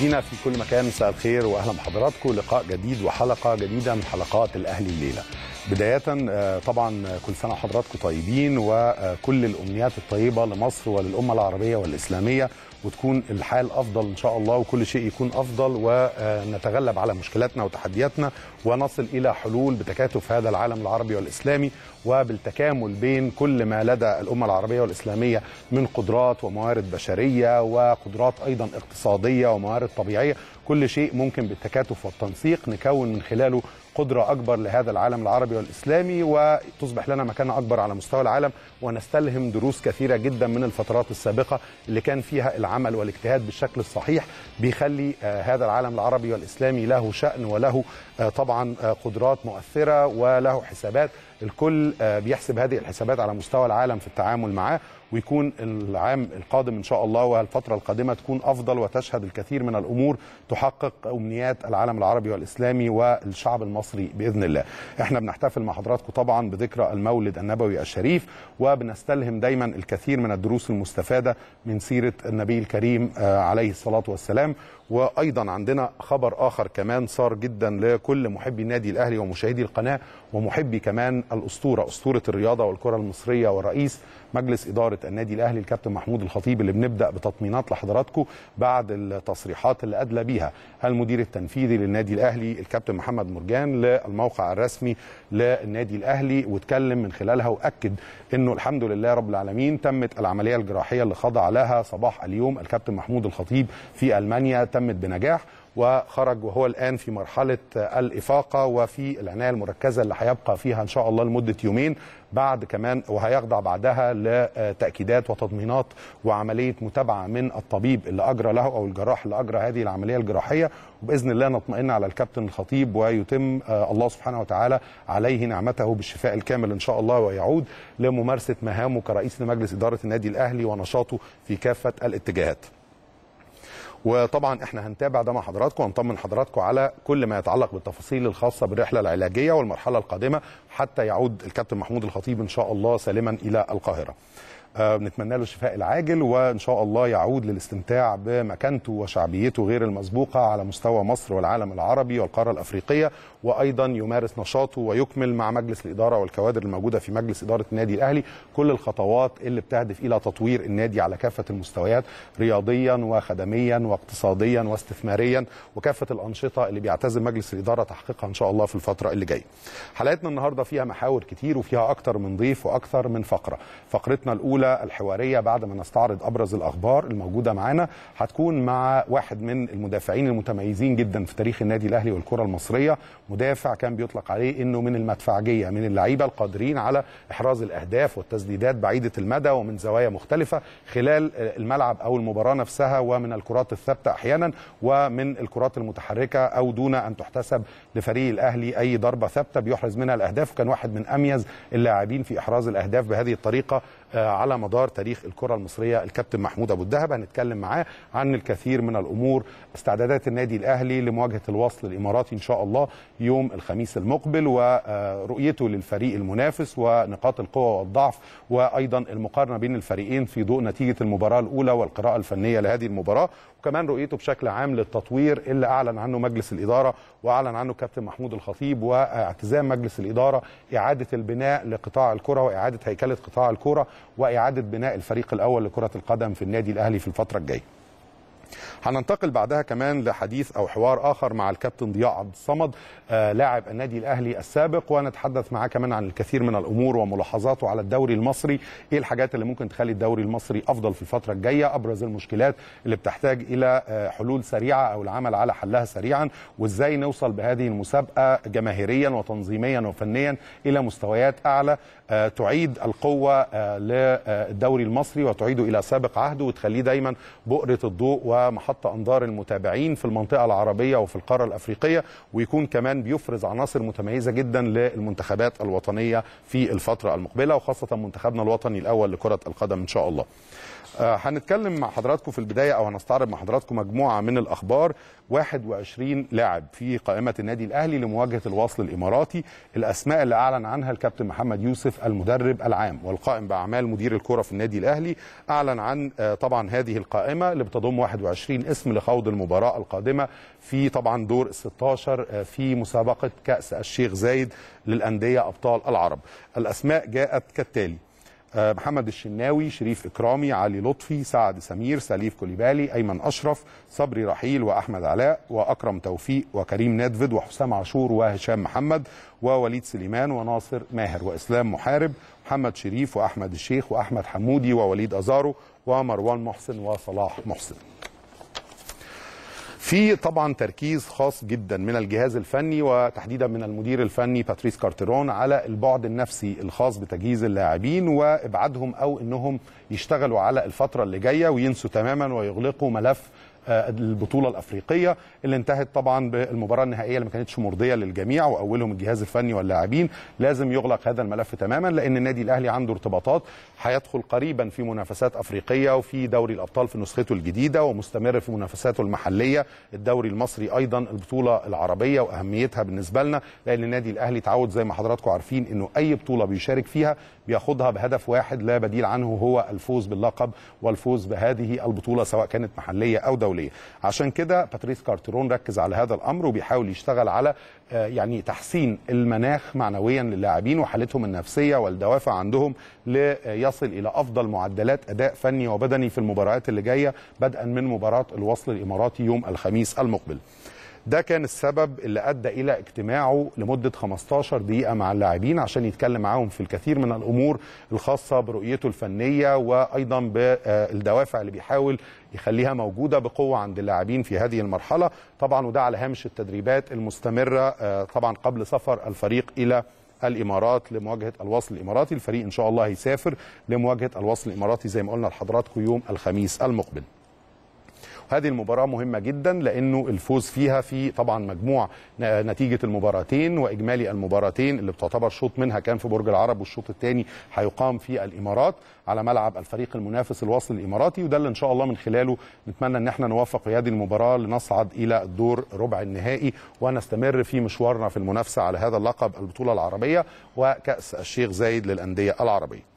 مشاهدينا في كل مكان مساء الخير وأهلا بحضراتكم لقاء جديد وحلقة جديدة من حلقات الأهلي الليلة. بداية آه، طبعا كل سنة وحضراتكم طيبين وكل الأمنيات الطيبة لمصر وللأمة العربية والإسلامية وتكون الحال أفضل إن شاء الله وكل شيء يكون أفضل ونتغلب على مشكلاتنا وتحدياتنا ونصل إلى حلول بتكاتف هذا العالم العربي والإسلامي وبالتكامل بين كل ما لدى الأمة العربية والإسلامية من قدرات وموارد بشرية وقدرات أيضا اقتصادية وموارد طبيعية. كل شيء ممكن بالتكاتف والتنسيق نكون من خلاله قدرة أكبر لهذا العالم العربي والإسلامي وتصبح لنا مكانة أكبر على مستوى العالم ونستلهم دروس كثيرة جدا من الفترات السابقة اللي كان فيها العمل والاجتهاد بالشكل الصحيح بيخلي آه، هذا العالم العربي والإسلامي له شأن وله آه، طبعا آه، قدرات مؤثرة وله حسابات. الكل بيحسب هذه الحسابات على مستوى العالم في التعامل معاه. ويكون العام القادم إن شاء الله والفترة القادمة تكون أفضل وتشهد الكثير من الأمور تحقق أمنيات العالم العربي والإسلامي والشعب المصري بإذن الله. إحنا بنحتفل مع حضراتكم طبعا بذكرى المولد النبوي الشريف وبنستلهم دايما الكثير من الدروس المستفادة من سيرة النبي الكريم آه، عليه الصلاة والسلام وأيضا عندنا خبر آخر كمان صار جدا لكل محبي النادي الأهلي ومشاهدي القناة ومحبي كمان الأسطورة أسطورة الرياضة والكرة المصرية ورئيس مجلس إدارة النادي الأهلي الكابتن محمود الخطيب اللي بنبدأ بتطمينات لحضراتكم بعد التصريحات اللي ادلى بيها المدير التنفيذي للنادي الأهلي الكابتن محمد مرجان للموقع الرسمي للنادي الأهلي واتكلم من خلالها وأكد إنه الحمد لله رب العالمين تمت العملية الجراحية اللي خضع لها صباح اليوم الكابتن محمود الخطيب في ألمانيا تمت بنجاح وخرج وهو الآن في مرحلة الإفاقة وفي العناية المركزة اللي هيبقى فيها إن شاء الله لمدة يومين بعد كمان وهيخضع بعدها لتأكيدات وتضمينات وعملية متابعة من الطبيب اللي أجرى له أو الجراح اللي أجرى هذه العملية الجراحية وبإذن الله نطمئن على الكابتن الخطيب ويتم آه، الله سبحانه وتعالى عليه نعمته بالشفاء الكامل إن شاء الله ويعود لممارسة مهامه كرئيس لمجلس إدارة النادي الأهلي ونشاطه في كافة الاتجاهات. وطبعا إحنا هنتابع ده مع حضراتكم ونطمن حضراتكم على كل ما يتعلق بالتفاصيل الخاصة بالرحلة العلاجية والمرحلة القادمة حتى يعود الكابتن محمود الخطيب إن شاء الله سالما إلى القاهرة. آه، بنتمنى له الشفاء العاجل وإن شاء الله يعود للاستمتاع بمكانته وشعبيته غير المسبوقة على مستوى مصر والعالم العربي والقارة الأفريقية وأيضا يمارس نشاطه ويكمل مع مجلس الإدارة والكوادر الموجودة في مجلس إدارة النادي الأهلي كل الخطوات اللي بتهدف إلى تطوير النادي على كافة المستويات رياضيا وخدميا واقتصاديا واستثماريا وكافة الأنشطة اللي بيعتزم مجلس الإدارة تحقيقها إن شاء الله في الفترة اللي جاية. حلقتنا النهارده فيها محاور كتير وفيها أكتر من ضيف وأكثر من فقرة. فقرتنا الأولى الحوارية بعد ما نستعرض أبرز الأخبار الموجودة معانا هتكون مع واحد من المدافعين المتميزين جدا في تاريخ النادي الأهلي والكرة المصرية مدافع كان بيطلق عليه إنه من المدفعجية من اللعيبة القادرين على إحراز الأهداف والتسديدات بعيدة المدى ومن زوايا مختلفة خلال الملعب أو المباراة نفسها ومن الكرات الثابتة أحيانا ومن الكرات المتحركة أو دون أن تحتسب لفريق الأهلي أي ضربة ثابتة بيحرز منها الأهداف. وكان واحد من أميز اللاعبين في إحراز الأهداف بهذه الطريقة على مدار تاريخ الكرة المصرية الكابتن محمود أبو الدهب. هنتكلم معاه عن الكثير من الأمور استعدادات النادي الأهلي لمواجهة الوصل الاماراتي إن شاء الله يوم الخميس المقبل ورؤيته للفريق المنافس ونقاط القوة والضعف وأيضا المقارنة بين الفريقين في ضوء نتيجة المباراة الأولى والقراءة الفنية لهذه المباراة. وكمان رؤيته بشكل عام للتطوير اللي أعلن عنه مجلس الإدارة وأعلن عنه كابتن محمود الخطيب واعتزام مجلس الإدارة إعادة البناء لقطاع الكرة وإعادة هيكلة قطاع الكرة وإعادة بناء الفريق الأول لكرة القدم في النادي الأهلي في الفترة الجاية. هننتقل بعدها كمان لحديث أو حوار آخر مع الكابتن ضياء عبد الصمد آه لاعب النادي الأهلي السابق ونتحدث معاه كمان عن الكثير من الأمور وملاحظاته على الدوري المصري. إيه الحاجات اللي ممكن تخلي الدوري المصري أفضل في الفترة الجاية؟ أبرز المشكلات اللي بتحتاج إلى آه حلول سريعة أو العمل على حلها سريعا وإزاي نوصل بهذه المسابقة جماهيريا وتنظيميا وفنيا إلى مستويات أعلى آه تعيد القوة للدوري المصري وتعيده إلى سابق عهده وتخليه دايما بؤرة الضوء ومحط أنظار المتابعين في المنطقة العربية وفي القارة الأفريقية ويكون كمان بيفرز عناصر متميزة جدا للمنتخبات الوطنية في الفترة المقبلة وخاصة منتخبنا الوطني الأول لكرة القدم إن شاء الله. آه، هنتكلم مع حضراتكم في البداية أو هنستعرض مع حضراتكم مجموعة من الأخبار. 21 لاعب في قائمة النادي الأهلي لمواجهة الوصل الإماراتي. الأسماء اللي أعلن عنها الكابتن محمد يوسف المدرب العام والقائم بأعمال مدير الكرة في النادي الأهلي. أعلن عن آه، طبعا هذه القائمة اللي بتضم 21 21 اسم لخوض المباراة القادمة في طبعا دور ال 16 في مسابقة كأس الشيخ زايد للأندية أبطال العرب. الأسماء جاءت كالتالي: محمد الشناوي شريف إكرامي علي لطفي سعد سمير سليف كوليبالي أيمن أشرف صبري رحيل وأحمد علاء وأكرم توفيق وكريم نادفد وحسام عاشور وهشام محمد ووليد سليمان وناصر ماهر وإسلام محارب محمد شريف وأحمد الشيخ وأحمد حمودي ووليد أزارو ومروان محسن وصلاح محسن. في طبعا تركيز خاص جدا من الجهاز الفني وتحديدا من المدير الفني باتريس كارترون على البعد النفسي الخاص بتجهيز اللاعبين وإبعادهم أو إنهم يشتغلوا على الفترة اللي جاية وينسوا تماما ويغلقوا ملف البطولة الأفريقية اللي انتهت طبعا بالمباراة النهائية اللي ما كانتش مرضية للجميع وأولهم الجهاز الفني واللاعبين. لازم يغلق هذا الملف تماما لأن النادي الأهلي عنده ارتباطات هيدخل قريبا في منافسات أفريقية وفي دوري الأبطال في نسخته الجديدة ومستمر في منافساته المحلية. الدوري المصري أيضا البطولة العربية وأهميتها بالنسبة لنا لأن النادي الأهلي تعود زي ما حضراتكم عارفين إنه أي بطولة بيشارك فيها بيدخلها بهدف واحد لا بديل عنه هو الفوز باللقب والفوز بهذه البطولة سواء كانت محلية أو دولية. عشان كده باتريس كارترون ركز على هذا الأمر وبيحاول يشتغل على يعني تحسين المناخ معنويا للاعبين وحالتهم النفسية والدوافع عندهم ليصل إلى أفضل معدلات أداء فني وبدني في المباريات اللي جاية بدءا من مباراة الوصل الإماراتي يوم الخميس المقبل. ده كان السبب اللي أدى إلى اجتماعه لمدة 15 دقيقة مع اللاعبين عشان يتكلم معاهم في الكثير من الأمور الخاصة برؤيته الفنية وأيضا بالدوافع اللي بيحاول يخليها موجودة بقوة عند اللاعبين في هذه المرحلة طبعا وده على هامش التدريبات المستمرة طبعا قبل سفر الفريق إلى الإمارات لمواجهة الوصل الإماراتي. الفريق إن شاء الله هيسافر لمواجهة الوصل الإماراتي زي ما قلنا لحضراتكم يوم الخميس المقبل. هذه المباراة مهمة جدا لأنه الفوز فيها في طبعا مجموع نتيجة المباراتين وإجمالي المباراتين اللي بتعتبر شوط منها كان في برج العرب والشوط الثاني هيقام في الإمارات على ملعب الفريق المنافس الوصل الإماراتي وده اللي إن شاء الله من خلاله نتمنى أن إحنا نوفق في هذه المباراة لنصعد إلى الدور ربع النهائي ونستمر في مشوارنا في المنافسة على هذا اللقب البطولة العربية وكأس الشيخ زايد للأندية العربية.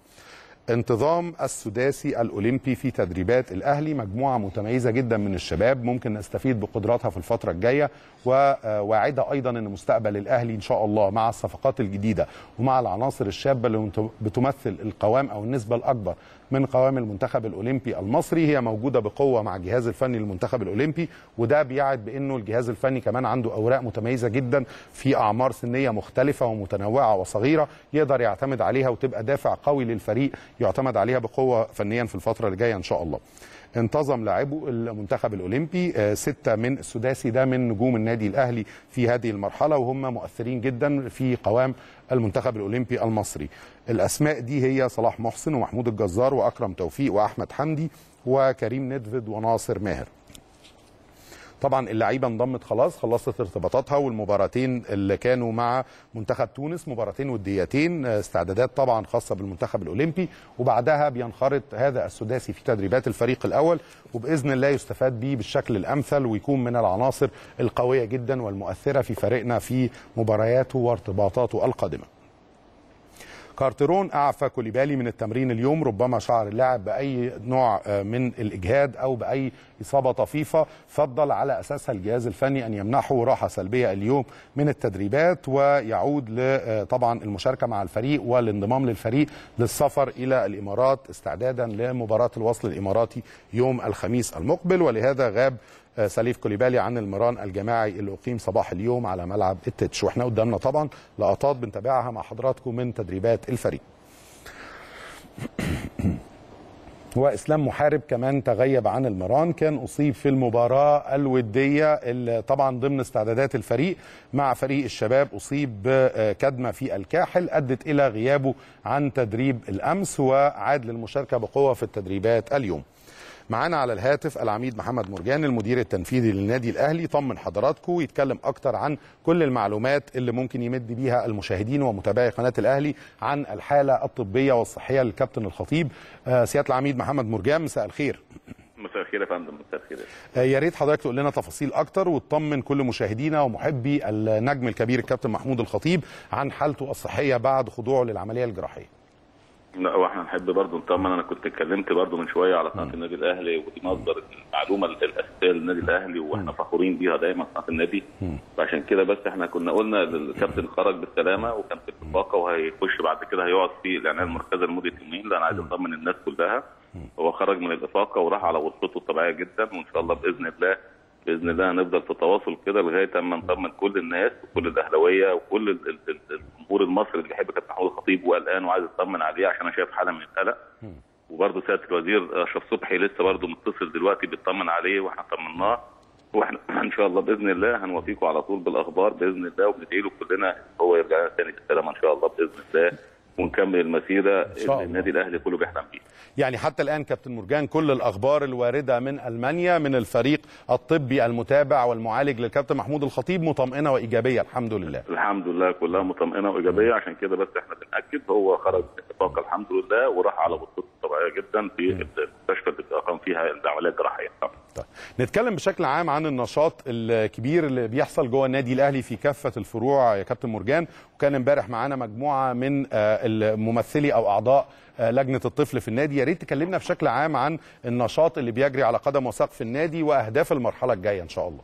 انتظام السداسي الأولمبي في تدريبات الأهلي مجموعة متميزة جدا من الشباب ممكن نستفيد بقدراتها في الفترة الجاية وواعده أيضا إن مستقبل الأهلي إن شاء الله مع الصفقات الجديدة ومع العناصر الشابة اللي بتمثل القوام أو النسبة الأكبر من قوام المنتخب الأولمبي المصري هي موجودة بقوة مع الجهاز الفني للمنتخب الأولمبي وده بيعد بأنه الجهاز الفني كمان عنده أوراق متميزة جدا في أعمار سنية مختلفة ومتنوعة وصغيرة يقدر يعتمد عليها وتبقى دافع قوي للفريق يعتمد عليها بقوة فنيا في الفترة اللي جاية إن شاء الله. انتظم لاعبو المنتخب الأولمبي ستة من السداسي ده من نجوم النادي الأهلي في هذه المرحلة وهم مؤثرين جدا في قوام المنتخب الأولمبي المصري. الأسماء دي هي صلاح محسن ومحمود الجزار وأكرم توفيق وأحمد حمدي وكريم ندفد وناصر ماهر. طبعا اللعيبة انضمت خلاص خلصت ارتباطاتها والمباراتين اللي كانوا مع منتخب تونس مباراتين وديتين استعدادات طبعا خاصة بالمنتخب الأولمبي وبعدها بينخرط هذا السداسي في تدريبات الفريق الأول وبإذن الله يستفاد به بالشكل الأمثل ويكون من العناصر القوية جدا والمؤثرة في فريقنا في مبارياته وارتباطاته القادمة. كارترون أعفى كوليبالي من التمرين اليوم ربما شعر اللاعب بأي نوع من الإجهاد أو بأي إصابة طفيفة. فضل على اساسها الجهاز الفني أن يمنحه راحة سلبية اليوم من التدريبات ويعود طبعا المشاركة مع الفريق والانضمام للفريق للسفر إلى الإمارات استعدادا لمباراة الوصل الإماراتي يوم الخميس المقبل. ولهذا غاب سليف كوليبالي عن المران الجماعي اللي أقيم صباح اليوم على ملعب التتش. وإحنا قدامنا طبعا لقطات بنتابعها مع حضراتكم من تدريبات الفريق. واسلام محارب كمان تغيب عن المران. كان أصيب في المباراة الودية اللي طبعا ضمن استعدادات الفريق مع فريق الشباب أصيب بكدمة في الكاحل أدت إلى غيابه عن تدريب الأمس وعاد للمشاركة بقوة في التدريبات اليوم. معانا على الهاتف العميد محمد مرجان المدير التنفيذي للنادي الأهلي. طمن حضراتكم ويتكلم أكتر عن كل المعلومات اللي ممكن يمد بيها المشاهدين ومتابعي قناة الأهلي عن الحالة الطبية والصحية للكابتن الخطيب سيادة العميد محمد مرجان. مساء الخير. مساء الخير يا فندم مساء الخير. يا ريت حضرتك تقول لنا تفاصيل أكتر وتطمن كل مشاهدينا ومحبي النجم الكبير الكابتن محمود الخطيب عن حالته الصحية بعد خضوعه للعملية الجراحية. لا وإحنا نحب برضه نطمن أنا كنت اتكلمت برضه من شوية على قناه النادي الأهلي ودي مصدر المعلومة الأساسية للنادي الأهلي وإحنا فخورين بيها دايما قناه النادي. فعشان كده بس إحنا كنا قلنا الكابتن خرج بالسلامة وكان في اتفاقة وهيخش بعد كده هيقعد في العنايه المركزه لمدة يومين. لأن عايز أطمن الناس كلها. هو خرج من الافاقه وراح على غرفته الطبيعية جدا وإن شاء الله بإذن الله بإذن الله هنفضل في تواصل كده لغاية أما نطمن كل الناس وكل الأهلاوية وكل ال- ال- ال- الجمهور المصري اللي بيحب كابتن محمود الخطيب وقلقان وعايز يطمن عليه عشان أنا شايف حالة من القلق. وبرضه سيادة الوزير أشرف صبحي لسه برضه متصل دلوقتي بيطمن عليه وإحنا طمناه وإحنا إن شاء الله بإذن الله هنوافيكم على طول بالأخبار بإذن الله وبندعي له كلنا هو يرجع لنا تاني بالسلامة إن شاء الله بإذن الله. ونكمل المسيرة. اللي النادي الأهلي كله بيحلم بيها يعني حتى الآن كابتن مرجان كل الأخبار الواردة من ألمانيا من الفريق الطبي المتابع والمعالج للكابتن محمود الخطيب مطمئنة وإيجابية الحمد لله. الحمد لله كلها مطمئنة وإيجابية. عشان كده بس إحنا بنأكد هو خرج من الاتفاق الحمد لله وراح على غرفته الطبيعية جدا في المستشفى اللي اقام فيها العملية الجراحية. طيب. نتكلم بشكل عام عن النشاط الكبير اللي بيحصل جوه النادي الأهلي في كافة الفروع يا كابتن مرجان وكان امبارح معانا مجموعة من آه، الممثلي أو أعضاء آه، لجنة الطفل في النادي. يا ريت تكلمنا بشكل عام عن النشاط اللي بيجري على قدم وساق في النادي وأهداف المرحلة الجاية إن شاء الله.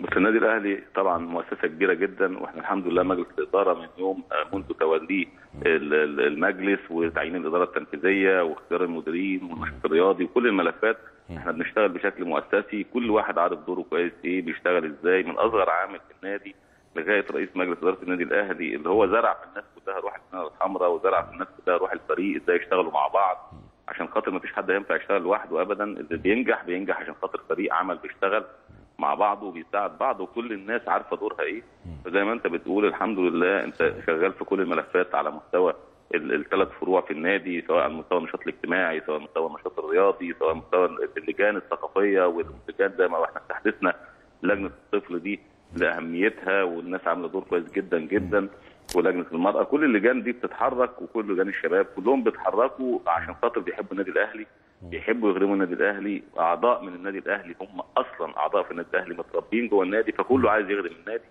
بس النادي الأهلي طبعا مؤسسة كبيرة جدا وإحنا الحمد لله مجلس الإدارة من يوم آه، منذ توليه ال- ال- المجلس وتعيين الإدارة التنفيذية واختيار المديرين والنشاط الرياضي وكل الملفات. إحنا بنشتغل بشكل مؤسسي كل واحد عارف دوره كويس إيه بيشتغل إزاي من أصغر عامل في النادي لغاية رئيس مجلس إدارة النادي الأهلي اللي هو زرع في الناس كلها روح السنة الحمراء وزرع في الناس كلها روح الفريق إزاي يشتغلوا مع بعض. عشان خاطر ما فيش حد ينفع يشتغل لوحده ابدا. اللي بينجح بينجح عشان خاطر فريق عمل بيشتغل مع بعضه وبيساعد بعض وكل الناس عارفة دورها إيه. فزي ما أنت بتقول الحمد لله أنت شغال في كل الملفات على مستوى الثلاث فروع في النادي سواء على مستوى النشاط الاجتماعي سواء مستوى النشاط الرياضي سواء مستوى اللجان الثقافية واللجان زي ما إحنا استحدثنا. لجنة الطفل دي لأهميتها والناس عاملة دور كويس جدا جدا ولجنة المرأة. كل اللجان دي بتتحرك وكل لجان الشباب كلهم بيتحركوا عشان خاطر بيحبوا النادي الأهلي بيحبوا يخدموا النادي الأهلي. أعضاء من النادي الأهلي هم أصلا أعضاء في النادي الأهلي متربيين جوه النادي فكله عايز يخدم النادي.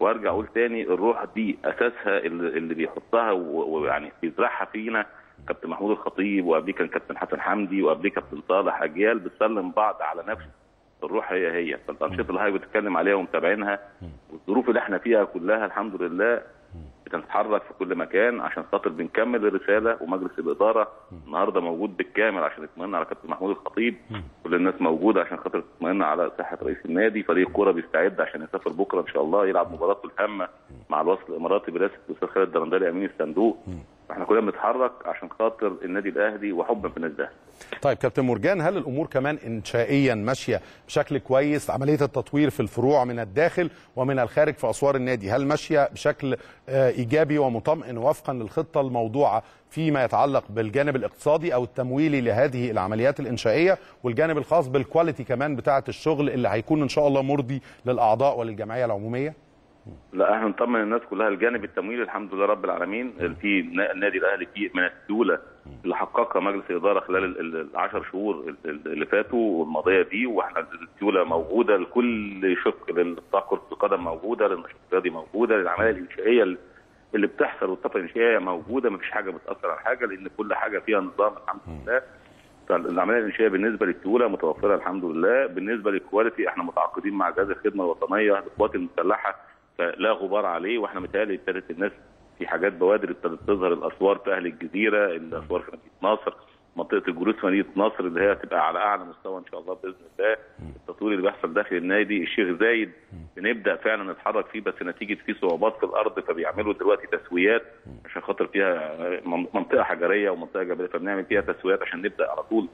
وأرجع أقول تاني الروح دي أساسها اللي بيحطها ويعني بيزرعها فينا. كابتن محمود الخطيب وقبليه كان كابتن حسن حمدي وقبليه كابتن صالح أجيال بتسلم بعض على نفس الروح هي هي. فالانشطه اللي حضرتك بتتكلم عليها ومتابعينها والظروف اللي إحنا فيها كلها الحمد لله بتتحرك في كل مكان عشان خاطر بنكمل الرسالة ومجلس الإدارة النهارده موجود بالكامل عشان يطمئن على كابتن محمود الخطيب. كل الناس موجودة عشان خاطر تطمئن على صحة رئيس النادي. فريق الكوره بيستعد عشان يسافر بكرة إن شاء الله يلعب مباراته الهامة مع الوصل الإماراتي برئاسة الأستاذ خالد الدرندلي أمين الصندوق. إحنا كلنا بنتحرك عشان خاطر النادي الاهلي وحبا في النادي الاهلي. طيب كابتن مرجان هل الأمور كمان انشائيا ماشية بشكل كويس؟ عملية التطوير في الفروع من الداخل ومن الخارج في أسوار النادي هل ماشية بشكل آه، إيجابي ومطمئن وفقا للخطة الموضوعة فيما يتعلق بالجانب الاقتصادي أو التمويلي لهذه العمليات الإنشائية والجانب الخاص بالكواليتي كمان بتاعة الشغل اللي هيكون إن شاء الله مرضي للأعضاء وللجمعية العمومية؟ لا إحنا نطمن الناس كلها الجانب التمويلي الحمد لله رب العالمين. في نا- النادي الأهلي فيه من السيولة اللي حققها مجلس الإدارة خلال ال- ال- العشر شهور ال- ال- اللي فاتوا والماضية دي وإحنا السيولة موجودة لكل شق للقطاع كرة القدم موجودة للنشاط الرياضي موجودة للعملية الإنشائية اللي- بتحصل والطاقة الإنشائية موجودة مفيش حاجة بتأثر على حاجة لأن كل حاجة فيها نظام الحمد لله. فالعملية الإنشائية بالنسبة للسيولة متوفرة الحمد لله. بالنسبة للكواليتي إحنا متعاقدين مع جهاز الخدمة الوطنية للقوات المسلحة فلا غبار عليه وإحنا متهيألي ابتدت الناس في حاجات بوادر ابتدت تظهر الأسوار في أهل الجزيرة الأسوار في مدينه ناصر منطقة الجلوس في مدينه نصر اللي هي هتبقى على أعلى مستوى إن شاء الله بإذن الله. التطوير اللي بيحصل داخل النادي الشيخ زايد بنبدأ فعلا نتحرك فيه بس نتيجة في صعوبات في الأرض فبيعملوا دلوقتي تسويات عشان خاطر فيها منطقة حجرية ومنطقة جبلية فبنعمل فيها تسويات عشان نبدأ على طول.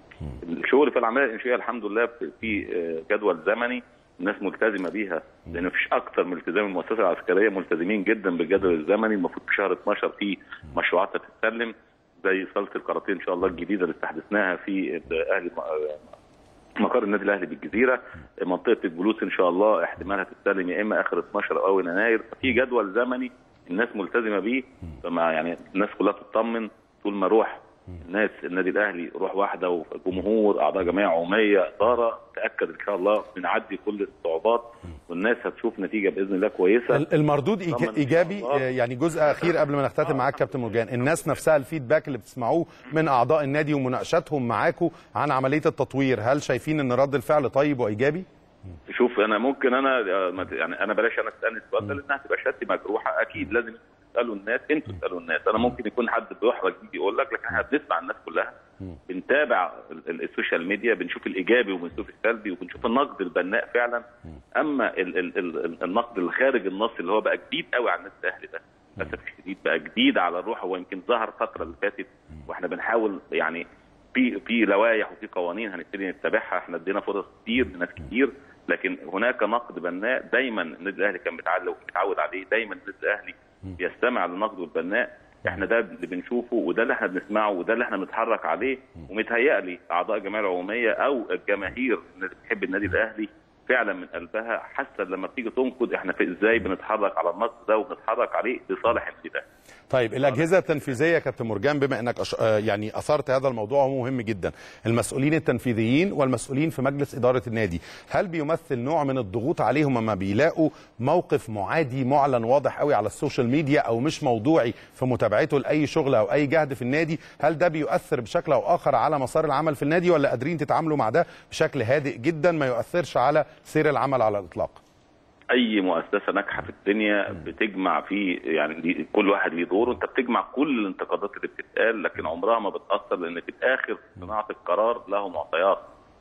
الشغل في العملية الإنشائية الحمد لله في- في جدول زمني. الناس ملتزمة بيها لأن مفيش أكتر من التزام المؤسسة العسكرية ملتزمين جدا بالجدول الزمني المفروض في شهر 12 في مشروعات هتتسلم زي صاله الكاراتيه إن شاء الله الجديدة اللي استحدثناها في أهل مقر النادي الأهلي بالجزيرة. منطقة الجلوس إن شاء الله احتمال هتتسلم يا إما آخر 12 أو اول يناير. ففي جدول زمني الناس ملتزمة بيه فما يعني الناس كلها تطمن طول ما روح الناس النادي الأهلي روح واحدة وجمهور أعضاء جمعيه عمومية إدارة تأكد إن شاء الله بنعدي كل الصعوبات والناس هتشوف نتيجة بإذن الله كويسة. ال- المردود إيجابي. آه، يعني جزء أخير قبل ما نختتم معاك كابتن مرجان الناس نفسها الفيدباك اللي بتسمعوه من أعضاء النادي ومناقشاتهم معاكم عن عملية التطوير هل شايفين إن رد الفعل طيب وإيجابي؟ شوف أنا ممكن أنا يعني أنا بلاش أنا أسألني السؤال ده لأنها هتبقى شهادتي مجروحة أكيد. لازم تسألوا الناس أنتوا تسألوا الناس. أنا ممكن يكون حد بيحرج يجي يقول لك لكن إحنا بنسمع الناس كلها. بنتابع ال- ال- social media بنشوف الإيجابي وبنشوف السلبي وبنشوف النقد البناء فعلا. أما ال ال ال النقد الخارج عن النص اللي هو بقى جديد قوي على الناس الاهلي ده للأسف الشديد بقى جديد علينا. هو يمكن ظهر الفترة اللي فاتت وإحنا بنحاول يعني في في لوائح وفي قوانين هنبتدي نتبعها. إحنا ادينا فرص كتير لناس كتير لكن هناك نقد بناء دايما النادي الأهلي كان ومتعود عليه. دايما النادي الأهلي بيستمع للنقد والبناء إحنا ده اللي بنشوفه وده اللي إحنا بنسمعه وده اللي إحنا بنتحرك عليه. ومتهيألي أعضاء الجمعية العمومية أو الجماهير اللي بتحب النادي الأهلي فعلا من قلبها حاسة لما بتيجي تنقد إحنا في إزاي بنتحرك على النقد ده وبنتحرك عليه لصالح النادي الاهلي طيب الأجهزة التنفيذية كابتن مرجان بما إنك أش... آه، يعني أثرت هذا الموضوع وهو مهم جدا. المسؤولين التنفيذيين والمسؤولين في مجلس إدارة النادي هل بيمثل نوع من الضغوط عليهم لما بيلاقوا موقف معادي معلن واضح قوي على ال social media أو مش موضوعي في متابعته لأي شغل أو أي جهد في النادي؟ هل ده بيؤثر بشكل أو آخر على مسار العمل في النادي ولا قادرين تتعاملوا مع ده بشكل هادئ جدا؟ ما يؤثرش على سير العمل على الإطلاق. أي مؤسسة ناجحة في الدنيا بتجمع في يعني دي كل واحد ليه دور وانت بتجمع كل الانتقادات اللي بتتقال لكن عمرها ما بتأثر لأن في الآخر صناعة القرار له معطيات.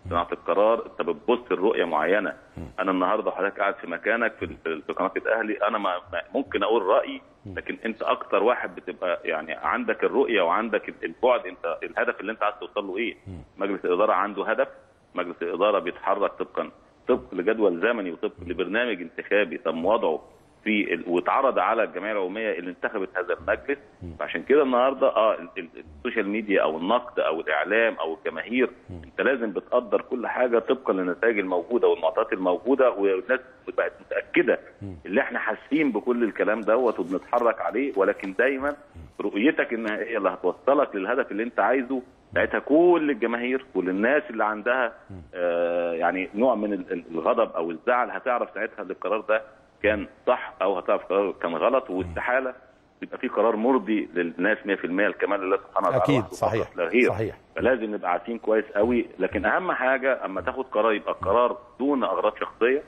صناعة القرار أنت بتبص لرؤية معينة. أنا النهارده حضرتك قاعد في مكانك في في قناة الأهلي أنا ما ما- ممكن أقول رأيي لكن أنت أكتر واحد بتبقى يعني عندك الرؤية وعندك البعد أنت الهدف اللي أنت عايز توصل له إيه؟ مجلس الإدارة عنده هدف مجلس الإدارة بيتحرك طبقا. طبق لجدول زمني وطبق لبرنامج انتخابي تم وضعه في ال... واتعرض على الجمعية العمومية اللي انتخبت هذا المجلس. فعشان كده النهارده آه ال- ال- ال social media أو النقد أو الإعلام أو الجماهير أنت لازم بتقدر كل حاجة طبقا للنتائج الموجودة والمعطيات الموجودة والناس بقت متأكدة اللي إحنا حاسين بكل الكلام دوت وبنتحرك عليه. ولكن دايما رؤيتك ان هي اللي هتوصلك للهدف اللي أنت عايزه. ساعتها كل الجماهير كل الناس اللي عندها آه يعني نوع من ال- ال- الغضب أو الزعل هتعرف ساعتها إن القرار ده كان صح أو هتعرف قرار كان غلط. واستحالة يبقى في قرار مرضي للناس 100% الكمال لله سبحانه وتعالى أكيد صحيح صحيح. فلازم نبقى عارفين كويس قوي. لكن أهم حاجة أما تاخد قرار يبقى قرار دون أغراض شخصية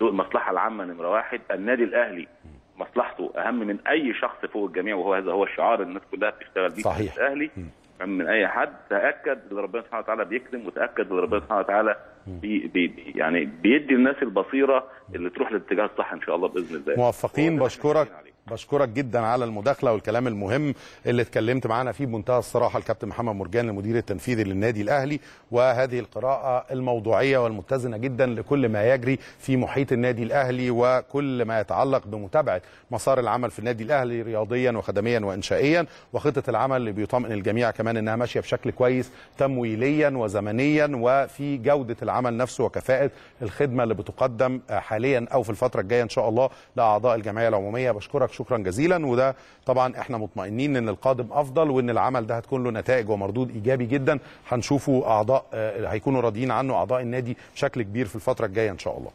دون المصلحة العامة نمرة واحد. النادي الأهلي مصلحته أهم من أي شخص فوق الجميع وهو هذا هو الشعار الناس كلها بتشتغل بيه صحيح. الأهلي. من أي حد تأكد إن ربنا سبحانه وتعالى بيكرم وتأكد إن ربنا سبحانه وتعالى بي بي يعني بيدي الناس البصيرة اللي تروح للاتجاه الصح إن شاء الله بإذن الله. موفقين بشكرك. بشكرك جدا على المداخلة والكلام المهم اللي اتكلمت معانا فيه بمنتهى الصراحة الكابتن محمد مرجان المدير التنفيذي للنادي الأهلي. وهذه القراءة الموضوعية والمتزنة جدا لكل ما يجري في محيط النادي الأهلي وكل ما يتعلق بمتابعة مسار العمل في النادي الأهلي رياضيا وخدميا وانشائيا وخطة العمل اللي بيطمئن الجميع كمان إنها ماشية بشكل كويس تمويليا وزمنيا. وفي جودة العمل نفسه وكفاءة الخدمة اللي بتقدم حاليا أو في الفترة الجاية إن شاء الله لأعضاء الجمعية العمومية. بشكرك شكرا جزيلا. وده طبعا إحنا مطمئنين إن القادم أفضل وإن العمل ده هتكون له نتائج ومردود إيجابي جدا. هنشوفه أعضاء آه، هيكونوا راضيين عنه أعضاء النادي بشكل كبير في الفترة الجاية إن شاء الله.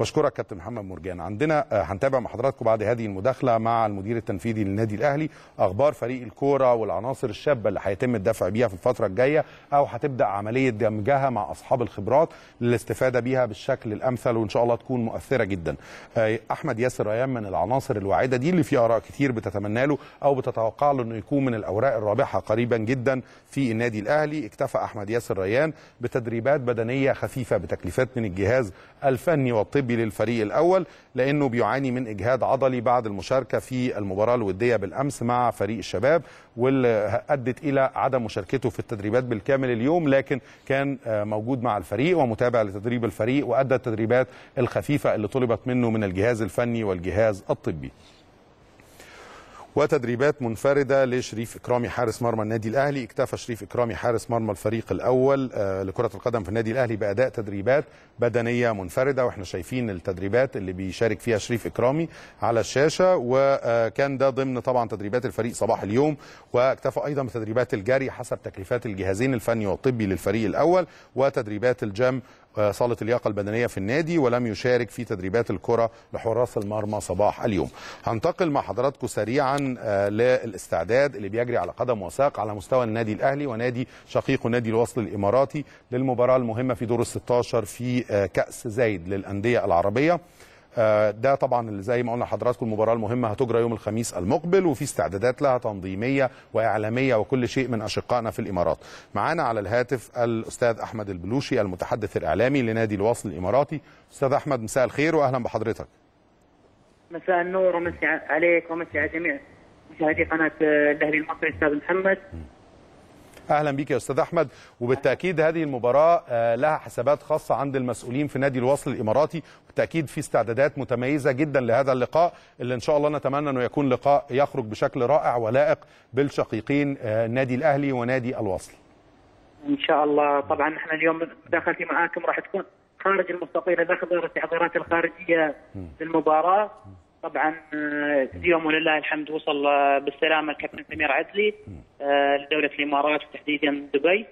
بشكرك كابتن محمد مرجان عندنا آه، هنتابع مع حضراتكم بعد هذه المداخلة مع المدير التنفيذي للنادي الأهلي أخبار فريق الكورة والعناصر الشابة اللي هيتم الدفع بيها في الفترة الجاية أو هتبدأ عملية دمجها مع أصحاب الخبرات للاستفادة بيها بالشكل الأمثل وإن شاء الله تكون مؤثرة جدا. آه، أحمد ياسر ريان من العناصر الواعدة دي اللي في آراء كتير بتتمنى له أو بتتوقع له إنه يكون من الأوراق الرابحة قريبا جدا في النادي الأهلي. اكتفى أحمد ياسر ريان بتدريبات بدنية خفيفة بتكليفات من الجهاز الفني والطبي للفريق الأول لأنه بيعاني من إجهاد عضلي بعد المشاركة في المباراة الودية بالأمس مع فريق الشباب واللي أدت إلى عدم مشاركته في التدريبات بالكامل اليوم لكن كان آه، موجود مع الفريق ومتابع لتدريب الفريق وأدى التدريبات الخفيفة اللي طلبت منه من الجهاز الفني والجهاز الطبي. وتدريبات منفردة لشريف إكرامي حارس مرمى النادي الأهلي. اكتفى شريف إكرامي حارس مرمى الفريق الأول آه، لكرة القدم في النادي الأهلي بأداء تدريبات بدنية منفردة. وإحنا شايفين التدريبات اللي بيشارك فيها شريف إكرامي على الشاشة وكان ده ضمن طبعا تدريبات الفريق صباح اليوم. واكتفى أيضا بتدريبات الجري حسب تكليفات الجهازين الفني والطبي للفريق الأول وتدريبات الجيم آه، صاله اللياقة البدنية في النادي ولم يشارك في تدريبات الكرة لحراس المرمى صباح اليوم. هنتقل مع حضراتكم سريعا آه، للاستعداد اللي بيجري على قدم وساق على مستوى النادي الأهلي ونادي شقيقه نادي الوصل الإماراتي للمباراة المهمة في دور ال 16 في آه، كأس زايد للأندية العربية. آه، ده طبعا اللي زي ما قلنا لحضراتكم المباراة المهمة هتجرى يوم الخميس المقبل وفي استعدادات لها تنظيمية وإعلامية وكل شيء من أشقائنا في الإمارات. معانا على الهاتف الأستاذ أحمد البلوشي المتحدث الإعلامي لنادي الوصل الإماراتي. أستاذ أحمد مساء الخير واهلا بحضرتك. مساء النور ومسي عليك ومسي على جميع مشاهدي قناة الأهلي المصري أستاذ محمد أهلا بيك يا أستاذ أحمد. وبالتأكيد هذه المباراة آه، لها حسابات خاصة عند المسؤولين في نادي الوصل الإماراتي. بالتاكيد في استعدادات متميزة جدا لهذا اللقاء اللي إن شاء الله نتمنى إنه يكون لقاء يخرج بشكل رائع ولائق بالشقيقين آه، النادي الأهلي ونادي الوصل. إن شاء الله. طبعا إحنا اليوم مداخلتي معاكم راح تكون خارج المستطيل الاخضر التحضيرات الخارجية للمباراة. طبعا آه، اليوم ولله الحمد وصل آه، بالسلامة الكابتن سمير عدلي آه، لدولة الإمارات وتحديدا دبي.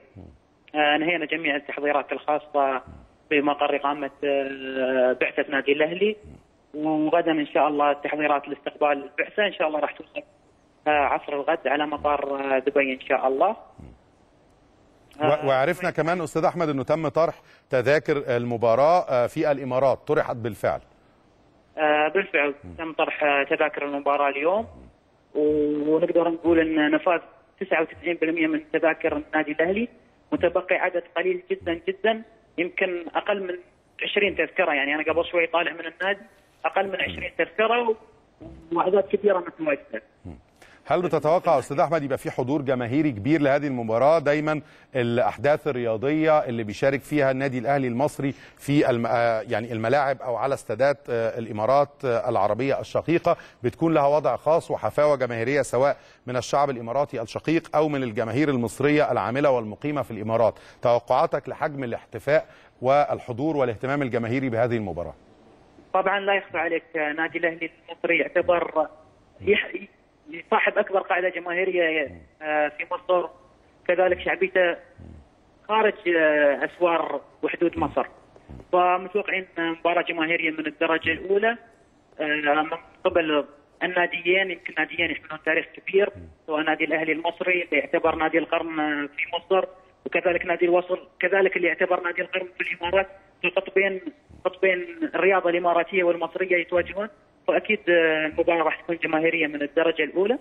انهينا جميع التحضيرات الخاصة بمقر إقامة بعثة نادي الأهلي. وغدا إن شاء الله التحضيرات لاستقبال البعثة. إن شاء الله راح توصل عصر الغد على مطار دبي إن شاء الله. وعرفنا كمان أستاذ أحمد إنه تم طرح تذاكر المباراة في الإمارات طرحت بالفعل. آه، بالفعل تم طرح آه، تذاكر المباراة اليوم ونقدر نقول إن نفاذ 99% من تذاكر النادي الأهلي متبقي عدد قليل جدا جدا يمكن أقل من 20 تذكرة يعني أنا قبل شوي طالع من النادي أقل من 20 تذكرة وأعداد كبيرة متواجده. هل بتتوقع أستاذ أحمد يبقى في حضور جماهيري كبير لهذه المباراة؟ دايما الأحداث الرياضية اللي بيشارك فيها النادي الأهلي المصري في الم... آه يعني الملاعب أو على استادات آه الإمارات آه العربية الشقيقة بتكون لها وضع خاص وحفاوة جماهيرية سواء من الشعب الإماراتي الشقيق أو من الجماهير المصرية العاملة والمقيمة في الإمارات. توقعاتك لحجم الاحتفاء والحضور والاهتمام الجماهيري بهذه المباراة؟ طبعا لا يخفى عليك نادي الأهلي المصري يعتبر صاحب أكبر قاعدة جماهيرية آه، في مصر. كذلك شعبيته خارج آه، أسوار وحدود مصر. فمتوقعين مباراة جماهيرية من الدرجة الأولى آه، من قبل الناديين يمكن ناديين يحملون تاريخ كبير سواء نادي الأهلي المصري اللي يعتبر نادي القرن آه، في مصر وكذلك نادي الوصل كذلك اللي يعتبر نادي القرن في الإمارات. في قطبين قطبين الرياضه الإماراتية والمصرية يتواجهون فاكيد آه، المباراة راح تكون جماهيرية من الدرجة الأولى.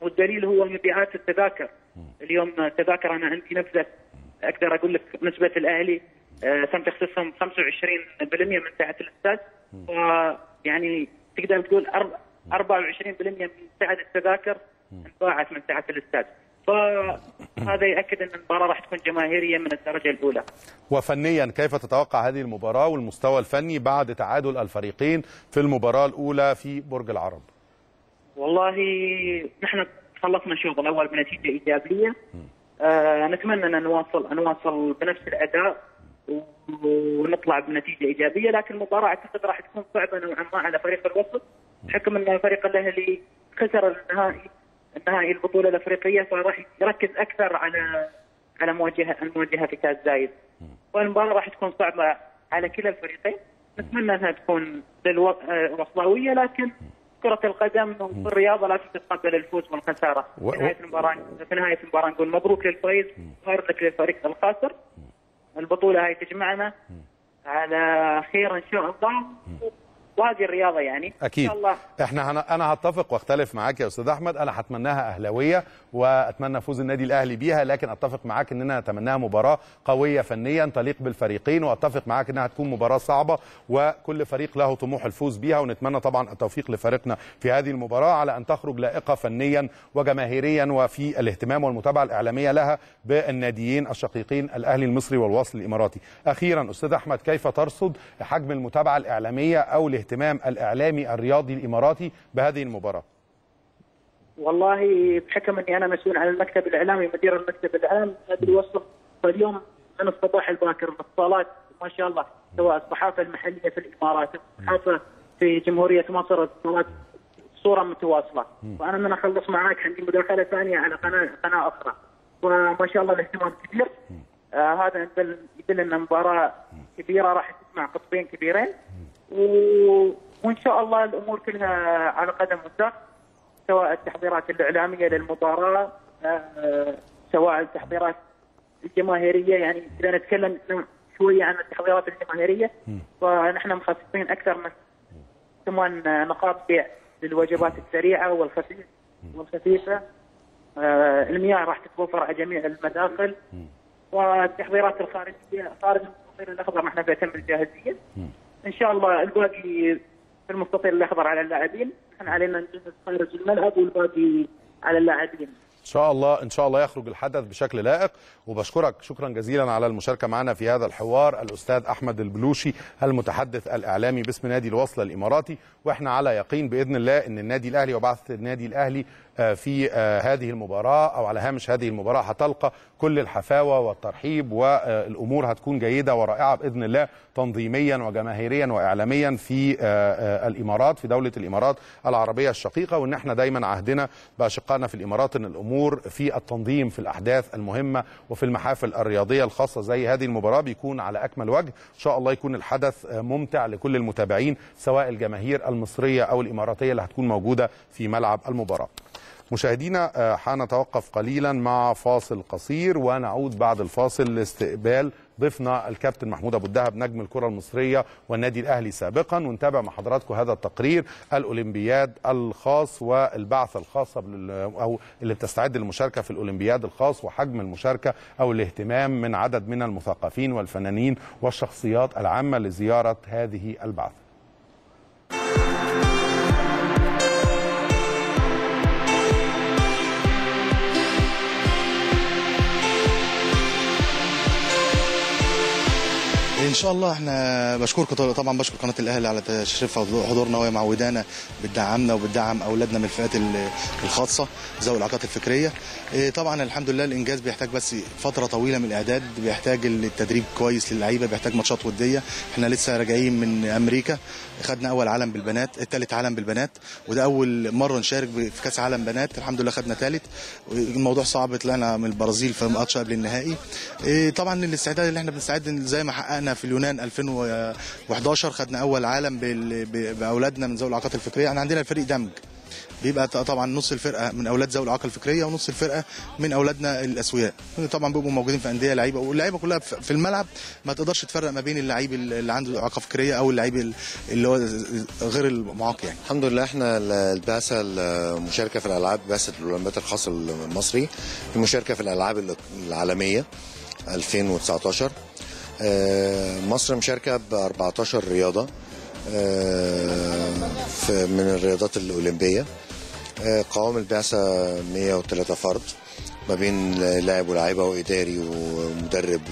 والدليل هو مبيعات التذاكر. اليوم التذاكر أنا عندي نبذة أقدر أقول لك نسبة الأهلي آه، تم تخصيصهم 25% من سعه الاستاد يعني تقدر تقول أرب- 24% من سعه التذاكر انباعت من سعه الاستاد فهذا ياكد أن المباراة راح تكون جماهيرية من الدرجة الأولى. وفنيا كيف تتوقع هذه المباراة والمستوى الفني بعد تعادل الفريقين في المباراة الأولى في برج العرب؟ والله نحن خلصنا الشوط الأول بنتيجة إيجابية. آه نتمنى أن نواصل نواصل بنفس الأداء و- ونطلع بنتيجة إيجابية لكن المباراة أعتقد راح تكون صعبة نوعا ما على فريق الوسط. بحكم أن فريق الأهلي خسر النهائي النهائي البطولة الأفريقية فراح يركز أكثر على على مواجهه المواجهة في كأس زايد. والمباراة راح تكون صعبة على كلا الفريقين. نتمنى أنها تكون للوصلاويه لكن كرة القدم والرياضة لا تتقبل الفوز والخسارة. و- في نهاية المباراة في نهاية المباراة نقول مبروك للفايز وارد لك للفريق الخاسر. البطولة هاي تجمعنا على خير إن شاء الله. وهذه الرياضة يعني. أكيد. ان شاء الله. إحنا هن... أنا هتفق وأختلف معاك يا أستاذ أحمد. أنا هتمناها أهلاوية وأتمنى فوز النادي الأهلي بيها لكن أتفق معاك إننا نتمناها مباراة قوية فنيا تليق بالفريقين وأتفق معاك إنها تكون مباراة صعبة وكل فريق له طموح الفوز بيها ونتمنى طبعا التوفيق لفريقنا في هذه المباراة على أن تخرج لائقة فنيا وجماهيريا وفي الاهتمام والمتابعة الإعلامية لها بالناديين الشقيقين الأهلي المصري والوصل الإماراتي. أخيرا أستاذ أحمد كيف ترصد حجم المتابعة الإعلامية أو الاهتمام الإعلامي الرياضي الإماراتي بهذه المباراة. والله بحكم اني أنا مسؤول عن المكتب الإعلامي مدير المكتب الاعلامي نادي الوصل فاليوم من الصباح الباكر الاتصالات ما شاء الله. سواء الصحافة المحلية في الإمارات الصحافة في جمهورية مصر اتصالات صورة متواصلة. وأنا من أخلص معاك عندي مداخلة ثانية على قناه قناة أخرى. وما شاء الله الاهتمام كبير. آه هذا يدل إن مباراه كبيرة راح تجمع قطبين كبيرين. وإن شاء الله الأمور كلها على قدم وساق سواء التحضيرات الإعلامية للمباراة آه سواء التحضيرات الجماهيرية يعني إذا نتكلم شوية عن التحضيرات الجماهيرية فنحن مخصصين أكثر من ثمان نقاط بيع للوجبات السريعة والخفيفة. والخفيفه المياه راح تتوفر على جميع المداخل. والتحضيرات الخارجيه خارج المستطيل الأخضر نحن بيتم الجاهزيه إن شاء الله الباقي في المستطيل الأخضر على اللاعبين. نحن علينا نجهز خارج الملعب والباقي على اللاعبين. إن شاء الله إن شاء الله يخرج الحدث بشكل لائق. وبشكرك شكرا جزيلا على المشاركة معنا في هذا الحوار الأستاذ أحمد البلوشي المتحدث الإعلامي باسم نادي الوصل الإماراتي. وإحنا على يقين بإذن الله إن النادي الأهلي وبعثة النادي الأهلي في هذه المباراة أو على هامش هذه المباراة هتلقى كل الحفاوة والترحيب والأمور هتكون جيدة ورائعة بإذن الله تنظيميا وجماهيريا واعلاميا في الإمارات في دولة الإمارات العربية الشقيقة. وإن إحنا دايما عهدنا بأشقائنا في الإمارات إن الأمور في التنظيم في الأحداث المهمة وفي المحافل الرياضية الخاصة زي هذه المباراة بيكون على أكمل وجه. إن شاء الله يكون الحدث ممتع لكل المتابعين سواء الجماهير المصرية أو الإماراتية اللي هتكون موجودة في ملعب المباراة. مشاهدينا حنتوقف قليلا مع فاصل قصير ونعود بعد الفاصل لاستقبال ضيفنا الكابتن محمود أبو الدهب نجم الكرة المصرية والنادي الأهلي سابقا ونتابع مع حضراتكم هذا التقرير الأولمبياد الخاص والبعثه الخاصه أو اللي بتستعد للمشاركة في الأولمبياد الخاص وحجم المشاركة أو الاهتمام من عدد من المثقفين والفنانين والشخصيات العامة لزيارة هذه البعثة. إن شاء الله إحنا بشكركم طبعا بشكر قناة الأهلي على تشريفها وحضورنا وهي معودانا بتدعمنا وبتدعم أولادنا من الفئات الخاصة ذوي الاعاقات الفكرية. طبعا الحمد لله الإنجاز بيحتاج بس فترة طويلة من الإعداد بيحتاج التدريب كويس للعيبة بيحتاج ماتشات ودية. إحنا لسه راجعين من أمريكا. خدنا أول عالم بالبنات ثالث عالم بالبنات وده أول مرة نشارك في كأس عالم بنات. الحمد لله خدنا ثالث الموضوع صعب طلعنا من البرازيل في ماتش قبل النهائي. طبعا الاستعداد اللي إحنا بنستعد زي ما حققنا في اليونان 2011 خدنا أول عالم بأولادنا من ذوي الأعاقات الفكرية. إحنا عندنا الفريق دمج. بيبقى طبعا نص الفرقة من أولاد ذوي الاعاقه الفكرية ونص الفرقة من أولادنا الأسوياء. طبعا بيبقوا موجودين في أندية لعيبة واللعيبة كلها في الملعب ما تقدرش تفرق ما بين اللعيب اللي عنده اعاقه فكرية أو اللعيب اللي هو غير المعاق يعني. الحمد لله إحنا البعثة المشاركة في الألعاب بعثة الأولمبياد الخاص المصري المشاركة في الألعاب العالمية 2019 مصر مشاركة ب 14 رياضه من الرياضات الأولمبية. قوام البعثة 103 فرد ما بين لاعب ولاعيبه وإداري ومدرب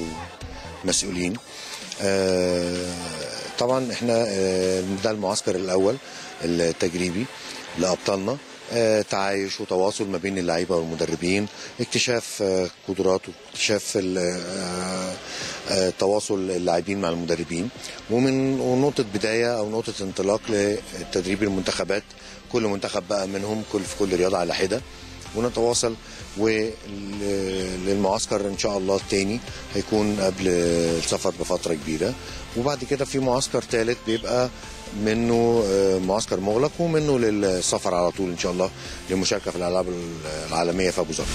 ومسؤولين. طبعا إحنا ده المعسكر الأول التجريبي لأبطالنا. تعايش وتواصل ما بين اللعيبة والمدربين اكتشاف قدرات واكتشاف تواصل اللاعبين مع المدربين. ومن ونقطة بداية أو نقطة انطلاق لتدريب المنتخبات كل منتخب بقى منهم كل في كل رياضة على حدة. ونتواصل وللمعسكر إن شاء الله الثاني هيكون قبل السفر بفترة كبيرة. وبعد كده في معسكر ثالث بيبقى منه معسكر مغلق ومنه للسفر على طول إن شاء الله للمشاركه في الألعاب العالمية في أبو ظبي.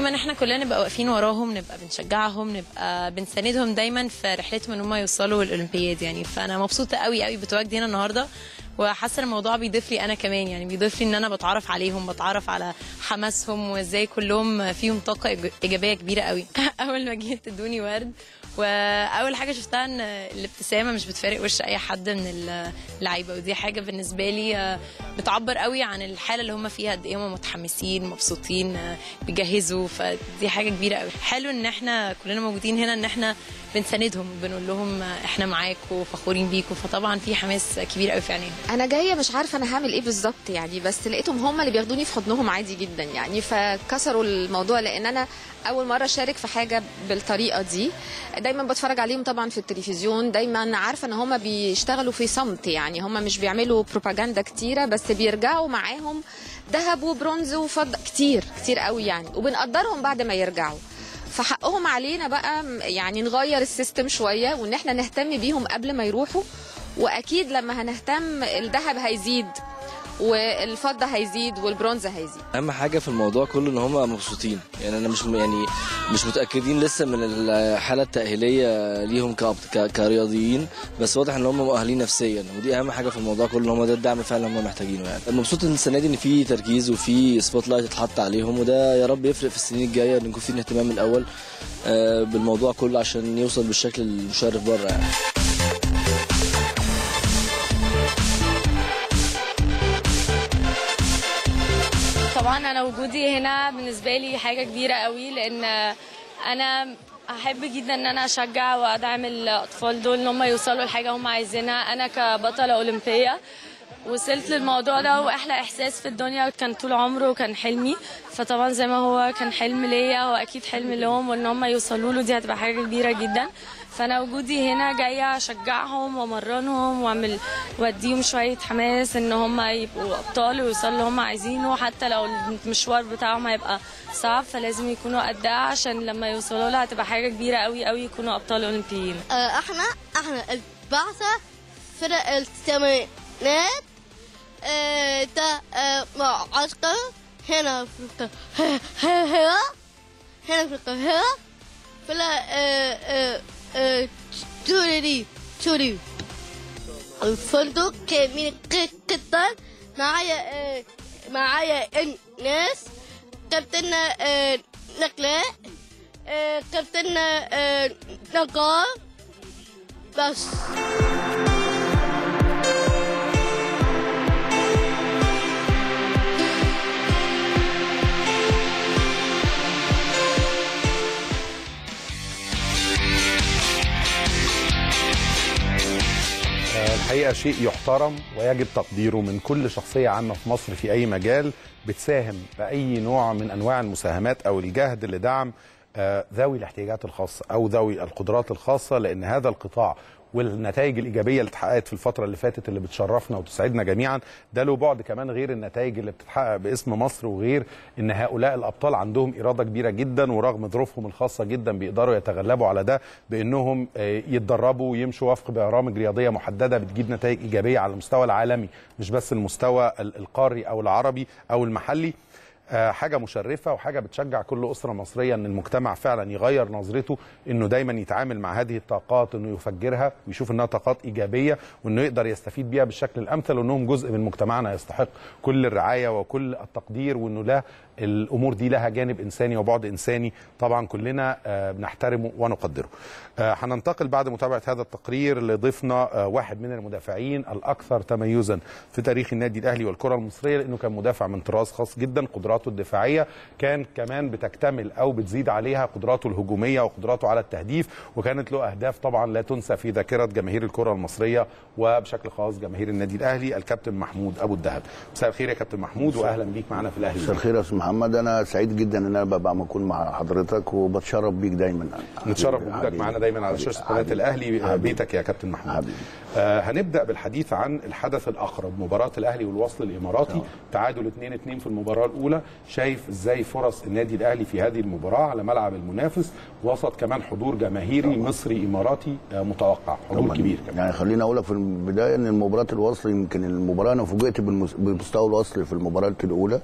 المهم ان إحنا كلنا نبقى واقفين وراهم نبقى بنشجعهم نبقى بنساندهم دايما في رحلتهم إن هم يوصلوا الاولمبياد يعني. فأنا مبسوطة قوي قوي بتواجدي هنا النهارده وحاسة الموضوع بيضيف لي أنا كمان يعني بيضيف لي إن أنا بتعرف عليهم بتعرف على حماسهم وإزاي كلهم فيهم طاقة إيجابية كبيرة قوي. أول ما جيت ادوني ورد وأول حاجة شفتها إن الابتسامة مش بتفارق وش أي حد من اللعيبة ودي حاجة بالنسبة لي آه، بتعبر قوي عن الحالة اللي هم فيها قد إيه متحمسين مبسوطين آه، بيجهزوا فدي حاجة كبيرة قوي. حلو إن إحنا كلنا موجودين هنا إن إحنا بنساندهم وبنقول لهم إحنا معاكم وفخورين بيكم فطبعا في حماس كبير قوي في عينيهم أنا جاية مش عارفة أنا هعمل إيه بالظبط يعني بس لقيتهم هم اللي بياخدوني في حضنهم عادي جدا يعني فكسروا الموضوع لأن أنا أول مرة أشارك في حاجة بالطريقة دي. دايما بتفرج عليهم طبعا في التلفزيون. دايما عارفة إن هم بيشتغلوا في صمت يعني هم مش بيعملوا بروباجندا كتيرة بس بيرجعوا معاهم ذهب وبرونز وفضه كتير كتير قوي يعني وبنقدرهم بعد ما يرجعوا. فحقهم علينا بقى يعني نغير ال system شوية وإن إحنا نهتم بيهم قبل ما يروحوا. وأكيد لما هنهتم الذهب هيزيد. والفضة هيزيد والبرونز هيزيد. أهم حاجة في الموضوع كله إن هم مبسوطين. يعني أنا مش يعني مش متأكدين لسه من الحالة التأهيلية ليهم كرياضيين بس واضح إن هم مؤهلين نفسيا. ودي أهم حاجة في الموضوع كله إن هم ده الدعم فعلا هم محتاجينه يعني. مبسوط إن السنة دي إن في تركيز وفي spotlight اتحط عليهم وده يا رب يفرق في السنين الجاية إن يكون في اهتمام الأول آه، بالموضوع كله عشان يوصل بالشكل المشرف بره يعني. طبعا أنا وجودي هنا بالنسبة لي حاجة كبيرة قوي لأن أنا أحب جدا إن أنا أشجع وأدعم الأطفال دول إن هم يوصلوا لحاجة هم عايزينها. أنا كبطلة أولمبية وصلت للموضوع ده وأحلى إحساس في الدنيا كان طول عمره كان حلمي. فطبعا زي ما هو كان حلم ليا هو أكيد حلم لهم وإن هم يوصلوا له دي هتبقى حاجة كبيرة جدا. فانا وجودي هنا جاية اشجعهم وامرنهم واعمل واديهم شوية حماس ان هم يبقوا أبطال ويوصلوا اللي هم عايزينه. حتى لو المشوار بتاعهم هيبقى صعب فلازم يكونوا قدها عشان لما يوصلوا لها هتبقى حاجة كبيرة قوي قوي يكونوا أبطال أولمبيين. آه، إحنا إحنا البعثة فرق الثمانينات آه، ده آه، معسكر هنا في القاهرة. هنا في آه، آه، آه، توري توري الفندق جميل جدا معايا معايا الناس كابتن نقلاء كابتن نقار بس الحقيقة شيء يحترم ويجب تقديره من كل شخصية عامة في مصر في أي مجال بتساهم بأي نوع من أنواع المساهمات أو الجهد لدعم آه، ذوي الاحتياجات الخاصة أو ذوي القدرات الخاصة لأن هذا القطاع والنتائج الإيجابية اللي اتحققت في الفترة اللي فاتت اللي بتشرفنا وتسعدنا جميعا. ده له بعد كمان غير النتائج اللي بتتحقق باسم مصر وغير إن هؤلاء الأبطال عندهم إرادة كبيرة جدا ورغم ظروفهم الخاصة جدا بيقدروا يتغلبوا على ده بإنهم آه، يتدربوا ويمشوا وفق برامج رياضية محددة بتجيب نتائج إيجابية على المستوى العالمي مش بس المستوى ال- القاري أو العربي أو المحلي. حاجة مشرفة وحاجة بتشجع كل أسرة مصرية إن المجتمع فعلا يغير نظرته إنه دايما يتعامل مع هذه الطاقات إنه يفجرها ويشوف إنها طاقات إيجابية وإنه يقدر يستفيد بيها بالشكل الأمثل وإنهم جزء من مجتمعنا يستحق كل الرعاية وكل التقدير وإنه لا الأمور دي لها جانب إنساني وبعد إنساني طبعا كلنا آه، بنحترمه ونقدره. آه، هننتقل بعد متابعة هذا التقرير لضيفنا آه، واحد من المدافعين الأكثر تميزا في تاريخ النادي الأهلي والكرة المصرية لأنه كان مدافع من طراز خاص جدا قدراته الدفاعية كان كمان بتكتمل أو بتزيد عليها قدراته الهجومية وقدراته على التهديف وكانت له أهداف طبعا لا تنسى في ذاكرة جماهير الكرة المصرية وبشكل خاص جماهير النادي الأهلي الكابتن محمود أبو الدهب. مساء الخير يا كابتن محمود واهلا بيك معنا في الأهلي. مساء الخير يا أستاذ محمد أنا سعيد جدا إن أنا ببقى بكون مع حضرتك وبتشرف بيك دايما نتشرف بوجودك. معانا دايما على شاشة قناة. الأهلي حبيبي. بيتك يا كابتن محمود حبيبي. آه هنبدأ بالحديث عن الحدث الأقرب مباراة الأهلي والوصل الإماراتي. تعادل 2 2 في المباراة الأولى. شايف إزاي فرص النادي الأهلي في هذه المباراة على ملعب المنافس؟ وسط كمان حضور جماهيري مصري إماراتي آه متوقع. حضور طبعاً. كبير كمان. يعني خليني أقول لك في البداية إن المباراة الوصل يمكن المباراة أنا فوجئت بمستوى الوصل في المباراة الأولى.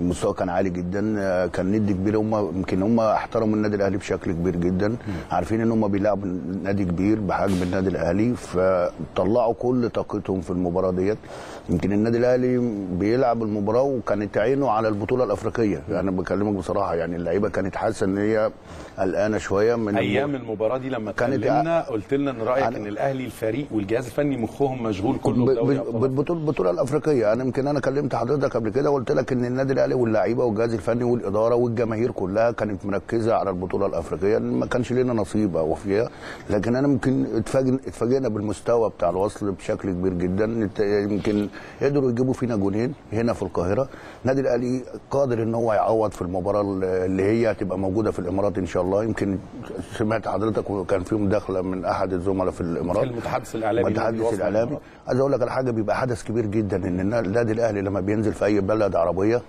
المستوى كان عالي جدا آه، كان ند كبير. هم يمكن هم احترموا النادي الأهلي بشكل كبير جدا. عارفين إن هم بيلعبوا نادي كبير بحجم النادي الأهلي. طلعوا كل طاقتهم في المباراة ديت. يمكن النادي الأهلي بيلعب المباراة وكانت عينه على البطولة الأفريقية. أنا بكلمك بصراحة يعني اللعيبة كانت حاسة إن هي قلقانة شوية من أيام المباراة دي لما كانت- اتكلمنا قلت لنا إن رأيك أنا- إن الأهلي الفريق والجهاز الفني مخهم مشغول كله بالبطوله البطوله الأفريقية. أنا يمكن أنا كلمت حضرتك قبل كده وقلت لك إن النادي الأهلي واللعيبة والجهاز الفني والإدارة والجماهير كلها كانت مركزة على البطولة الأفريقية. ما كانش لنا نصيب أو فيها. لكن أنا ممكن اتفاجئ اتفاجئنا بالمستوى بتاع الوصل بشكل كبير جدا. يمكن قدروا يجيبوا فينا جونين هنا في القاهرة. النادي الأهلي قادر إن هو يعوض في المباراة اللي هي هتبقى موجودة في الإمارات إن شاء الله يمكن سمعت حضرتك وكان في مداخلة من أحد الزملاء في الإمارات. المتحدث الإعلامي المتحدث الإعلامي. عايز أقول لك على حاجة بيبقى حدث كبير جدا إن النا- النادي الأهلي لما بينزل في أي بلد عربية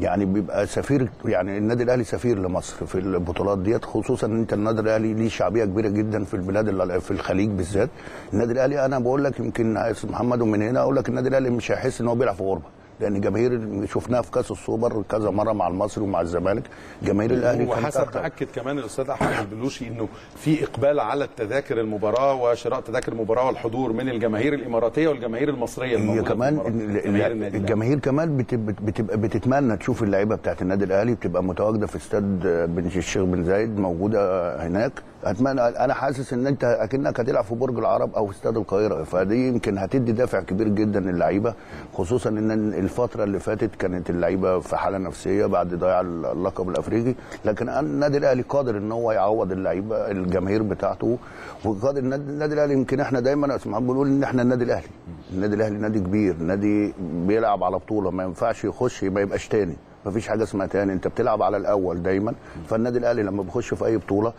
يعني بيبقى سفير يعني النادي الأهلي سفير لمصر في البطولات ديت خصوصا إن أنت النادي الأهلي ليه شعبية كبيرة جدا في البلاد اللي في الخليج بالذات. النادي الأهلي أنا بقول لك يمكن محمد ومن هنا أقول لك النادي الأهلي مش هيحس إن هو بيلعب في غربة. لأن جماهير شفناها في كأس السوبر كذا مرة مع المصري ومع الزمالك جماهير الأهلي وحسب. ما اكد كمان الأستاذ أحمد البلوشي إنه في إقبال على التذاكر المباراة وشراء تذاكر المباراة والحضور من الجماهير الإماراتية والجماهير المصرية هي كمان الأهلي. الجماهير كمان بت- بت- بتبقى بتتمنى تشوف اللعيبة بتاعت النادي الأهلي بتبقى متواجدة في استاد بن الشيخ بن زايد موجودة هناك اتمنى أنا حاسس إن أنت أكنك هتلعب في برج العرب أو في استاد القاهرة فدي يمكن هتدي دافع كبير جدا للعيبة خصوصا إن الفترة اللي فاتت كانت اللعيبة في حالة نفسية بعد ضياع اللقب الأفريقي لكن النادي الأهلي قادر إن هو يعوض اللعيبة الجماهير بتاعته وقادر النادي الأهلي يمكن إحنا دايما محمد بنقول إن إحنا النادي الأهلي. النادي الأهلي نادي كبير نادي بيلعب على بطولة ما ينفعش يخش ما يبقاش تاني. ما فيش حاجة اسمها تاني. أنت بتلعب على الأول دايما. فالنادي الأهلي لما بيخش في أي بطولة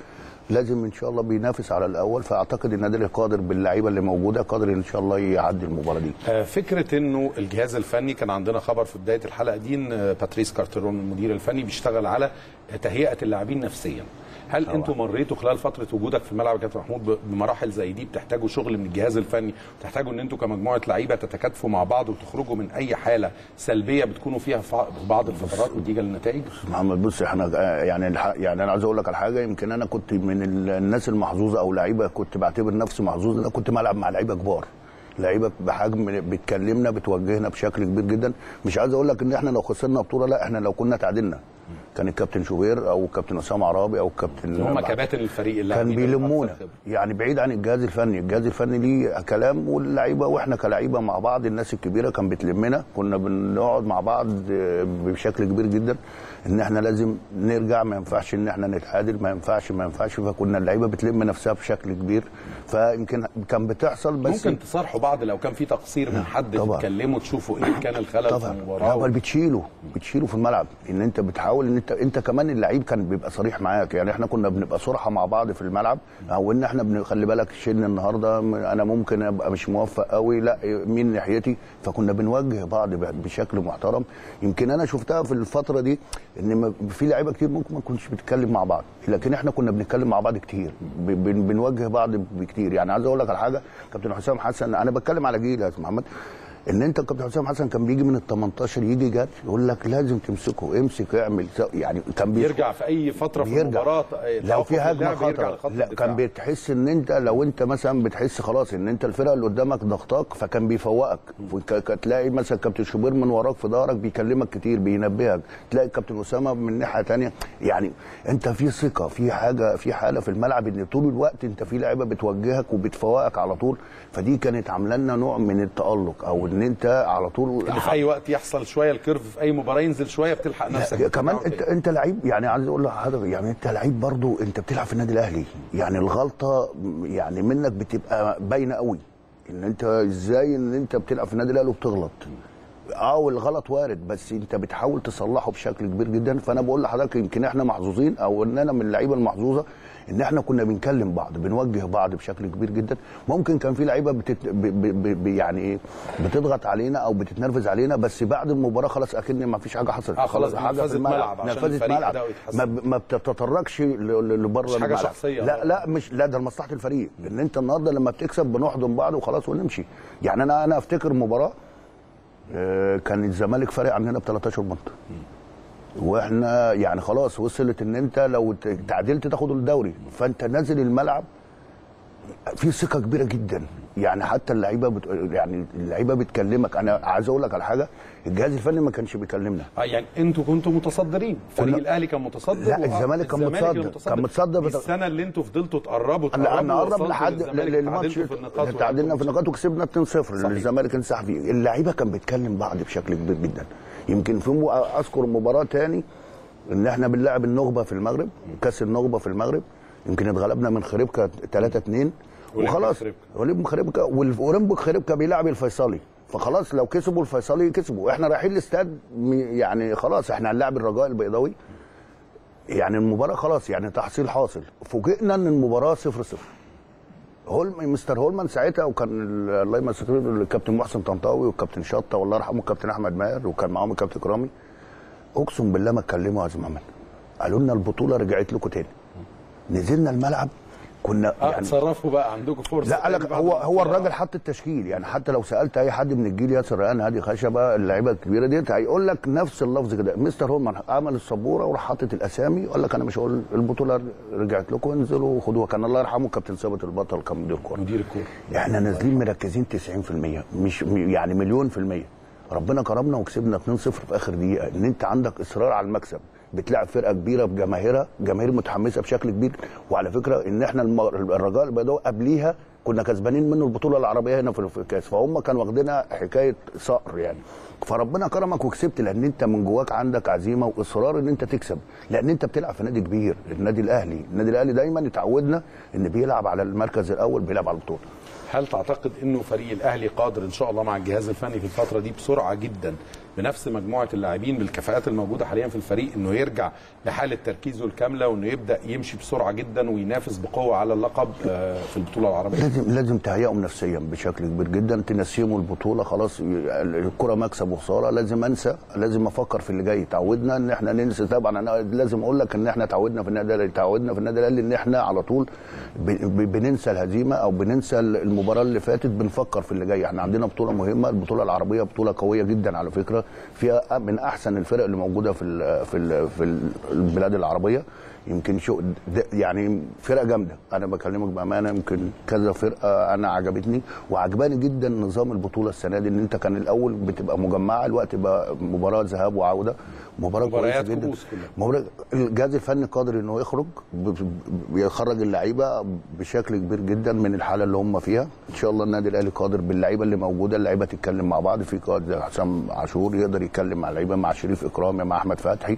لازم إن شاء الله بينافس على الأول فأعتقد النادي الاهلي قادر باللعيبة اللي موجودة قادر إن شاء الله يعدي المباراة دي. آه، فكرة إنه الجهاز الفني كان عندنا خبر في بداية الحلقة دي إن آه، باتريس كارترون المدير الفني بيشتغل على تهيئة اللاعبين نفسيا. هل طبعا. أنتم مريتوا خلال فترة وجودك في الملعب يا كابتن محمود بمراحل زي دي؟ بتحتاجوا شغل من الجهاز الفني؟ بتحتاجوا ان أنتم كمجموعة لعيبة تتكاتفوا مع بعض وتخرجوا من أي حالة سلبية بتكونوا فيها في بعض الفترات نتيجه للنتائج؟ محمد بص إحنا آه، يعني. يعني أنا عايز أقول لك على حاجة. يمكن أنا كنت من ال- الناس المحظوظة أو لعيبة كنت بعتبر نفسي محظوظ ان أنا كنت بلعب مع لعيبة كبار. لعيبة بحجم بتكلمنا بتوجهنا بشكل كبير جدا. مش عايز أقول لك إن إحنا لو خسرنا بطولة لا إحنا لو كنا تعادلنا. كان الكابتن شوبير أو الكابتن أسامة عرابي أو الكابتن هم كباتن الفريق اللي كان بيلمونا. يعني بعيد عن الجهاز الفني. الجهاز الفني ليه كلام واللعيبة وإحنا كلعيبة مع بعض الناس الكبيرة كان بتلمنا. كنا بنقعد مع بعض بشكل كبير جدا إن إحنا لازم نرجع. ما ينفعش إن إحنا نتعادل. ما ينفعش ما ينفعش. فكنا اللعيبة بتلم نفسها بشكل كبير. فيمكن كان بتحصل بس ممكن تصارحوا بعض لو كان في تقصير من حد طبعا. تتكلموا تشوفوا إيه كان الخلل في طبعا. المباراة. لا بل بتشيله بتشيله في الملعب. إن أنت بتحاول إن أنت أنت كمان اللعيب كان بيبقى صريح معاك. يعني إحنا كنا بنبقى صراحة مع بعض في الملعب. أو إن إحنا خلي بالك شيلني النهارده أنا ممكن أبقى مش موفق قوي لا مين ناحيتي. فكنا بنوجه بعض بشكل محترم. يمكن أنا شفتها في الفترة دي إن في لعيبة كتير ممكن ما كنتش بتتكلم مع بعض. لكن إحنا كنا بنتكلم مع بعض كتير. بنوجه بعض بكتير يعني عايز أقول لك على حاجة كابتن حسام حسن أنا بتكلم على جيل يا محمد. ان انت كابتن حسام حسن كان بيجي من ال 18 يجي جد يقول لك لازم تمسكه امسك اعمل يعني كان بيش- يرجع في أي فترة في بيرجع. المباراة لو في هجمة خطر لا. كان بتحس إن أنت لو أنت مثلا بتحس خلاص إن أنت الفرقة اللي قدامك ضغطاك فكان بيفوقك. تلاقي مثلا كابتن شوبير من وراك في ظهرك بيكلمك كتير بينبهك. تلاقي كابتن أسامة من ناحية تانية. يعني أنت في ثقة في حاجة في حالة في الملعب إن طول الوقت أنت في لعيبة بتوجهك وبتفوقك على طول. فدي كانت عاملة لنا نوع من التألق أو ان انت على طول اللي في اي وقت يحصل شوية ال curve في اي مباراة ينزل شوية بتلحق نفسك. كمان انت انت لعيب يعني عايز أقول لحضرتك يعني انت لعيب برضو انت بتلعب في النادي الاهلي. يعني الغلطة يعني منك بتبقى باينة قوي. ان انت إزاي ان انت بتلعب في النادي الاهلي وبتغلط. آه والغلط وارد بس انت بتحاول تصلحه بشكل كبير جدا. فأنا بقول لحضرتك يمكن إحنا محظوظين أو ان أنا من اللعيبة المحظوظة إن إحنا كنا بنكلم بعض بنوجه بعض بشكل كبير جدا. ممكن كان في لعيبة بتت... ب... ب... ب... يعني إيه بتضغط علينا أو بتتنرفز علينا بس بعد المباراة خلاص اكن ما فيش حاجة حصلت. آه، خلاص حاجة نفذت في الملعب نفذت ملعب. ما, ب... ما بتتطرقش ل- ل- لبره مش الملعب. شخصية. لا لا مش لا ده لمصلحة الفريق. إن أنت النهارده لما بتكسب بنحضن بعض وخلاص ونمشي. يعني أنا أنا أفتكر مباراة آه، كان الزمالك فارق عننا ب 13 نقطه وإحنا يعني خلاص وصلت ان انت لو تعادلت تاخد الدوري. فانت نازل الملعب في ثقة كبيرة جدا. يعني حتى اللعيبة بت... يعني اللعيبة بتكلمك. أنا عايز أقول لك على حاجة. الجهاز الفني ما كانش بيكلمنا. آه يعني أنتوا كنتوا متصدرين. فريق الأهلي كان متصدر لا، الزمالك كان متصدر. كان متصدر بت- السنة اللي أنتوا فضلتوا تقربوا تقربوا نقرب وصلتوا لحد للزمالك، للماتش تعادلتوا في النقاط تعادلنا في النقاط وكسبنا 2-0 صحيح. الزمالك انسحب فيه. اللعيبة كان بيتكلم بعض بشكل كبير جدا. يمكن في مو... أذكر مباراة تاني إن إحنا بنلعب النخبة في المغرب كأس النخبة في المغرب. يمكن اتغلبنا من خريبكا 3 2 ولعبنا وخلاص. ولعبنا خريبكا. والاولمبيك خريبكا بيلعب الفيصلي. فخلاص لو كسبوا الفيصلي كسبوا. إحنا رايحين الاستاد يعني خلاص إحنا هنلاعب الرجاء البيضاوي. يعني المباراة خلاص يعني تحصيل حاصل. فوجئنا إن المباراة 0 0 هولم مستر هولمان ساعتها وكان ال- الله يمسيه الكابتن محسن طنطاوي والكابتن شطة والله يرحمه الكابتن أحمد ماهر وكان معاهم الكابتن كرامي. أقسم بالله ما اتكلموا يا زلمه قالوا لنا البطولة رجعت لكم تاني. نزلنا الملعب كنا آه تصرفوا بقى عندكم فرصة لا قال لك هو هو. الراجل حط التشكيل يعني حتى لو سألت أي حد من الجيل ياسر ريان هادي خشبة اللعيبة الكبيرة ديت هيقول لك نفس اللفظ كده مستر هولمان عمل السبورة وراح حاطط الأسامي وقال لك أنا مش هقول البطولة رجعت لكم انزلوا خدوها كان الله يرحمه كابتن ثابت البطل كان مدير كوره مدير الكورة. إحنا نازلين مركزين 90% مش يعني مليون في المية. ربنا كرمنا وكسبنا 2-0 في آخر دقيقة إن أنت عندك إصرار على المكسب. بتلعب فرقة كبيرة بجماهيرها جماهير متحمسة بشكل كبير. وعلى فكرة إن إحنا الرجاء البيضاوي قبليها كنا كسبانين منه البطولة العربية هنا في الكاس. فهم كانوا واخدينها حكاية صقر يعني. فربنا كرمك وكسبت لأن أنت من جواك عندك عزيمة وإصرار إن أنت تكسب. لأن أنت بتلعب في نادي كبير النادي الأهلي. النادي الأهلي دايما اتعودنا إن بيلعب على المركز الأول بيلعب على البطولة. هل تعتقد إنه فريق الأهلي قادر إن شاء الله مع الجهاز الفني في الفترة دي بسرعة جدا بنفس مجموعة اللاعبين بالكفاءات الموجودة حاليا في الفريق إنه يرجع لحاله تركيزه الكامله وإنه يبدأ يمشي بسرعة جدا وينافس بقوة على اللقب آه، في البطولة العربية. لازم لازم تهيئهم نفسيا بشكل كبير جدا تنسيهم البطولة خلاص الكرة مكسب وخسارة. لازم أنسى لازم أفكر في اللي جاي. تعودنا إن إحنا ننسى. طبعا أنا لازم أقول لك إن إحنا تعودنا في النادي الأهلي. تعودنا في النادي الأهلي إن إحنا على طول بننسى الهزيمة أو بننسى المباراة اللي فاتت. بنفكر في اللي جاي. إحنا عندنا بطولة مهمة. البطولة العربية بطولة قوية جدا على فكرة. فيها من أحسن الفرق اللي موجودة في في في ال- البلاد العربية. يمكن شو يعني فرقة جامدة. أنا بكلمك بأمانة يمكن كذا فرقة أنا عجبتني وعجباني جدا نظام البطولة السنة دي إن أنت كان الأول بتبقى مجمعه الوقت بقى مباراة ذهاب وعودة مباراة كويسة جدا. مباراة الجهاز الفني قادر إنه يخرج بيخرج اللعيبة بشكل كبير جدا من الحالة اللي هم فيها. إن شاء الله النادي الأهلي قادر باللعيبة اللي موجودة اللعيبة تتكلم مع بعض. في قائد زي حسام عاشور يقدر يتكلم مع اللعيبة مع شريف اكرامي مع أحمد فتحي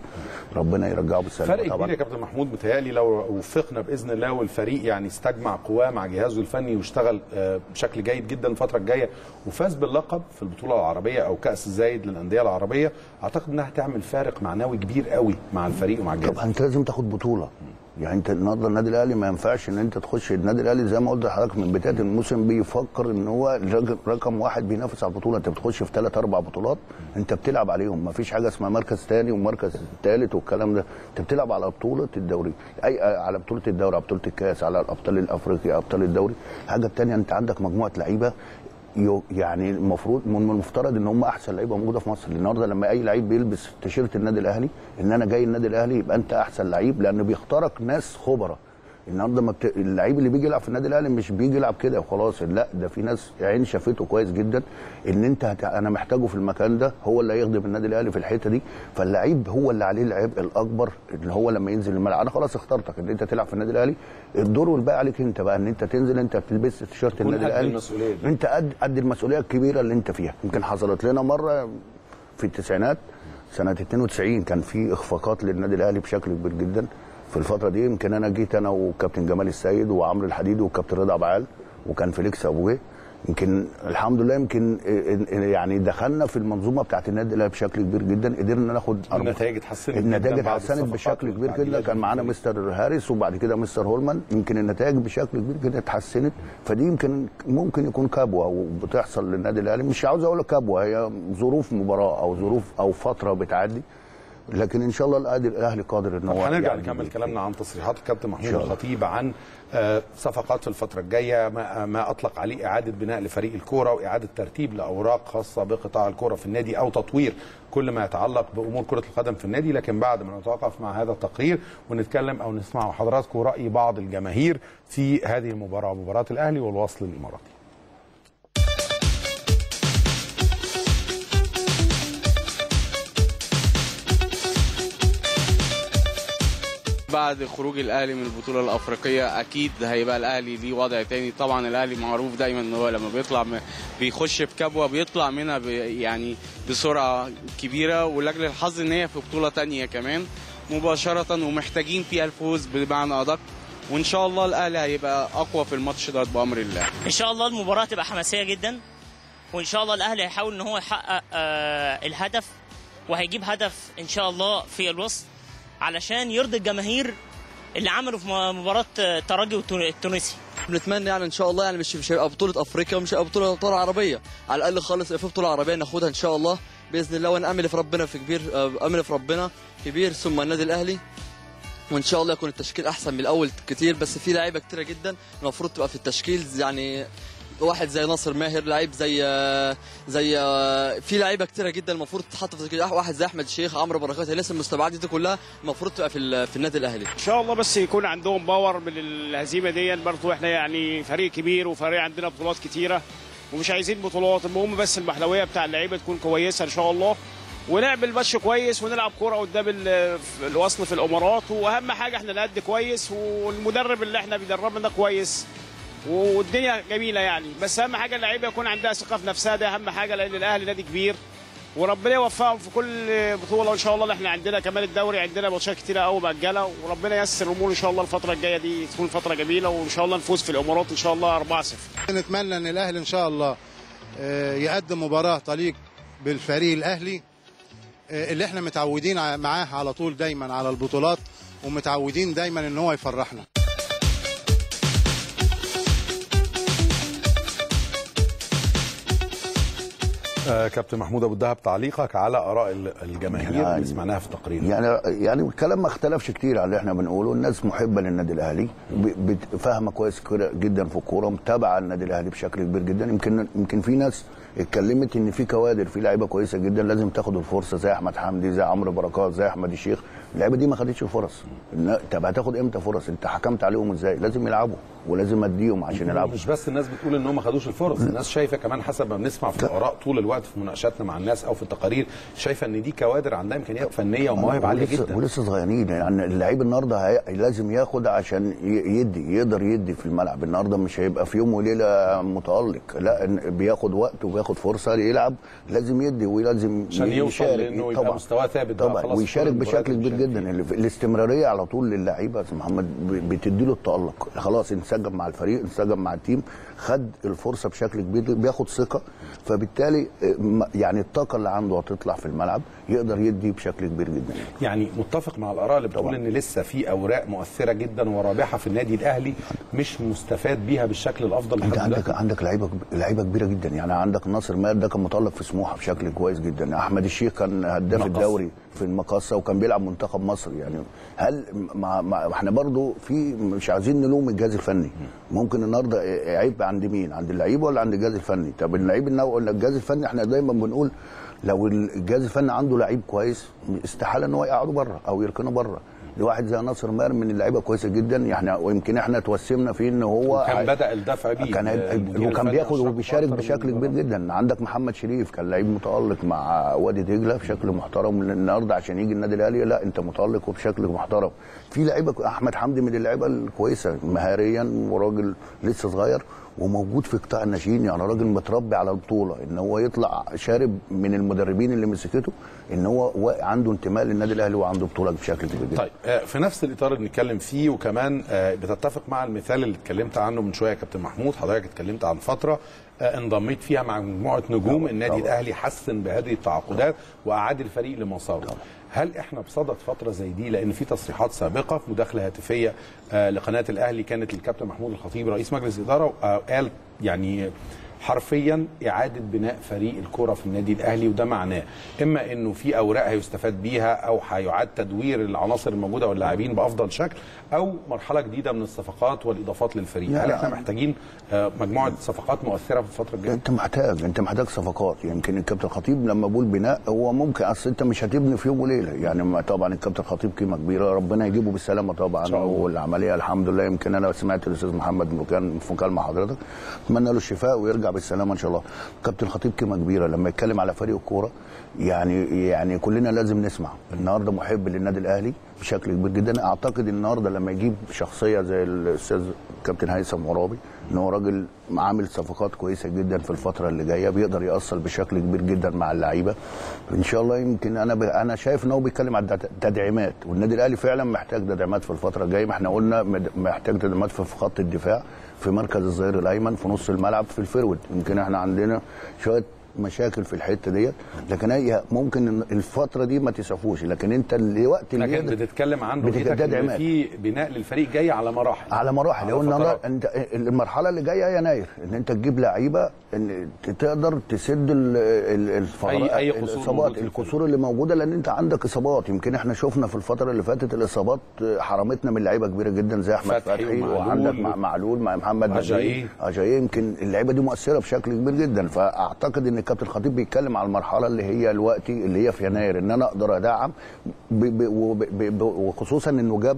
ربنا يرجعه بالسلامة فرق كبير يا كابتن محمود. متهيألي لو وفقنا بإذن الله والفريق يعني استجمع قواه مع جهازه الفني واشتغل آه، بشكل جيد جدا الفترة الجاية وفاز باللقب في البطولة العربية أو كأس الزايد للأندية العربية أعتقد إنها هتعمل فارق معنوي كبير قوي مع الفريق ومع الجهاز. طبعا أنت لازم تاخد بطولة. يعني انت النهارده النادي الاهلي ما ينفعش ان انت تخش النادي الاهلي زي ما قلت لحضرتك من بداية الموسم بيفكر ان هو رقم واحد بينافس على البطولة. انت بتخش في ثلاث أربع بطولات انت بتلعب عليهم. ما فيش حاجة اسمها مركز ثاني ومركز ثالث والكلام ده. انت بتلعب على بطولة الدوري. اي على بطولة الدوري على بطولة الكاس على الأبطال الأفريقي أبطال الدوري. الحاجة الثانية انت عندك مجموعة لعيبة يعني المفروض من المفترض إن هم أحسن لعيبة موجودة في مصر. النهارده لما أي لعيب بيلبس تيشيرت النادي الأهلي إن أنا جاي النادي الأهلي يبقى أنت أحسن لعيب لأن بيختارك ناس خبراء. النهارده ما بت... اللعيب اللي بيجي يلعب في النادي الاهلي مش بيجي يلعب كده وخلاص. لا ده في ناس عين شافته كويس جدا إن أنت هت... أنا محتاجه في المكان ده هو اللي هيخدم النادي الأهلي في الحتة دي. فاللعيب هو اللي عليه العبء الأكبر اللي هو لما ينزل الملعب. أنا خلاص اخترتك إن أنت تلعب في النادي الأهلي. الدور والباقي عليك أنت بقى إن أنت تنزل أنت تلبس تيشيرت النادي الأهلي. أنت قد قد المسؤولية الكبيرة اللي أنت فيها. يمكن حصلت لنا مرة في التسعينات سنة 92 كان في إخفاقات للنادي الأهلي بشكل كبير جدا. في الفترة دي يمكن أنا جيت أنا وكابتن جمال السيد وعمرو الحديدي وكابتن رضا عبعال وكان فيليكس أبواه يمكن الحمد لله يمكن يعني دخلنا في المنظومة بتاعت النادي الأهلي بشكل كبير جدا قدرنا ناخد. النتائج اتحسنت النتائج اتحسنت بشكل كبير جدا. كان معانا مستر هاريس وبعد كده مستر هولمان. يمكن النتائج بشكل كبير جدا اتحسنت. فدي يمكن ممكن يكون كبوة وبتحصل للنادي الأهلي. مش عاوز أقول لك كبوة هي ظروف مباراة أو ظروف أو فترة بتعدي. لكن إن شاء الله الاهلي الأهلي قادر ان هو هنرجع يعني نكمل كلامنا عن تصريحات الكابتن محمود. الخطيب عن آه، صفقات في الفترة الجاية ما, ما أطلق عليه إعادة بناء لفريق الكورة وإعادة ترتيب لأوراق خاصة بقطاع الكورة في النادي أو تطوير كل ما يتعلق بأمور كرة القدم في النادي. لكن بعد ما نتوقف مع هذا التقرير ونتكلم أو نسمع حضراتكم رأي بعض الجماهير في هذه المباراة مباراة الأهلي والوصل الإماراتي. بعد خروج الأهلي من البطولة الأفريقية أكيد هيبقى الأهلي ليه وضع تاني. طبعا الأهلي معروف دايما إن هو لما بيطلع بيخش في كبوه بيطلع منها يعني بسرعة كبيرة ولأجل الحظ إن هي في بطولة تانية كمان مباشرة ومحتاجين فيها الفوز بمعنى أدق. وإن شاء الله الأهلي هيبقى أقوى في الماتش ده بأمر الله. إن شاء الله المباراة تبقى حماسية جدا وإن شاء الله الأهلي هيحاول إن هو يحقق آه، الهدف وهيجيب هدف إن شاء الله في الوسط. علشان يرضي الجماهير اللي عملوا في مباراة الترجي التونسي. بنتمنى يعني إن شاء الله يعني مش مش هيبقى بطولة أفريقيا ومش هيبقى بطولة بطوله عربية. على الأقل خالص في بطولة عربية ناخدها إن شاء الله بإذن الله وأنا امل في ربنا في كبير آه، امل في ربنا كبير ثم النادي الأهلي. وإن شاء الله يكون التشكيل أحسن من الأول كتير بس في لعيبة كتيرة جدا المفروض تبقى في التشكيل يعني واحد زي ناصر ماهر لعيب زي زي في لعيبة كتيرة جدا المفروض تتحط في التشكيل. واحد زي أحمد الشيخ عمرو بركات الناس المستبعدة دي كلها المفروض تبقى في في النادي الأهلي. إن شاء الله بس يكون عندهم باور من الهزيمة دي. برضه إحنا يعني فريق كبير وفريق عندنا بطولات كتيرة ومش عايزين بطولات. المهم بس المحلوية بتاع اللعيبة تكون كويسة إن شاء الله. ونعمل ماتش كويس ونلعب كورة قدام الوصل في الإمارات. وأهم حاجة إحنا نأدي كويس والمدرب اللي إحنا بيدربنا ده كويس. والدنيا جميلة يعني. بس أهم حاجة اللعيبة يكون عندها ثقة في نفسها ده أهم حاجة لأن الأهلي نادي كبير. وربنا يوفقهم في كل بطولة وإن شاء الله اللي إحنا عندنا كمان الدوري عندنا ماتشات كتيرة قوي مأجلة وربنا ييسر الأمور إن شاء الله الفترة الجاية دي تكون فترة جميلة وإن شاء الله نفوز في الإمارات إن شاء الله 4-0 نتمنى إن الأهلي إن شاء الله آه، يقدم مباراة تليق بالفريق الأهلي آه، اللي إحنا متعودين معاه على طول دايما على البطولات ومتعودين دايما إن هو يفرحنا. آه كابتن محمود أبو الدهب تعليقك على آراء ال- الجماهير يعني- اللي سمعناها في التقرير. يعني يعني الكلام ما اختلفش كتير على اللي إحنا بنقوله. الناس محبة للنادي الأهلي فاهمة كويس جدا في الكورة متابعة النادي الأهلي بشكل كبير جدا. يمكن يمكن في ناس اتكلمت إن في كوادر في لعيبة كويسة جدا لازم تاخد الفرصة زي أحمد حمدي زي عمرو بركات زي أحمد الشيخ. اللعيبة دي ما خدتش فرص طب هتاخد إمتى فرص؟ أنت حكمت عليهم إزاي؟ لازم يلعبوا. ولازم اديهم عشان يلعبوا. مش بس الناس بتقول إن هم ما خدوش الفرص الناس شايفة كمان حسب ما بنسمع في الآراء طول الوقت في مناقشاتنا مع الناس أو في التقارير شايفة إن دي كوادر عندها إمكانيات فنية ومواهب عالية جدا. ولسه صغيرين يعني اللعيب النهارده هي... لازم ياخد عشان يدي يقدر يدي في الملعب. النهارده مش هيبقى في يوم وليلة متألق لا بياخد وقت وبياخد فرصة يلعب لازم يدي ولازم عشان يوصل يشارك. لإنه يبقى مستواه ثابت طبعا. ويشارك بشكل كبير جدا. ال- الاستمرارية على طول للعيبة محمد بتدي له التألق. خلاص انسجم مع الفريق انسجم مع التيم. خد الفرصة بشكل كبير بياخد ثقة فبالتالي آه، يعني الطاقة اللي عنده هتطلع في الملعب يقدر يدي بشكل كبير جدا. يعني متفق مع الآراء اللي بتقول إن لسه في أوراق مؤثرة جدا ورابحة في النادي الأهلي مش مستفاد بيها بالشكل الأفضل أنت عندك عندك لعيبة لعيبة كبيرة جدا. يعني عندك ناصر ماهر ده كان متألق في سموحة بشكل كويس جدا. أحمد الشيخ كان هداف. الدوري في المقاصة وكان بيلعب منتخب مصر. يعني هل مع مع إحنا برضو في مش عايزين نلوم الجهاز الفني. ممكن النهارده عيب عند مين؟ عند اللعيبه ولا عند الجهاز الفني؟ طب اللعيب ولا الجهاز الفني إحنا دايما بنقول لو الجهاز الفني عنده لعيب كويس استحالة إن هو يقعده بره أو يركنه بره لواحد زي ناصر ماهر من اللعيبة كويسة جدا يعني ويمكن إحنا توسمنا فيه إن هو كان بدأ الدفع بيه كان المدير وكان بياخد وبيشارك بشكل كبير جدا. عندك محمد شريف كان لعيب متألق مع وادي دجلة بشكل محترم النهارده عشان يجي النادي الأهلي لا أنت متألق وبشكل محترم. في لعيبة أحمد حمدي من اللعيبة الكويسة مهاريا وراجل لسه صغير وموجود في قطاع الناشئين يعني راجل متربي على البطوله إن هو يطلع شارب من المدربين اللي مسكته إن هو عنده انتماء للنادي الأهلي وعنده بطولة بشكل كبير طيب آه، في نفس الإطار اللي بنتكلم فيه وكمان آه، بتتفق مع المثال اللي اتكلمت عنه من شوية يا كابتن محمود حضرتك اتكلمت عن فترة آه، انضميت فيها مع مجموعة نجوم النادي طبعاً. الأهلي حسن بهذه التعاقدات وأعاد الفريق لمساره هل إحنا بصدد فترة زي دي؟ لأن في تصريحات سابقة في مداخلة هاتفية لقناة الأهلي كانت الكابتن محمود الخطيب رئيس مجلس الإدارة آه، قال يعني حرفيا إعادة بناء فريق الكره في النادي الأهلي وده معناه إما إنه في أوراق هيستفاد بيها أو هيعاد تدوير العناصر الموجودة واللاعبين بأفضل شكل أو مرحلة جديدة من الصفقات والإضافات للفريق. هل لا. إحنا محتاجين آه، مجموعة صفقات مؤثرة في الفترة الجاية؟ أنت محتاج أنت محتاج صفقات. يمكن الكابتن الخطيب لما بقول بناء هو ممكن أصل أنت مش هتبني في يوم وليلة. يعني ما طبعا الكابتن الخطيب قيمة كبيرة ربنا يجيبه بالسلامة طبعا. والعملية الحمد لله. يمكن أنا سمعت الأستاذ محمد مكان في مكالمه حضرتك. أتمنى له الشفاء ويرجع بالسلامة إن شاء الله. الكابتن الخطيب قيمة كبيرة. لما يتكلم على فريق الكورة يعني يعني كلنا لازم نسمع. النهارده محب للنادي الأهلي بشكل كبير جدا. أعتقد النهارده لما يجيب شخصية زي الأستاذ كابتن هيثم عرابي إن هو راجل عامل صفقات كويسة جدا في الفترة اللي جاية بيقدر يأثر بشكل كبير جدا مع اللعيبة. إن شاء الله يمكن أنا ب... أنا شايف إن هو بيتكلم عن تد- تدعيمات. والنادي الأهلي فعلا محتاج تدعيمات في الفترة الجاية. ما إحنا قلنا محتاج تدعيمات في خط الدفاع في مركز الظهير الأيمن في نص الملعب في الفيرود يمكن إحنا عندنا شوية مشاكل في الحتة ديت لكن هي ممكن الفترة دي ما تسعفوش. لكن أنت الوقت اللي لكن بتتكلم عن رؤيتك إن. في بناء للفريق جاي على مراحل. على مراحل. لو. انت المرحلة اللي جاية يناير إن أنت تجيب لعيبة إن تقدر تسد ال- ال- الفقرات أي- أي قصور موجود الاصابات القصور اللي موجودة لأن أنت عندك إصابات. يمكن إحنا شفنا في الفترة اللي فاتت الإصابات حرمتنا من لعيبة كبيرة جدا زي أحمد فتحي وعندك مع معلول مع محمد. نبيل اجاييه يمكن اللعيبة دي مؤثرة بشكل كبير جدا. فأعتقد إن الكابتن الخطيب بيتكلم على المرحلة اللي هي دلوقتي اللي هي في يناير إن أنا أقدر أدعم وخصوصا إنه جاب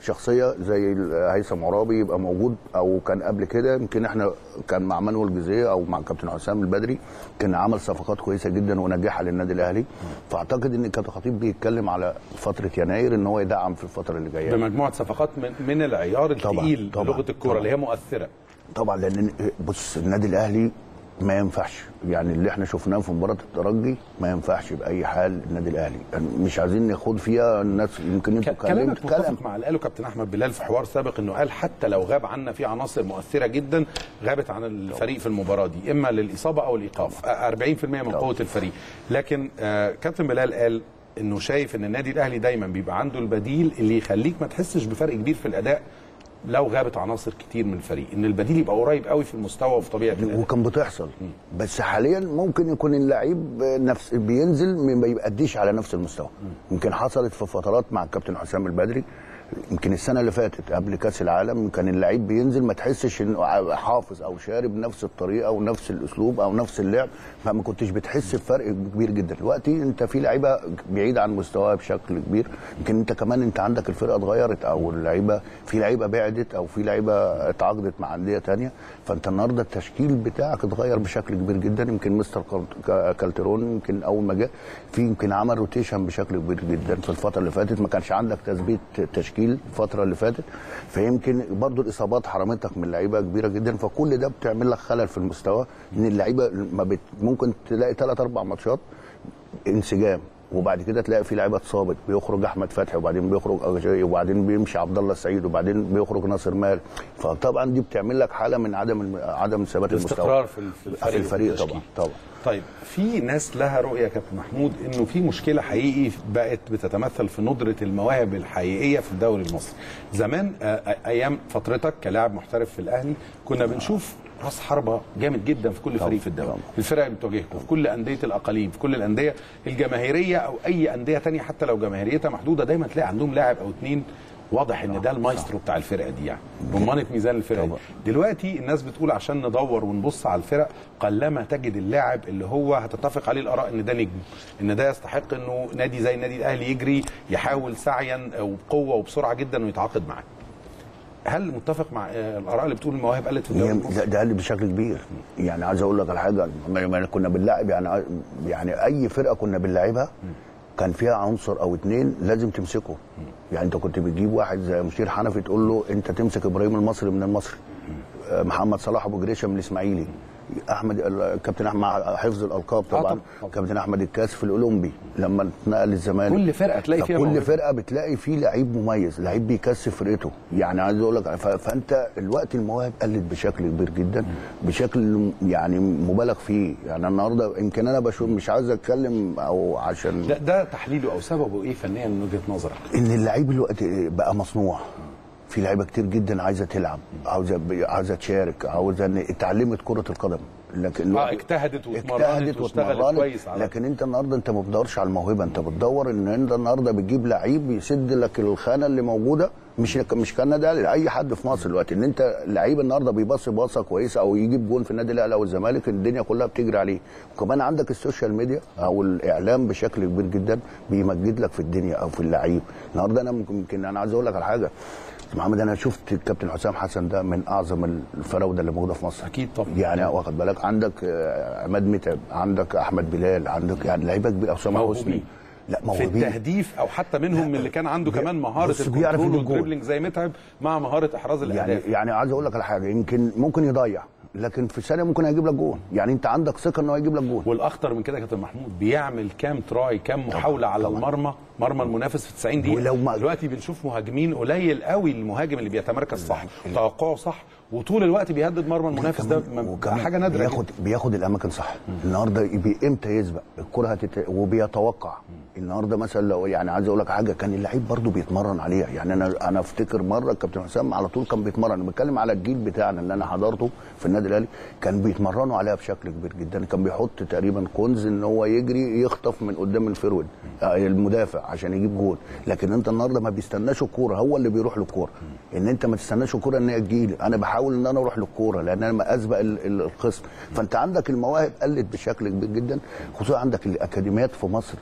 شخصية زي هيثم عرابي يبقى موجود أو كان قبل كده يمكن إحنا كان مع مانويل جوزيه أو مع كابتن حسام البدري كان عمل صفقات كويسة جدا ونجاحه للنادي الأهلي. فأعتقد إن الكابتن خطيب بيتكلم على فترة يناير إن هو يدعم في الفترة اللي جاية. بمجموعة صفقات من, من العيار الثقيل بلغه الكورة. اللي هي مؤثرة. طبعا لأن بص النادي الأهلي ما ينفعش. يعني اللي إحنا شفناه في مباراة الترجي ما ينفعش بأي حال النادي الأهلي. يعني مش عايزين ناخد فيها الناس يمكن أنتوا كلامك كلام. مع اللي قاله كابتن أحمد بلال في حوار سابق إنه قال حتى لو غاب عنا في عناصر مؤثرة جدا غابت عن الفريق في المباراة دي إما للإصابة أو الإيقاف. آه، 40% من قوة الفريق. لكن آه، كابتن بلال قال إنه شايف إن النادي الأهلي دايما بيبقى عنده البديل اللي يخليك ما تحسش بفرق كبير في الأداء لو غابت عناصر كتير من الفريق إن البديل يبقى قريب قوي في المستوى وفي طبيعة الأداء. وكان بتحصل. بس حاليا ممكن يكون اللعيب نفس بينزل ما بيأديش على نفس المستوى. يمكن حصلت في فترات مع الكابتن حسام البدري يمكن السنة اللي فاتت قبل كأس العالم كان اللعيب بينزل ما تحسش إنه حافظ أو شارب نفس الطريقة ونفس الأسلوب أو نفس اللعب فما كنتش بتحس بفرق كبير جدا. دلوقتي أنت في لعيبة بعيد عن مستواها بشكل كبير يمكن أنت كمان أنت عندك الفرقة اتغيرت أو اللعيبة في لعيبة بعدت أو في لعيبة اتعاقدت مع أندية تانية فأنت النهارده التشكيل بتاعك اتغير بشكل كبير جدا. يمكن مستر كار- كارترون يمكن أول ما جه في يمكن عمل rotation بشكل كبير جدا. في الفترة اللي فاتت ما كانش عندك تثبيت تشكيل الفترة اللي فاتت فيمكن برضو الإصابات حرمتك من لعيبة كبيرة جدا فكل ده بتعمل لك خلل في المستوى إن اللعيبة ما بت ممكن تلاقي ثلاث أربع ماتشات انسجام وبعد كده تلاقي في لعيبة اتصابت بيخرج أحمد فتحي وبعدين بيخرج وبعدين بيمشي عبد الله السعيد وبعدين بيخرج ناصر مال. فطبعا دي بتعمل لك حالة من عدم عدم ثبات المستوى. الاستقرار في ال- في الفريق في الفريق. طبعا طبعا. طيب في ناس لها رؤية يا كابتن محمود إنه في مشكلة حقيقي بقت بتتمثل في ندرة المواهب الحقيقية في الدوري المصري. زمان آه، آه، أيام فترتك كلاعب محترف في الأهلي كنا بنشوف راس حربة جامد جدا في كل فريق في الدوري، في الفرق اللي بتواجهكم، في كل أندية الأقاليم، في كل الأندية الجماهيرية أو أي أندية تانية حتى لو جماهيريتها محدودة دايما تلاقي عندهم لاعب أو اثنين واضح إن ده المايسترو بتاع الفرقة دي يعني. رمانه ميزان الفرقة دي. دلوقتي الناس بتقول عشان ندور ونبص على الفرق قلما تجد اللاعب اللي هو هتتفق عليه الآراء إن ده نجم إن ده يستحق إنه نادي زي النادي الأهلي يجري يحاول سعيا وبقوة وبسرعة جدا ويتعاقد معاه. هل متفق مع الآراء اللي بتقول المواهب قلت في الدوري؟ ده ده قل بشكل كبير. يعني عايز أقول لك على حاجة لما كنا بنلاعب يعني يعني أي فرقة كنا بنلاعبها كان فيها عنصر أو اتنين لازم تمسكه. يعني أنت كنت بتجيب واحد زي مشير حنفي تقول له أنت تمسك إبراهيم المصري من المصري آه، محمد صلاح أبو جريشه من الإسماعيلي. أحمد الكابتن أحمد مع حفظ الألقاب طبعا طبعاً. كابتن أحمد الكاس في الأولمبي لما اتنقل للزمالك كل فرقة تلاقي فيها كل. فرقة بتلاقي فيه لعيب مميز لعيب بيكسب فرقته يعني عايز أقول لك فأنت الوقت المواهب قلت بشكل كبير جدا بشكل يعني مبالغ فيه يعني النهارده يمكن أنا بشوف مش عايز أتكلم أو عشان ده, ده تحليله أو سببه إيه فنيا من وجهة نظرك؟ إن اللعيب الوقت بقى مصنوع في لعيبة كتير جدا عايزة تلعب عاوزة عايزه تشارك عاوزة إن اتعلمت كرة القدم. لكن آه اجتهدت واتمرنت واشتغلت كويس على لكن أنت النهارده أنت ما بتدورش على الموهبة أنت بتدور إن أنت النهارده بتجيب لعيب يسد لك الخانة اللي موجودة مش مش كان النادي الاهلي اي حد في مصر دلوقتي. إن أنت لعيب النهارده بيباصي باصة كويسة أو يجيب جون في النادي الأهلي أو الزمالك الدنيا كلها بتجري عليه. وكمان عندك ال social media أو الإعلام بشكل كبير جدا بيمجد لك في الدنيا أو في اللعيب. النهارده أنا ممكن أنا عايز أقول لك على حاجة. محمد أنا شفت الكابتن حسام حسن ده من أعظم الفراودة اللي موجودة في مصر. أكيد طبعا. يعني واخد بالك؟ عندك آه، عماد متعب عندك أحمد بلال عندك يعني لعيبة كبيرة أسامة. حسني. لا في موهوبين. التهديف أو حتى منهم اللي كان عنده كمان مهارة ال control. وال dribbling زي متعب مع مهارة إحراز يعني الأهداف. يعني عايز أقول لك على حاجة يمكن ممكن يضيع. لكن في ثانية ممكن هيجيب لك جول يعني انت عندك ثقة ان هو هيجيب لك جول والأخطر من كده يا كابتن محمود بيعمل كام try كام محاولة على المرمى مرمى المنافس في 90 دقيقة. ولو ما- دلوقتي بنشوف مهاجمين قليل قوي المهاجم اللي بيتمركز صح توقعه صح وطول الوقت بيهدد مرمى المنافس ده حاجة نادرة بياخد. بياخد الأماكن صح. النهارده إمتى يسبق؟ الكرة هتت... وبيتوقع. النهارده مثلا لو يعني عايز أقول لك حاجة كان اللعيب برضو بيتمرن عليها. يعني أنا أنا أفتكر مرة الكابتن حسام على طول كان بيتمرن. بتكلم على الجيل بتاعنا اللي أنا حضرته في النادي الأهلي كان بيتمرنوا عليها بشكل كبير جدا. كان بيحط تقريبا cones إن هو يجري يخطف من قدام ال forward آه، المدافع عشان يجيب جول. لكن أنت النهارده ما بيستناش الكورة هو اللي بيروح للكورة. إن أنت ما تستناش الكورة إن هي تجيلي. أنا بحاول إن أنا أروح للكورة لأن أنا أسبق ال- ال- الخصم. فأنت عندك المواهب قلت بشكل كبير جدا خصوصا عندك الأكاديميات في مصر.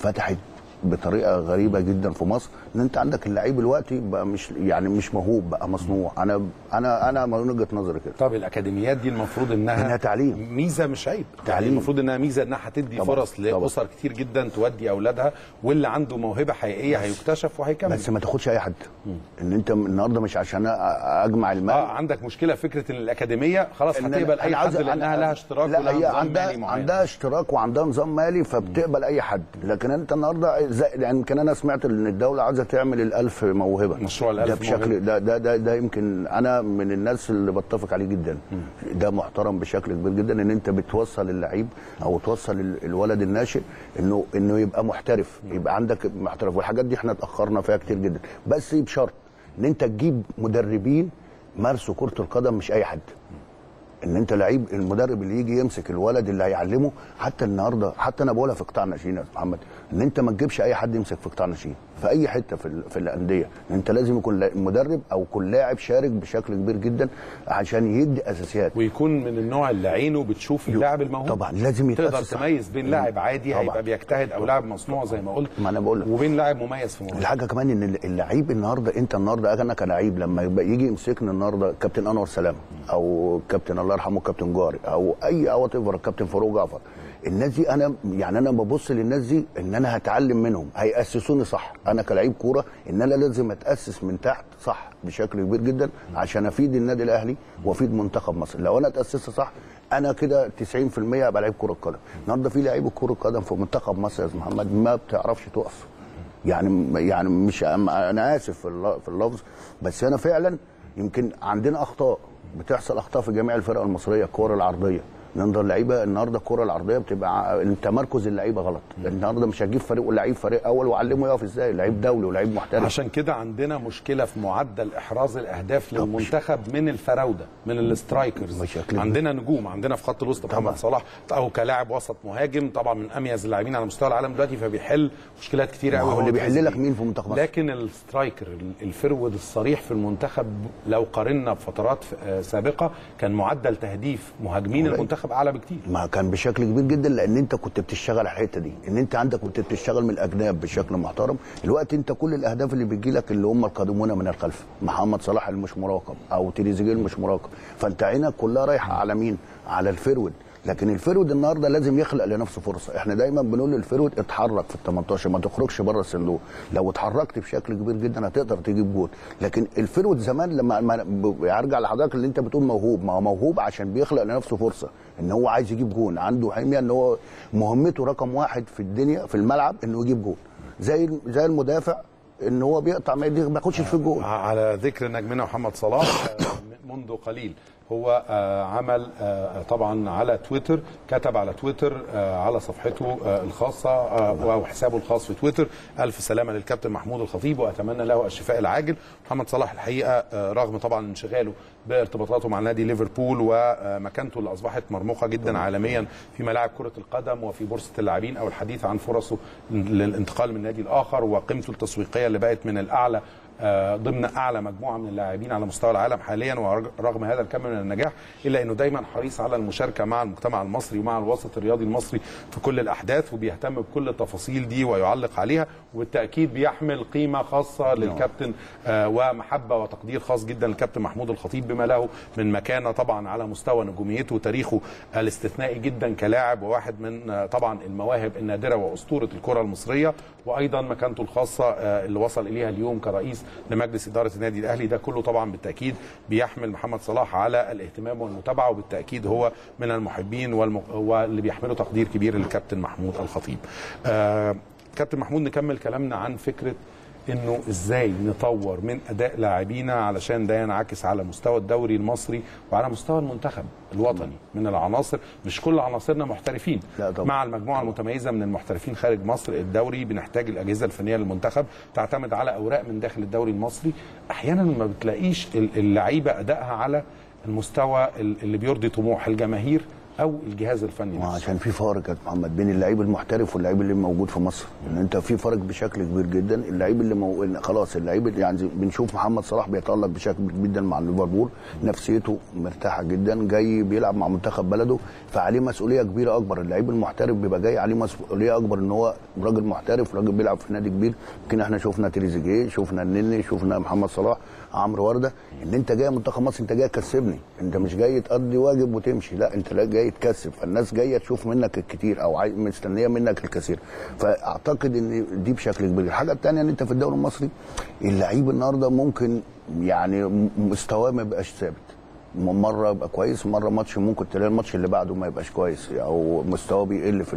فتحت بطريقة غريبة جدا في مصر إن أنت عندك اللعيب دلوقتي بقى مش يعني مش موهوب بقى مصنوع. أنا أنا أنا من وجهة نظري كده. طب الأكاديميات دي المفروض إنها إنها تعليم. ميزة مش عيب. يعني تعليم. المفروض إنها ميزة إنها هتدي. فرص. لأسر كتير جدا تودي أولادها واللي عنده موهبة حقيقية هيكتشف وهيكمل. بس ما تاخدش أي حد. إن أنت النهارده مش عشان أجمع المال. آه عندك مشكلة فكرة إن الأكاديمية خلاص إن هتقبل أي حد لأنها لها اشتراك لا ولها نظام مالي معين. عندها اشتراك وعندها نظام مالي فبتقبل أي حد. لكن أنت النهارده يعني يمكن أنا سمعت إن الدولة عايزه تعمل الألف موهبة. مشروع ده الألف بشكل موهبة. ده ده ده, ده يمكن أنا من الناس اللي بتفق عليه جدا. ده محترم بشكل كبير جدا إن أنت بتوصل اللعيب أو توصل ال- الولد الناشئ انه إنه يبقى محترف يبقى عندك محترف. والحاجات دي إحنا اتأخرنا فيها كتير جدا. بس بشرط إن أنت تجيب مدربين مارسوا كرة القدم مش أي حد. إن أنت لعيب المدرب اللي يجي يمسك الولد اللي هيعلمه حتى النهارده حتى أنا بقولها في قطاع الناشئين يا محمد إن أنت ما تجيبش أي حد يمسك في قطاع الناشئين في أي حتة في في الأندية. إن أنت لازم يكون مدرب أو يكون لاعب شارك بشكل كبير جدا عشان يدي أساسيات. ويكون من النوع اللي عينه بتشوف اللاعب الموهوب. طبعا لازم تقدر. تميز بين لاعب عادي طبعاً. هيبقى بيجتهد أو لاعب مصنوع زي ما قلت ما أنا بقول وبين لاعب مميز في موهبه الحاجة كمان إن اللعيب النهارده أنت النهارده أنا كلاعب لما يجي يمسكني النهارده كابتن أنور سلام أو كابتن الله يرحمه كابتن جاري أو أي اوت ايفر كابتن فاروق جعفر. الناس دي أنا يعني أنا ببص للناس دي إن أنا هتعلم منهم هيأسسوني صح. أنا كلاعب كورة إن أنا لازم أتأسس من تحت صح بشكل كبير جدا عشان أفيد النادي الأهلي وأفيد منتخب مصر. لو أنا اتأسست صح أنا كده 90% ابقى لعيب كرة قدم. النهارده في لعيبه كرة قدم في منتخب مصر يا محمد ما بتعرفش تقف. يعني يعني مش أنا آسف في الل- في اللفظ بس أنا فعلا يمكن عندنا أخطاء بتحصل أخطاء في جميع الفرق المصرية الكوره العرضية. نقدر لعيبه النهارده الكوره العرضية بتبقى تمركز اللعيبة غلط. النهارده مش هجيب فريق ولعيب فريق أول واعلمه يقف إزاي؟ لعيب دولي ولعيب محترف. عشان كده عندنا مشكلة في معدل إحراز الأهداف للمنتخب من الفراودة من ال strikers عندنا نجوم عندنا في خط الوسط محمد صلاح أو كلاعب وسط مهاجم طبعا من أميز اللاعبين على مستوى العالم دلوقتي فبيحل مشكلات كتيره ما قوي هو اللي بيحل لك مين في منتخب؟ لكن ال striker ال forward الصريح في المنتخب لو قارنا بفترات آه، سابقة كان معدل تهديف مهاجمين قليل. المنتخب اعلى بكتير ما كان بشكل كبير جدا لأن أنت كنت بتشتغل على الحتة دي. إن أنت عندك كنت بتشتغل من الأجناب بشكل محترم. الوقت أنت كل الأهداف اللي بتجي لك اللي هم القادمون من الخلف. محمد صلاح اللي مش مراقب أو تريزيجيه مش مراقب. فأنت عينك كلها رايحة على مين؟ على ال forward لكن ال forward النهارده لازم يخلق لنفسه فرصة. إحنا دايما بنقول لل forward اتحرك في ال 18 ما تخرجش بره الصندوق. لو اتحركت بشكل كبير جدا هتقدر تجيب جول لكن ال forward زمان لما ما- ارجع لحضرتك اللي انت بتقول موهوب. ما هو موهوب عشان بيخلق لنفسه فرصة ان هو عايز يجيب جول عنده حمية ان هو مهمته رقم واحد في الدنيا في الملعب انه يجيب جول زي زي المدافع ان هو بيقطع ما ما ياخدش في الجول على ذكر نجمنا محمد صلاح آه، منذ قليل. هو آه، عمل آه، طبعا على تويتر كتب على تويتر آه، على صفحته الخاصة أو حسابه الخاص في تويتر. ألف سلامة للكابتن محمود الخطيب وأتمنى له الشفاء العاجل. محمد صلاح الحقيقة رغم طبعا انشغاله بارتباطاته مع نادي ليفربول ومكانته اللي أصبحت مرموقة جدا عالميا في ملاعب كرة القدم وفي بورصة اللاعبين أو الحديث عن فرصه للانتقال من نادي الآخر وقيمته التسويقية اللي بقت من الأعلى ضمن أعلى مجموعة من اللاعبين على مستوى العالم حاليا ورغم هذا الكم من النجاح إلا إنه دايما حريص على المشاركة مع المجتمع المصري ومع الوسط الرياضي المصري في كل الأحداث وبيهتم بكل التفاصيل دي ويعلق عليها وبالتأكيد بيحمل قيمة خاصة للكابتن آه، ومحبة وتقدير خاص جدا للكابتن محمود الخطيب بما له من مكانة طبعا على مستوى نجوميته وتاريخه الاستثنائي جدا كلاعب وواحد من آه، طبعا المواهب النادرة وأسطورة الكرة المصرية. وأيضا مكانته الخاصة آه، اللي وصل إليها اليوم كرئيس لمجلس إدارة النادي الأهلي ده كله طبعا بالتأكيد بيحمل محمد صلاح على الاهتمام والمتابعة وبالتأكيد هو من المحبين والم... واللي بيحملوا تقدير كبير للكابتن محمود الخطيب. آه كابتن محمود نكمل كلامنا عن فكرة إنه إزاي نطور من أداء لاعبينا علشان ده ينعكس على مستوى الدوري المصري وعلى مستوى المنتخب الوطني من العناصر. مش كل عناصرنا محترفين. لا طبعا. مع المجموعة المتميزة من المحترفين خارج مصر الدوري بنحتاج الأجهزة الفنية للمنتخب تعتمد على أوراق من داخل الدوري المصري. أحيانا ما بتلاقيش اللعيبة أدائها على المستوى اللي بيرضي طموح الجماهير. أو الجهاز الفني ما نفسه. عشان في فارق يا محمد بين اللعيب المحترف واللعيب اللي موجود في مصر. إن أنت في فرق بشكل كبير جدا. اللعيب اللي مو... خلاص اللعيب يعني بنشوف محمد صلاح بيتألق بشكل كبير جدا مع ليفربول. نفسيته مرتاحة جدا. جاي بيلعب مع منتخب بلده. فعليه مسؤولية كبيرة أكبر. اللعيب المحترف بيبقى جاي عليه مسؤولية أكبر إن هو راجل محترف راجل بيلعب في نادي كبير. يمكن إحنا شفنا تريزيجيه شفنا النني شفنا محمد صلاح. عمرو وردة إن أنت جاي منتخب مصر أنت جاي تكسبني. أنت مش جاي تقضي واجب وتمشي. لا أنت جاي تكسب. فالناس جاية تشوف منك الكتير أو مستنية منك الكثير. فأعتقد إن دي بشكل كبير. الحاجة الثانية إن أنت في الدوري المصري اللعيب النهارده ممكن يعني مستواه ما يبقاش ثابت. مرة يبقى كويس مره ماتش ممكن تلاقي الماتش اللي بعده ما يبقاش كويس أو مستواه بيقل في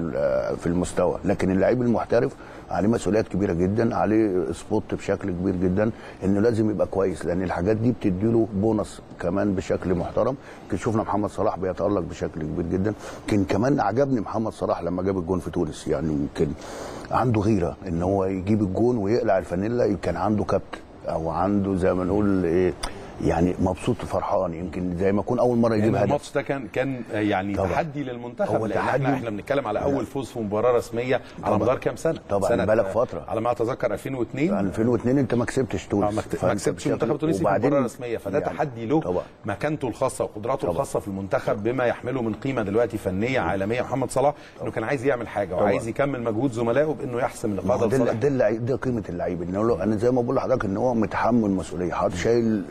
في المستوى. لكن اللعيب المحترف عليه مسؤوليات كبيرة جدا عليه spot بشكل كبير جدا إنه لازم يبقى كويس لأن الحاجات دي بتديله بونص كمان بشكل محترم. يمكن شفنا محمد صلاح بيتألق بشكل كبير جدا. يمكن كمان عجبني محمد صلاح لما جاب الجول في تونس يعني يمكن عنده غيرة إن هو يجيب الجون ويقلع الفانيلا كان عنده كبت أو عنده زي ما نقول إيه يعني مبسوط وفرحان يمكن زي ما يكون أول مرة يجيب هدف الماتش ده كان كان يعني طبعا. تحدي للمنتخب هو لأن تحدي. إحنا إحنا بنتكلم على أول فوز في مباراة رسمية على طبعا. مدار كام سنة؟ طبعا، سنة بقالك فترة. على ما أتذكر 2002 2002 أنت ما كسبتش تونس آه، ما كسبتش المنتخب التونسي في مباراة رسمية فده يعني تحدي له طبعا. مكانته الخاصة وقدراته طبعا. الخاصة في المنتخب بما يحمله من قيمة دلوقتي فنية عالمية محمد صلاح إنه كان عايز يعمل حاجة. وعايز يكمل مجهود زملائه بإنه يحسم اللقاء هو ده ده قيمة اللعيب ان أنا زي ما بقول لحضرتك إن هو متحمل مسؤولية حاطط شايل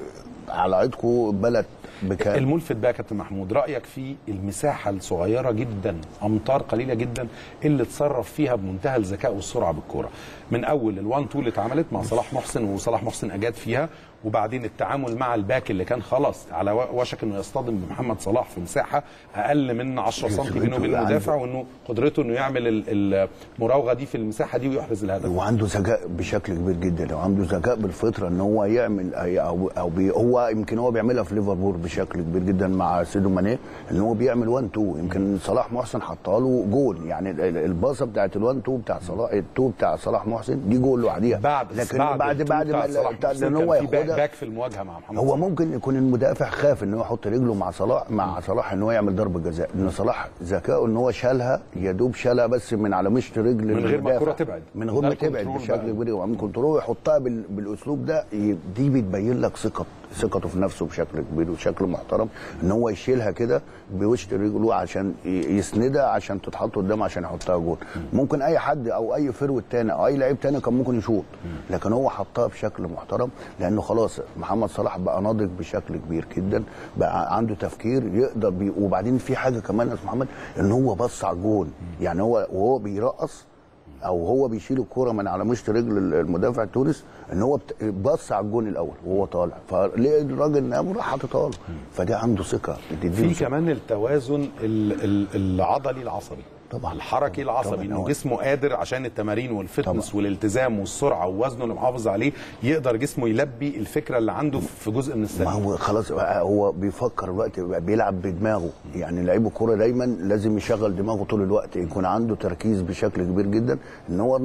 على عيدكم بلد بكام الملفت بقى يا كابتن محمود رأيك في المساحة الصغيرة جدا أمتار قليلة جدا اللي اتصرف فيها بمنتهى الذكاء والسرعة بالكورة؟ من أول ال one two اللي اتعملت مع صلاح محسن وصلاح محسن أجاد فيها وبعدين التعامل مع ال back اللي كان خلاص على وشك إنه يصطدم بمحمد صلاح في مساحة أقل من 10 سم بينه وبين المدافع وإنه قدرته إنه يعمل ال- المراوغة دي في المساحة دي ويحرز الهدف. وعنده ذكاء بشكل كبير جدا وعنده ذكاء بالفطرة إن هو يعمل أي- أو أو بي هو يمكن هو بيعملها في ليفربول بشكل كبير جدا مع سيدو ماني إن هو بيعمل 1 2 يمكن صلاح محسن حطها له جول. يعني ال- ال- الباصة بتاعت ال 1 2 بتاع صلاح ال 2 بتاع صلاح محسن دي جول لوحديها. بعد لكن بعد بعد بعد ما صلاح بتاع- محسن إن كان هو ياخدها باك في المواجهة مع محمد هو. ممكن يكون المدافع خاف إن هو يحط رجله مع صلاح مع صلاح إن هو يعمل ضربة جزاء إن صلاح ذكائه إن هو شالها يا دوب شالها بس من على مشط رجل من غير ما. الكرة تبعد. من غير ما تبعد بشكل. كبير وعامل control ويحطها بال... بالأسلوب ده دي بتبين لك ثقة ثقته في نفسه بشكل كبير وشكل محترم إن هو يشيلها كده بمشط رجله عشان يسندها عشان تتحط قدامه عشان يحطها جول. ممكن أي حد أو أي forward تاني أو أي لعيب تاني كان ممكن يشوط لكن هو حطها بشكل محترم لأنه خلاص محمد صلاح بقى ناضج بشكل كبير جدا بقى عنده تفكير يقدر بي... وبعدين في حاجة كمان يا محمد إن هو بص على الجول يعني هو وهو بيرقص أو هو بيشيل الكوره من على مشط رجل المدافع التونسي ان هو بص على الجون الأول وهو طالع. فلقى الراجل قام راح حاططها له فده عنده ثقة في. كمان التوازن ال- ال- العضلي العصبي. طبعا. الحركي العصبي طبعاً. انه هو- جسمه قادر عشان التمارين والفتنس والالتزام والسرعة والوزن اللي محافظ عليه يقدر جسمه يلبي الفكرة اللي عنده في جزء من السنة ما هو خلاص هو بيفكر الوقت بيلعب بدماغه. يعني لعيب الكورة دايما لازم يشغل دماغه طول الوقت يكون عنده تركيز بشكل كبير جدا. إن هو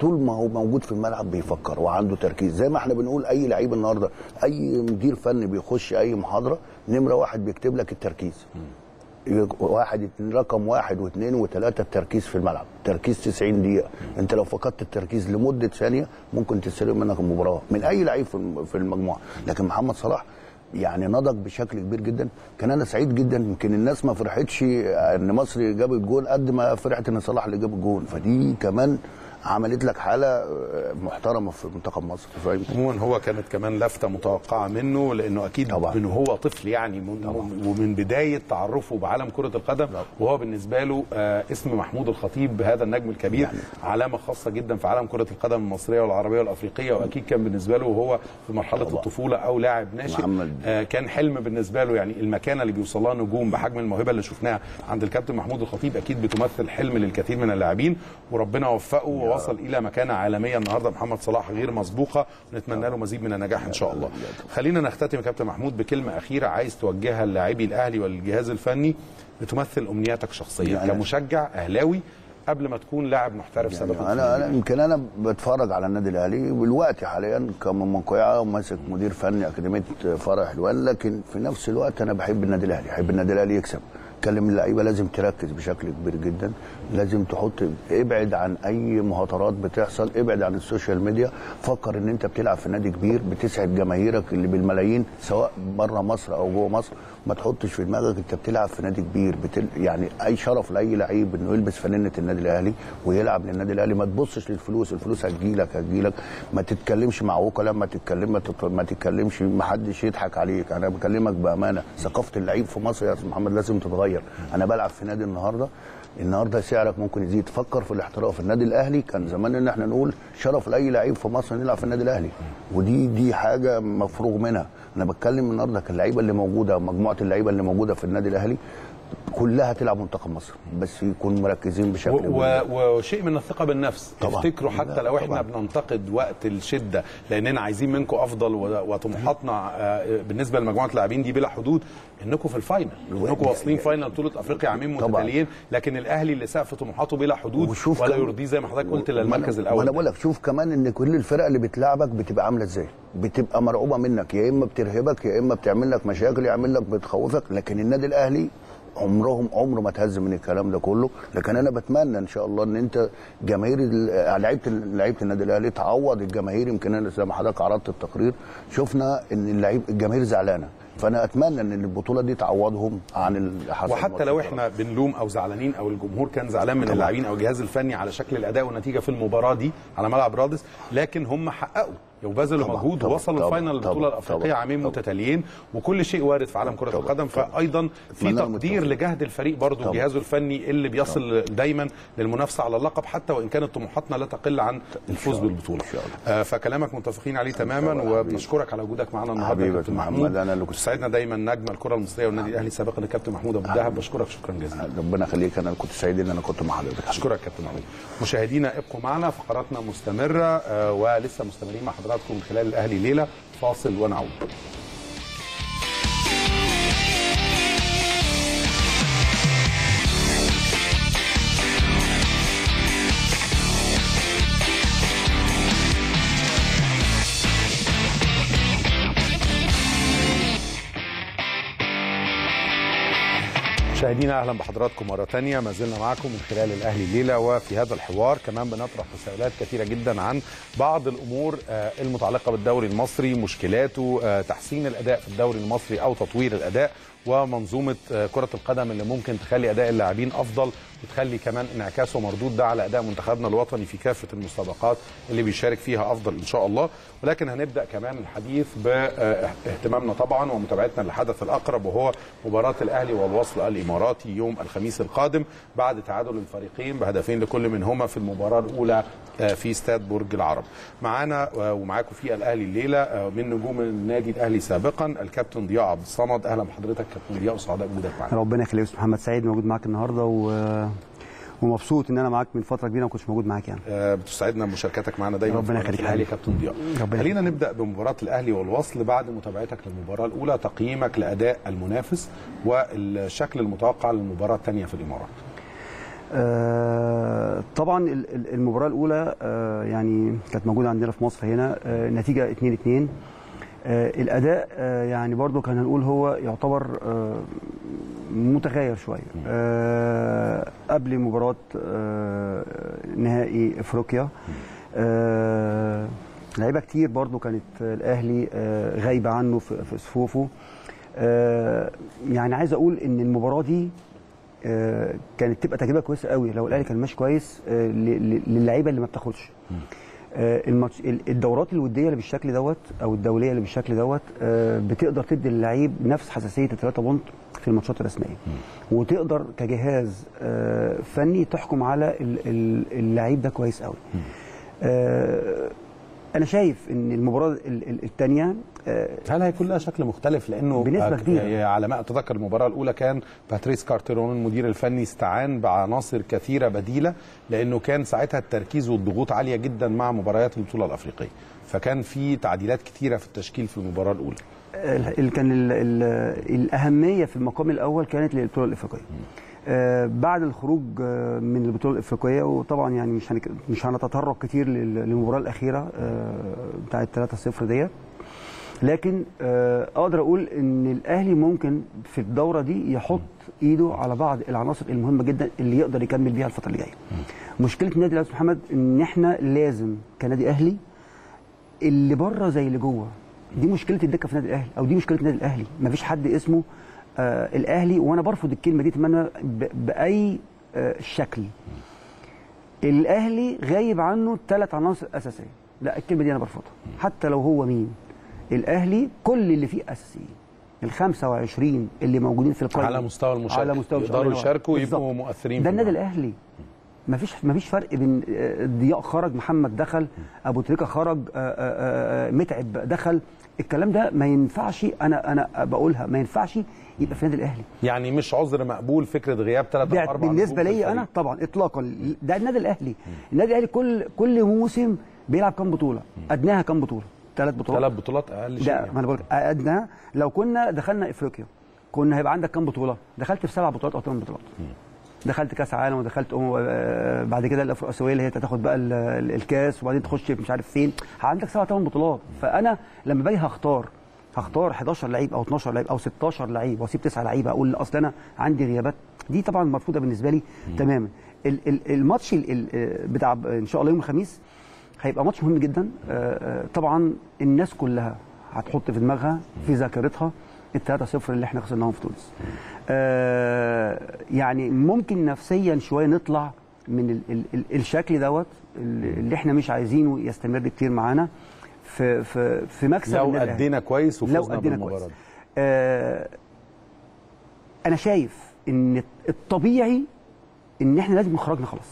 طول ما هو موجود في الملعب بيفكر وعنده تركيز. زي ما إحنا بنقول أي لعيب النهارده أي مدير فني بيخش أي محاضرة نمرة واحد بيكتب لك التركيز. واحد اتنين رقم واحد واثنين وثلاثة التركيز في الملعب. تركيز 90 دقيقة. انت لو فقدت التركيز لمدة ثانية ممكن تستلم منك المباراة من أي لعيب في الم- في المجموعة. لكن محمد صلاح يعني نضج بشكل كبير جدا. كان أنا سعيد جدا. يمكن الناس ما فرحتش إن مصر جابت جول قد ما فرحت إن صلاح اللي جاب الجول فدي كمان عملت لك حالة محترمة في منتخب مصر عموما هو كانت كمان لفتة متوقعة منه لأنه أكيد طبعا. من هو طفل يعني من ومن بداية تعرفه بعالم كرة القدم وهو بالنسبة له آه اسم محمود الخطيب هذا النجم الكبير يعني. علامة خاصة جدا في عالم كرة القدم المصرية والعربية والأفريقية وأكيد كان بالنسبة له وهو في مرحلة طبعا. الطفولة أو لاعب ناشئ آه كان حلم بالنسبة له يعني المكانة اللي بيوصل لها نجوم بحجم الموهبة اللي شفناها عند الكابتن محمود الخطيب أكيد بتمثل حلم للكثير من اللاعبين وربنا وفقه ووصل إلى مكانة عالمية النهارده. محمد صلاح غير مسبوقة. ونتمنى له مزيد من النجاح إن شاء الله. خلينا نختتم يا كابتن محمود بكلمة أخيرة عايز توجهها للاعبي الأهلي والجهاز الفني بتمثل أمنياتك شخصيا يعني كمشجع أهلاوي قبل ما تكون لاعب محترف يعني سابق أنا أنا يمكن أنا بتفرج على النادي الأهلي والوقت حاليا كمنقعه وماسك مدير فني أكاديمية فرع حلوان لكن في نفس الوقت أنا بحب النادي الأهلي احب النادي الأهلي يكسب. كل اللعيبه لازم تركز بشكل كبير جدا. لازم تحط ابعد عن أي مهاترات بتحصل ابعد عن ال social media. فكر إن أنت بتلعب في نادي كبير بتسعد جماهيرك اللي بالملايين سواء بره مصر أو جوه مصر. ما تحطش في دماغك انت بتلعب في نادي كبير بتل... يعني أي شرف لأي لعيب إنه يلبس فانله النادي الأهلي ويلعب للنادي الأهلي. ما تبصش للفلوس الفلوس هتجيلك هتجيلك. ما تتكلمش مع وكلاء ما تتكلم ما, تت... ما تتكلمش ما حدش يضحك عليك. أنا بكلمك بأمانة ثقافة اللعيب في مصر يا أستاذ محمد لازم تتغير. أنا بلعب في نادي النهارده النهارده سعرك ممكن يزيد. فكر في الاحتراف. النادي الأهلي كان زمان إن إحنا نقول شرف لأي لعيب في مصر يلعب في النادي الأهلي. ودي دي حاجة مفروغ منها. أنا بتكلم النهارده اللعيبه اللي موجوده مجموعه اللعيبه اللي موجوده في النادي الاهلي. كلها تلعب منتخب مصر بس يكونوا مركزين بشكل و- و- وشيء من الثقة بالنفس. طبعاً. تفتكروا حتى لو إحنا طبعاً. بننتقد وقت الشدة لأننا عايزين منكم أفضل و- وطموحاتنا آه، بالنسبة لمجموعة اللاعبين دي بلا حدود إنكم في ال final. إنكم واصلين final بطولة أفريقيا عامين متتاليين لكن الأهلي اللي سقف طموحاته بلا حدود وشوف ولا كم- يرضيه زي ما حضرتك قلت للمركز الأول. وأنا بقول لك شوف كمان إن كل الفرق اللي بتلعبك بتبقى عاملة إزاي. بتبقى مرعوبة منك يا إما بترهبك يا إما بتعمل لك مشاكل يعمل لك بتخوفك لكن النادي الأهلي عمرهم عمره ما تهز من الكلام ده كله. لكن أنا بتمنى إن شاء الله إن أنت جماهير ال- لعيبة لعيبة النادي الأهلي تعوض الجماهير. يمكن أنا زي ما حضرتك عرضت التقرير شفنا إن اللعيب الجماهير زعلانة. فأنا أتمنى إن البطولة دي تعوضهم عن اللي حصل وحتى لو إحنا بنلوم أو زعلانين أو الجمهور كان زعلان من. اللاعبين أو الجهاز الفني على شكل الأداء والنتيجة في المباراة دي على ملعب رادس لكن هم حققوا. وبذلوا طبعاً، مجهود طبعاً، ووصلوا طبعاً، الفاينل البطوله طبعاً، الأفريقية طبعاً، عامين متتاليين وكل شيء وارد في عالم كرة القدم. فايضا في تقدير لجهد الفريق برضه طبعاً. جهازه الفني اللي بيصل دايما للمنافسة على اللقب حتى وإن كانت طموحاتنا لا تقل عن الفوز بالبطولة. آه فكلامك متفقين عليه تماما وبنشكرك على وجودك معنا النهارده يا كابتن محمد، محمود. أنا اللي كنت- سعدنا دايما نجم الكرة المصرية والنادي الأهلي سابقا الكابتن محمود أبو الدهب. بشكرك شكرا جزيلا. ربنا يخليك. أنا كنت سعيد إن أنا كنت مع حضرتك. أشكرك كابتن محمود. مشاهدينا ابقوا معنا. فقراتنا مستمرة آه، ولسه مستمرين مع حضراتكم خلال الأهلي ليلة فاصل ونعود. مشاهدينا أهلا بحضراتكم مرة تانية. ما زلنا معكم من خلال الأهلي الليلة وفي هذا الحوار. كمان بنطرح تساؤلات كثيرة جدا عن بعض الأمور آه، المتعلقة بالدوري المصري مشكلاته آه، تحسين الأداء في الدوري المصري أو تطوير الأداء. ومنظومة آه، كرة القدم اللي ممكن تخلي أداء اللاعبين أفضل وتخلي كمان انعكاس ومردود ده على أداء منتخبنا الوطني في كافة المسابقات اللي بيشارك فيها أفضل إن شاء الله. ولكن هنبدأ كمان الحديث باهتمامنا طبعا ومتابعتنا للحدث الأقرب وهو مباراة الأهلي والوصل الإماراتي يوم الخميس القادم بعد تعادل الفريقين بهدفين لكل منهما في المباراة الأولى آه، في استاد برج العرب. معانا آه، ومعاكم في الأهلي الليلة آه، من نجوم النادي الأهلي سابقا الكابتن ضياء عبد الصمد. أهلا بحضرتك كابتن ضياء وسعداء بوجودك معانا ربنا يخليك يا أستاذ محمد. سعيد موجود معاك النهارده و... ومبسوط إن أنا معاك من فترة كبيرة ما كنتش موجود معاك يعني. آه، بتسعدنا بمشاركتك معنا دايما ربنا يخليك الاهلي حبيبي. كابتن ضياء خلينا نبدأ بمباراة الأهلي والوصل بعد متابعتك للمباراة الأولى تقييمك لأداء المنافس والشكل المتوقع للمباراة الثانية في الإمارات. آه، طبعا ال- ال- المباراة الأولى آه، يعني كانت موجودة عندنا في مصر هنا آه، نتيجة 2 2 الأداء آه، يعني برضو كان هنقول هو يعتبر آه، متغير شوية. آه، قبل مباراة آه، نهائي إفريقيا آه، لعيبة كتير برضو كانت الأهلي آه، غايبة عنه في في صفوفه. آه، يعني عايز أقول إن المباراة دي آه، كانت تبقى تجربة كويسة قوي. لو الأهلي كان ماشي كويس آه، للعيبة اللي ما بتاخدش. آه، الماتش ال- الدورات الودية اللي بالشكل دوت أو الدولية اللي بالشكل دوت آه، بتقدر تدي للعيب نفس حساسية الثلاثه بونت في الماتشات الرسمية. وتقدر كجهاز آه، فني تحكم على ال- ال- اللعيب ده كويس قوي آه، أنا شايف إن المباراة الثانية هل هيكون لها شكل مختلف؟ لأنه بنسبة أك- كبيرة. على ما أتذكر المباراة الأولى كان باتريس كارتيرون المدير الفني استعان بعناصر كثيرة بديلة لأنه كان ساعتها التركيز والضغوط عالية جدا مع مباريات البطولة الأفريقية. فكان في تعديلات كثيرة في التشكيل في المباراة الأولى. ال- ال- كان ال ال الأهمية في المقام الأول كانت للبطولة الأفريقية. آه بعد الخروج آه من البطولة الإفريقية وطبعا يعني مش هنك مش هنتطرق كتير لل- للمباراة الأخيرة آه بتاعه 3-0 ديت. لكن آه أقدر أقول إن الأهلي ممكن في الدورة دي يحط إيده على بعض العناصر المهمة جدا اللي يقدر يكمل بيها الفترة اللي جاية. مشكلة النادي الأهلي محمد إن إحنا لازم كنادي أهلي اللي بره زي اللي جوه. دي مشكلة الدكة في النادي الأهلي أو دي مشكلة النادي الأهلي. مفيش حد اسمه آه الأهلي وأنا برفض الكلمة دي تمنى ب- بأي آه شكل. الأهلي غايب عنه ثلاث عناصر أساسية. لا الكلمة دي أنا برفضها. حتى لو هو مين؟ الأهلي كل اللي فيه أساسيين. ال 25 اللي موجودين في القائمه على مستوى المشاركة. على مستوى يقدروا. يشاركوا. ويبقوا مؤثرين ده النادي. الأهلي. مفيش مفيش فرق بين آه، ضياء خرج محمد دخل أبو تريكة خرج آه، آه، متعب دخل. الكلام ده ما ينفعش أنا أنا بقولها ما ينفعش يبقى في النادي الأهلي. يعني مش عذر مقبول فكرة غياب ثلاث أو أربع بالنسبة لي أنا. طبعا اطلاقا. ده النادي الأهلي. النادي الأهلي كل كل موسم بيلعب كام بطولة؟ أدناها كام بطولة؟ ثلاث بطولات. ثلاث بطولات أقل شيء ده يعني. ما أنا بقول ادناها لو كنا دخلنا إفريقيا كنا هيبقى عندك كام بطولة؟ دخلت في سبع بطولات أو ثمان بطولات. دخلت كأس عالم ودخلت. آه، بعد كده الأسيوية اللي هي تاخد بقى ال- ال- الكاس وبعدين تخش مش عارف فين. عندك سبع ثمان بطولات. فأنا لما باجي هختار هختار 11 لعيب أو 12 لعيب أو 16 لعيب واسيب 9 لعيبه أقول اصل أنا عندي غيابات. دي طبعا مرفوضه بالنسبة لي تماما. ال- ال- الماتش ال- ال- بتاع إن شاء الله يوم الخميس هيبقى ماتش مهم جدا. آه، آه، طبعا الناس كلها هتحط في دماغها في ذاكرتها ال 3-0 اللي إحنا خسرناهم في تونس. آه، يعني ممكن نفسيا شوية نطلع من ال ال ال الشكل دوت اللي اللي إحنا مش عايزينه يستمر كتير معانا. في في في مكسب لو. أدينا كويس لو وفزنا أدينا بالمباراة كويس. آه أنا شايف إن الطبيعي إن إحنا لازم خرجنا خلاص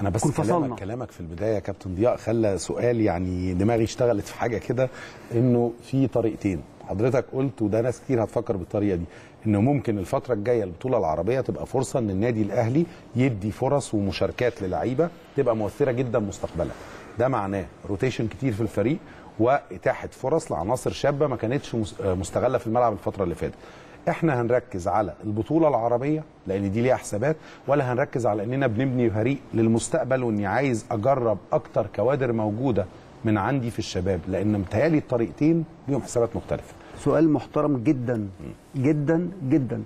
أنا بس كن فصلنا. كلامك كلامك في البداية يا كابتن ضياء خلى سؤال يعني دماغي اشتغلت في حاجة كده إنه في طريقتين حضرتك قلت وده ناس كتير هتفكر بالطريقة دي إنه ممكن الفترة الجاية البطولة العربية تبقى فرصة إن النادي الأهلي يدي فرص ومشاركات للعيبة تبقى مؤثره جدا مستقبلا ده معناه روتيشن كتير في الفريق واتاحة فرص لعناصر شابة ما كانتش آه، مستغلة في الملعب الفترة اللي فاتت. إحنا هنركز على البطولة العربية لأن دي ليها حسابات ولا هنركز على إننا بنبني فريق للمستقبل وإني عايز أجرب أكتر كوادر موجودة من عندي في الشباب لأن متهيألي الطريقتين ليهم حسابات مختلفة. سؤال محترم جدا جدا جدا.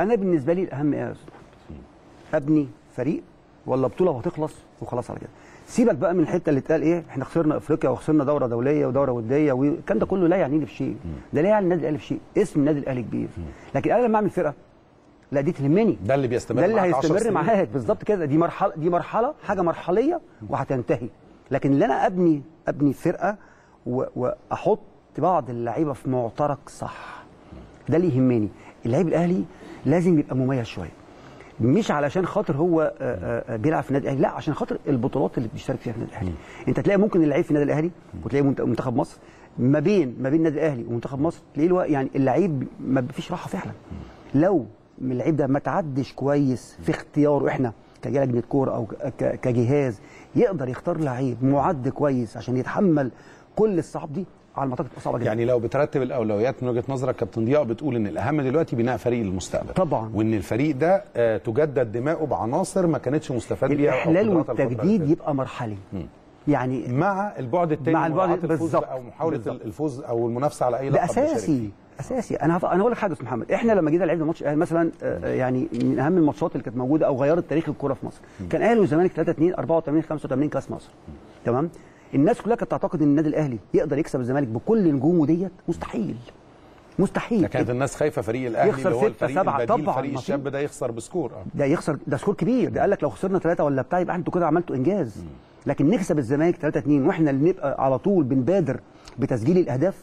أنا بالنسبة لي الأهم إيه؟ أبني فريق ولا بطولة وهتخلص وخلاص على كده. سيبك بقى من الحتة اللي اتقال إيه إحنا خسرنا إفريقيا وخسرنا دورة دولية ودورة ودية والكلام ده كله لا يعنيني في شيء. ده لا يعني النادي الأهلي في شيء. اسم النادي الأهلي كبير. لكن أنا لما أعمل فرقة لا دي تهمني. ده اللي بيستمر ده اللي معاك 10 هيستمر. معاك. بالظبط كده. دي مرحلة دي مرحلة حاجة مرحلية وهتنتهي. لكن اللي أنا أبني أبني فرقة وأحط بعض اللعيبة في معترك صح ده اللي يهمني. اللعيب الأهلي لازم يبقى مميز شوية. مش علشان خاطر هو آه، آه، آه، بيلعب في النادي الأهلي لا عشان خاطر البطولات اللي بيشترك فيها في النادي الأهلي. انت تلاقي ممكن اللعيب في النادي الأهلي وتلاقي منت- منتخب مصر ما بين ما بين النادي الأهلي ومنتخب مصر تلاقيه يعني اللعيب ما فيش راحة فعلا. لو اللعيب ده ما تعدش كويس في اختياره إحنا كلجنه كوره أو كجهاز يقدر يختار لعيب معد كويس عشان يتحمل كل الصعاب دي على تبقى صعبه جدا. يعني لو بترتب الأولويات من وجهة نظرك كابتن ضياء بتقول إن الأهم دلوقتي بناء فريق المستقبل. طبعا. وإن الفريق ده آه، تجدد دماؤه بعناصر ما كانتش مستفاد بيها الإحلال والتجديد. يبقى مرحلي. يعني مع البعد الثاني مع البعد الفوز بالظبط. أو محاولة بالظبط. الفوز أو المنافسة على أي لقب. أساسي. أساسي. أنا هف... أنا هقول لك حاجة يا أستاذ محمد. إحنا لما جينا لعبنا ماتش الاهلي مثلا آه، يعني من أهم الماتشات اللي كانت موجودة أو غيرت تاريخ الكوره في مصر. كان أهلي والزمالك 3 2 84 85 كاس مصر. تمام؟ الناس كلها كانت تعتقد إن النادي الأهلي يقدر يكسب الزمالك بكل نجومه ديت مستحيل. مستحيل. كانت الناس خايفة فريق الأهلي يخسر اللي هو الفريق سبعة، طبعاً، فريق الشاب ده يخسر ب score. آه. ده يخسر ده score كبير. ده قال لك لو خسرنا ثلاثة ولا بتاع يبقى أنتوا كده عملتوا إنجاز. لكن نكسب الزمالك 3 2 وإحنا اللي نبقى على طول بنبادر بتسجيل الأهداف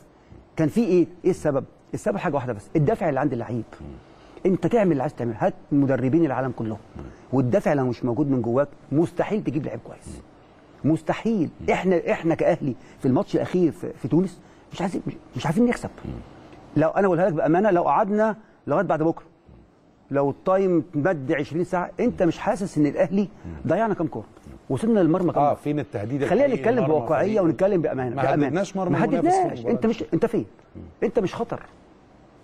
كان في إيه؟ إيه السبب؟ السبب حاجة واحدة بس الدافع اللي عند اللعيب. أنت تعمل اللي عايز تعمله هات مدربين العالم كلهم. والدافع لو مش موجود من جواك مستحيل تجيب لعيب كويس. مستحيل. إحنا إحنا كأهلي في الماتش الأخير في, في تونس مش عايزين مش عارفين نكسب. لو أنا أقولها لك بأمانة لو قعدنا لغاية بعد بكرة لو ال time مد 20 ساعة أنت مش حاسس إن الأهلي ضيعنا كام كورة؟ وصلنا للمرمى كام آه. فين التهديد؟ خلينا نتكلم بواقعية؟ ونتكلم بأمانة ما. هددناش مرمى ما المباراة. أنت مش أنت فين؟ أنت مش خطر.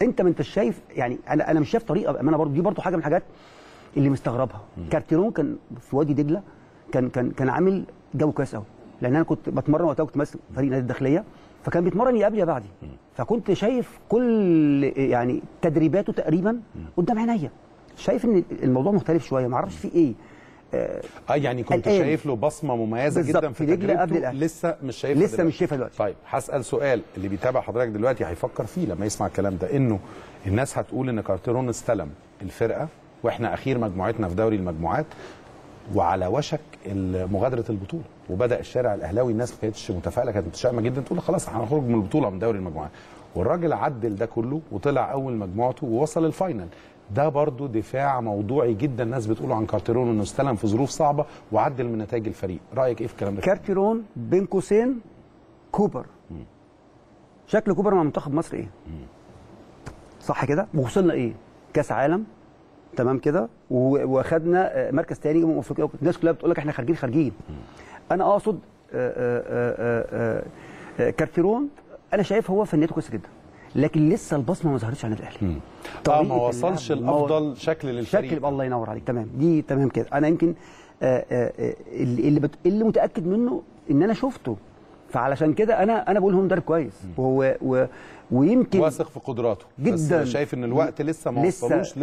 أنت ما أنت شايف يعني أنا أنا مش شايف طريقة بأمانة برضه. دي برضه حاجة من الحاجات اللي مستغربها. كارتيرون كان في وادي دجلة كان كان كان عامل جو كويس قوي لأن أنا كنت بتمرن وقتها كنت ماسك فريق نادي الداخلية. فكان بيتمرن يا قبل يا بعدي. فكنت شايف كل يعني تدريباته تقريبا قدام عينيا. شايف إن الموضوع مختلف شوية. ما أعرفش فيه إيه. آه آه يعني كنت الآن. شايف له بصمة مميزة جدا في في قبل تجربته. لسه مش شايفها لسه مش شايفها دلوقتي. طيب هسأل سؤال اللي بيتابع حضرتك دلوقتي هيفكر فيه لما يسمع الكلام ده إنه الناس هتقول إن كارتيرون استلم الفرقة وإحنا أخير مجموعتنا في دوري المجموعات. وعلى وشك مغادره البطولة. وبدأ الشارع الأهلاوي الناس ما كانتش متفائلة كانت متشائمه جدا تقول خلاص هنخرج من البطولة من دوري المجموعات. والراجل عدل ده كله وطلع أول مجموعته ووصل ال final. ده برضو دفاع موضوعي جدا. الناس بتقوله عن كارتيرون إنه استلم في ظروف صعبة وعدل من نتائج الفريق. رأيك إيه في الكلام ده؟ كارتيرون بين قوسين كوبر. شكل كوبر مع منتخب مصر إيه؟ صح كده؟ وصلنا إيه؟ كأس عالم؟ تمام كده؟ واخدنا مركز تاني امم افريقيا. الناس كلها بتقول لك إحنا خارجين خارجين. أنا أقصد آه، آه، آه، كارتيرون أنا شايف هو فنيته كويسة جدا لكن لسه البصمة ما ظهرتش على النادي الاهلي آه طريقة ما وصلش اللعب، ما و- لافضل شكل للفريق. شكل الله ينور عليك. تمام. دي تمام كده. أنا يمكن آه، آه، اللي اللي, بت... اللي متأكد منه إن أنا شفته. فعلشان كده أنا أنا بقول هو مدرب كويس. و... و... ويمكن واثق في قدراته جدا بس شايف إن الوقت لسه ما. وصلوش.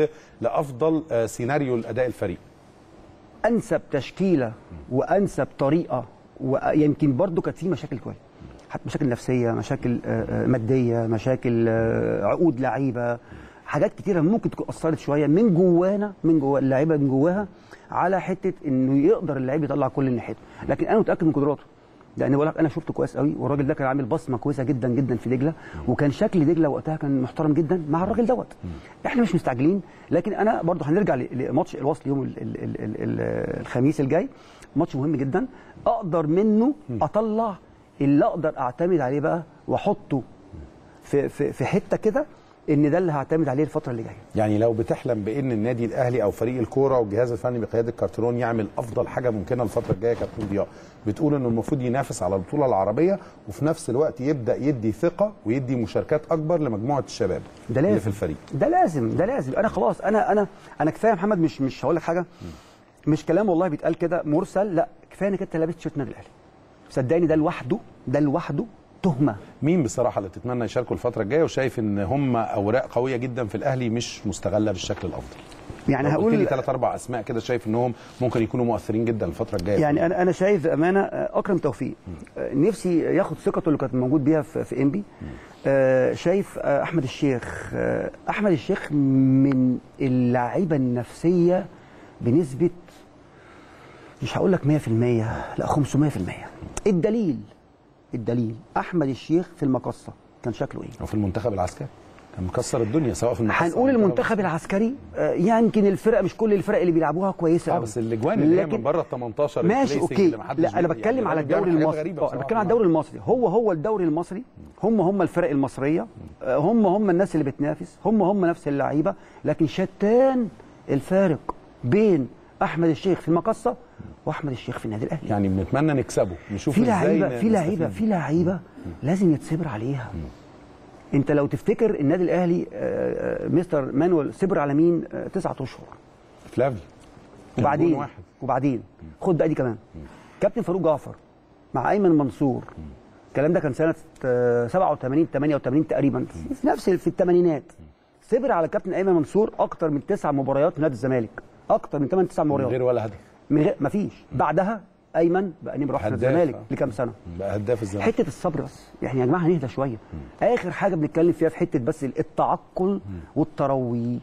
لأفضل آه، سيناريو لأداء الفريق أنسب تشكيلة وأنسب طريقة ويمكن برضو كانت في مشاكل كويس حتى مشاكل نفسية مشاكل آه، آه، مادية مشاكل عقود لعيبة حاجات كتيرة ممكن تكون أثرت شوية من جوانا من جوا اللعيبة من جواها على حتة إنه يقدر اللعيب يطلع كل ناحيته لكن أنا متأكد من قدراته لأن بقول لك أنا شفته كويس قوي والراجل ده كان عامل بصمة كويسة جدا جدا في دجله وكان شكل دجله وقتها كان محترم جدا مع الراجل دوت. إحنا مش مستعجلين لكن أنا برضو هنرجع لماتش الوصل يوم ال ال ال ال ال الخميس الجاي. ماتش مهم جدا. أقدر منه أطلع اللي أقدر أعتمد عليه بقى وأحطه في في في حتة كده إن ده اللي هعتمد عليه الفترة اللي جاية. يعني لو بتحلم بإن النادي الأهلي أو فريق الكورة والجهاز الفني بقيادة كارترون يعمل أفضل حاجة ممكنة الفترة الجاية كابتن ضياء بتقول إنه المفروض ينافس على البطولة العربية وفي نفس الوقت يبدأ يدي ثقة ويدي مشاركات أكبر لمجموعة الشباب ده اللي لازم. في الفريق. ده لازم ده لازم. أنا خلاص أنا أنا أنا كفاية محمد مش مش هقول لك حاجة. مش كلام والله بيتقال كده مرسل لا كفاية إنك أنت لابس تيشيرت النادي الأهلي. صدقني ده لوحده ده لوحده تهمة. مين بصراحة اللي تتمنى يشاركوا الفترة الجاية؟ وشايف إن هم أوراق قوية جدا في الأهلي مش مستغلة بالشكل الأفضل. يعني قلت لي هقول ثلاث أربع أسماء كده شايف إنهم ممكن يكونوا مؤثرين جدا الفترة الجاية. يعني أنا أنا شايف بامانه آه، أكرم توفيق. آه، نفسي ياخد ثقته اللي كانت موجود بيها في, في إنبي. آه، شايف آه، أحمد الشيخ آه، أحمد الشيخ من اللعيبة النفسية بنسبة مش هقول لك 100% لا 500% الدليل الدليل. أحمد الشيخ في المقصة كان شكله إيه؟ وفي المنتخب العسكري. كان مكسر الدنيا سواء في أو هنقول المنتخب العسكري آه، يمكن الفرق مش كل الفرق اللي بيلعبوها كويسة آه. بس الأجوان اللي هي من بره ال 18 ماشي أوكي. لا أنا بتكلم يعني على الدوري المصري. أنا. بتكلم على الدوري المصري. هو هو الدوري المصري. هم هم الفرق المصرية. آه، هم هم الناس اللي بتنافس. هم هم نفس اللعيبة. لكن شتان الفارق بين أحمد الشيخ في المقصة وأحمد الشيخ في النادي الأهلي. يعني بنتمنى نكسبه نشوف في لعيبة في لعيبة. في لعيبة لازم يتصبر عليها. أنت لو تفتكر النادي الأهلي آه، آه، مستر مانويل صبر على مين؟ آه، تسعة أشهر. فلافي وبعدين؟ واحد. وبعدين؟ خد بقى دي كمان. كابتن فاروق جعفر مع أيمن منصور. الكلام ده كان سنة آه، 87 88 تقريبا. في نفس في الثمانينات صبر على كابتن أيمن منصور أكتر من تسع مباريات في نادي الزمالك. أكتر من 8 9 من مباريات غير ولا هدف. من غير مفيش. بعدها أيمن بقى نمره واحد الزمالك. لكام سنة؟ بقى هداف الزمالك. حتة الصبر بس. يعني يا جماعة هنهدى شوية. آخر حاجة بنتكلم فيها في حتة بس التعقل والتروي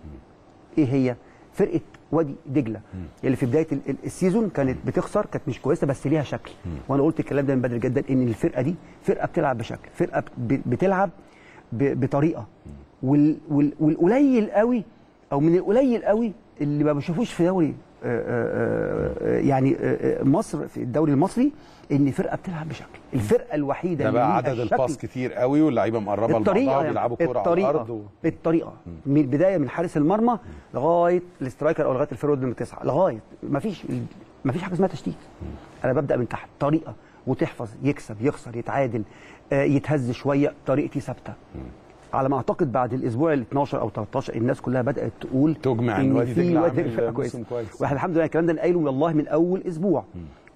إيه هي؟ فرقة وادي دجلة. اللي في بداية ال- ال- السيزون كانت بتخسر كانت مش كويسة بس ليها شكل. وأنا قلت الكلام ده من بدري جدا إن الفرقة دي فرقة بتلعب بشكل. فرقة بتلعب بطريقة. وال- وال- والقليل قوي أو من القليل قوي اللي ما بشوفوش في دوري آه، آه، آه، يعني مصر في الدوري المصري إن فرقه بتلعب بشكل. الفرقة الوحيدة ده اللي بقى عدد ال pass كتير قوي واللعيبة مقربة لبعضها يعني بيلعبوا كوره على الطريقة الأرض و... الطريقة. من البداية من حارس المرمى لغاية ال striker أو لغاية ال forward من تسعة. لغاية ما فيش ما فيش حاجة اسمها تشتيت. أنا ببدأ من تحت. طريقة وتحفظ يكسب يخسر يتعادل يتهز شوية طريقتي ثابتة. على ما أعتقد بعد الأسبوع ال 12 أو 13 الناس كلها بدأت تقول تجمع إن وادي عامل موسم كويس. وإحنا الحمد لله الكلام ده أنا قايله والله من أول أسبوع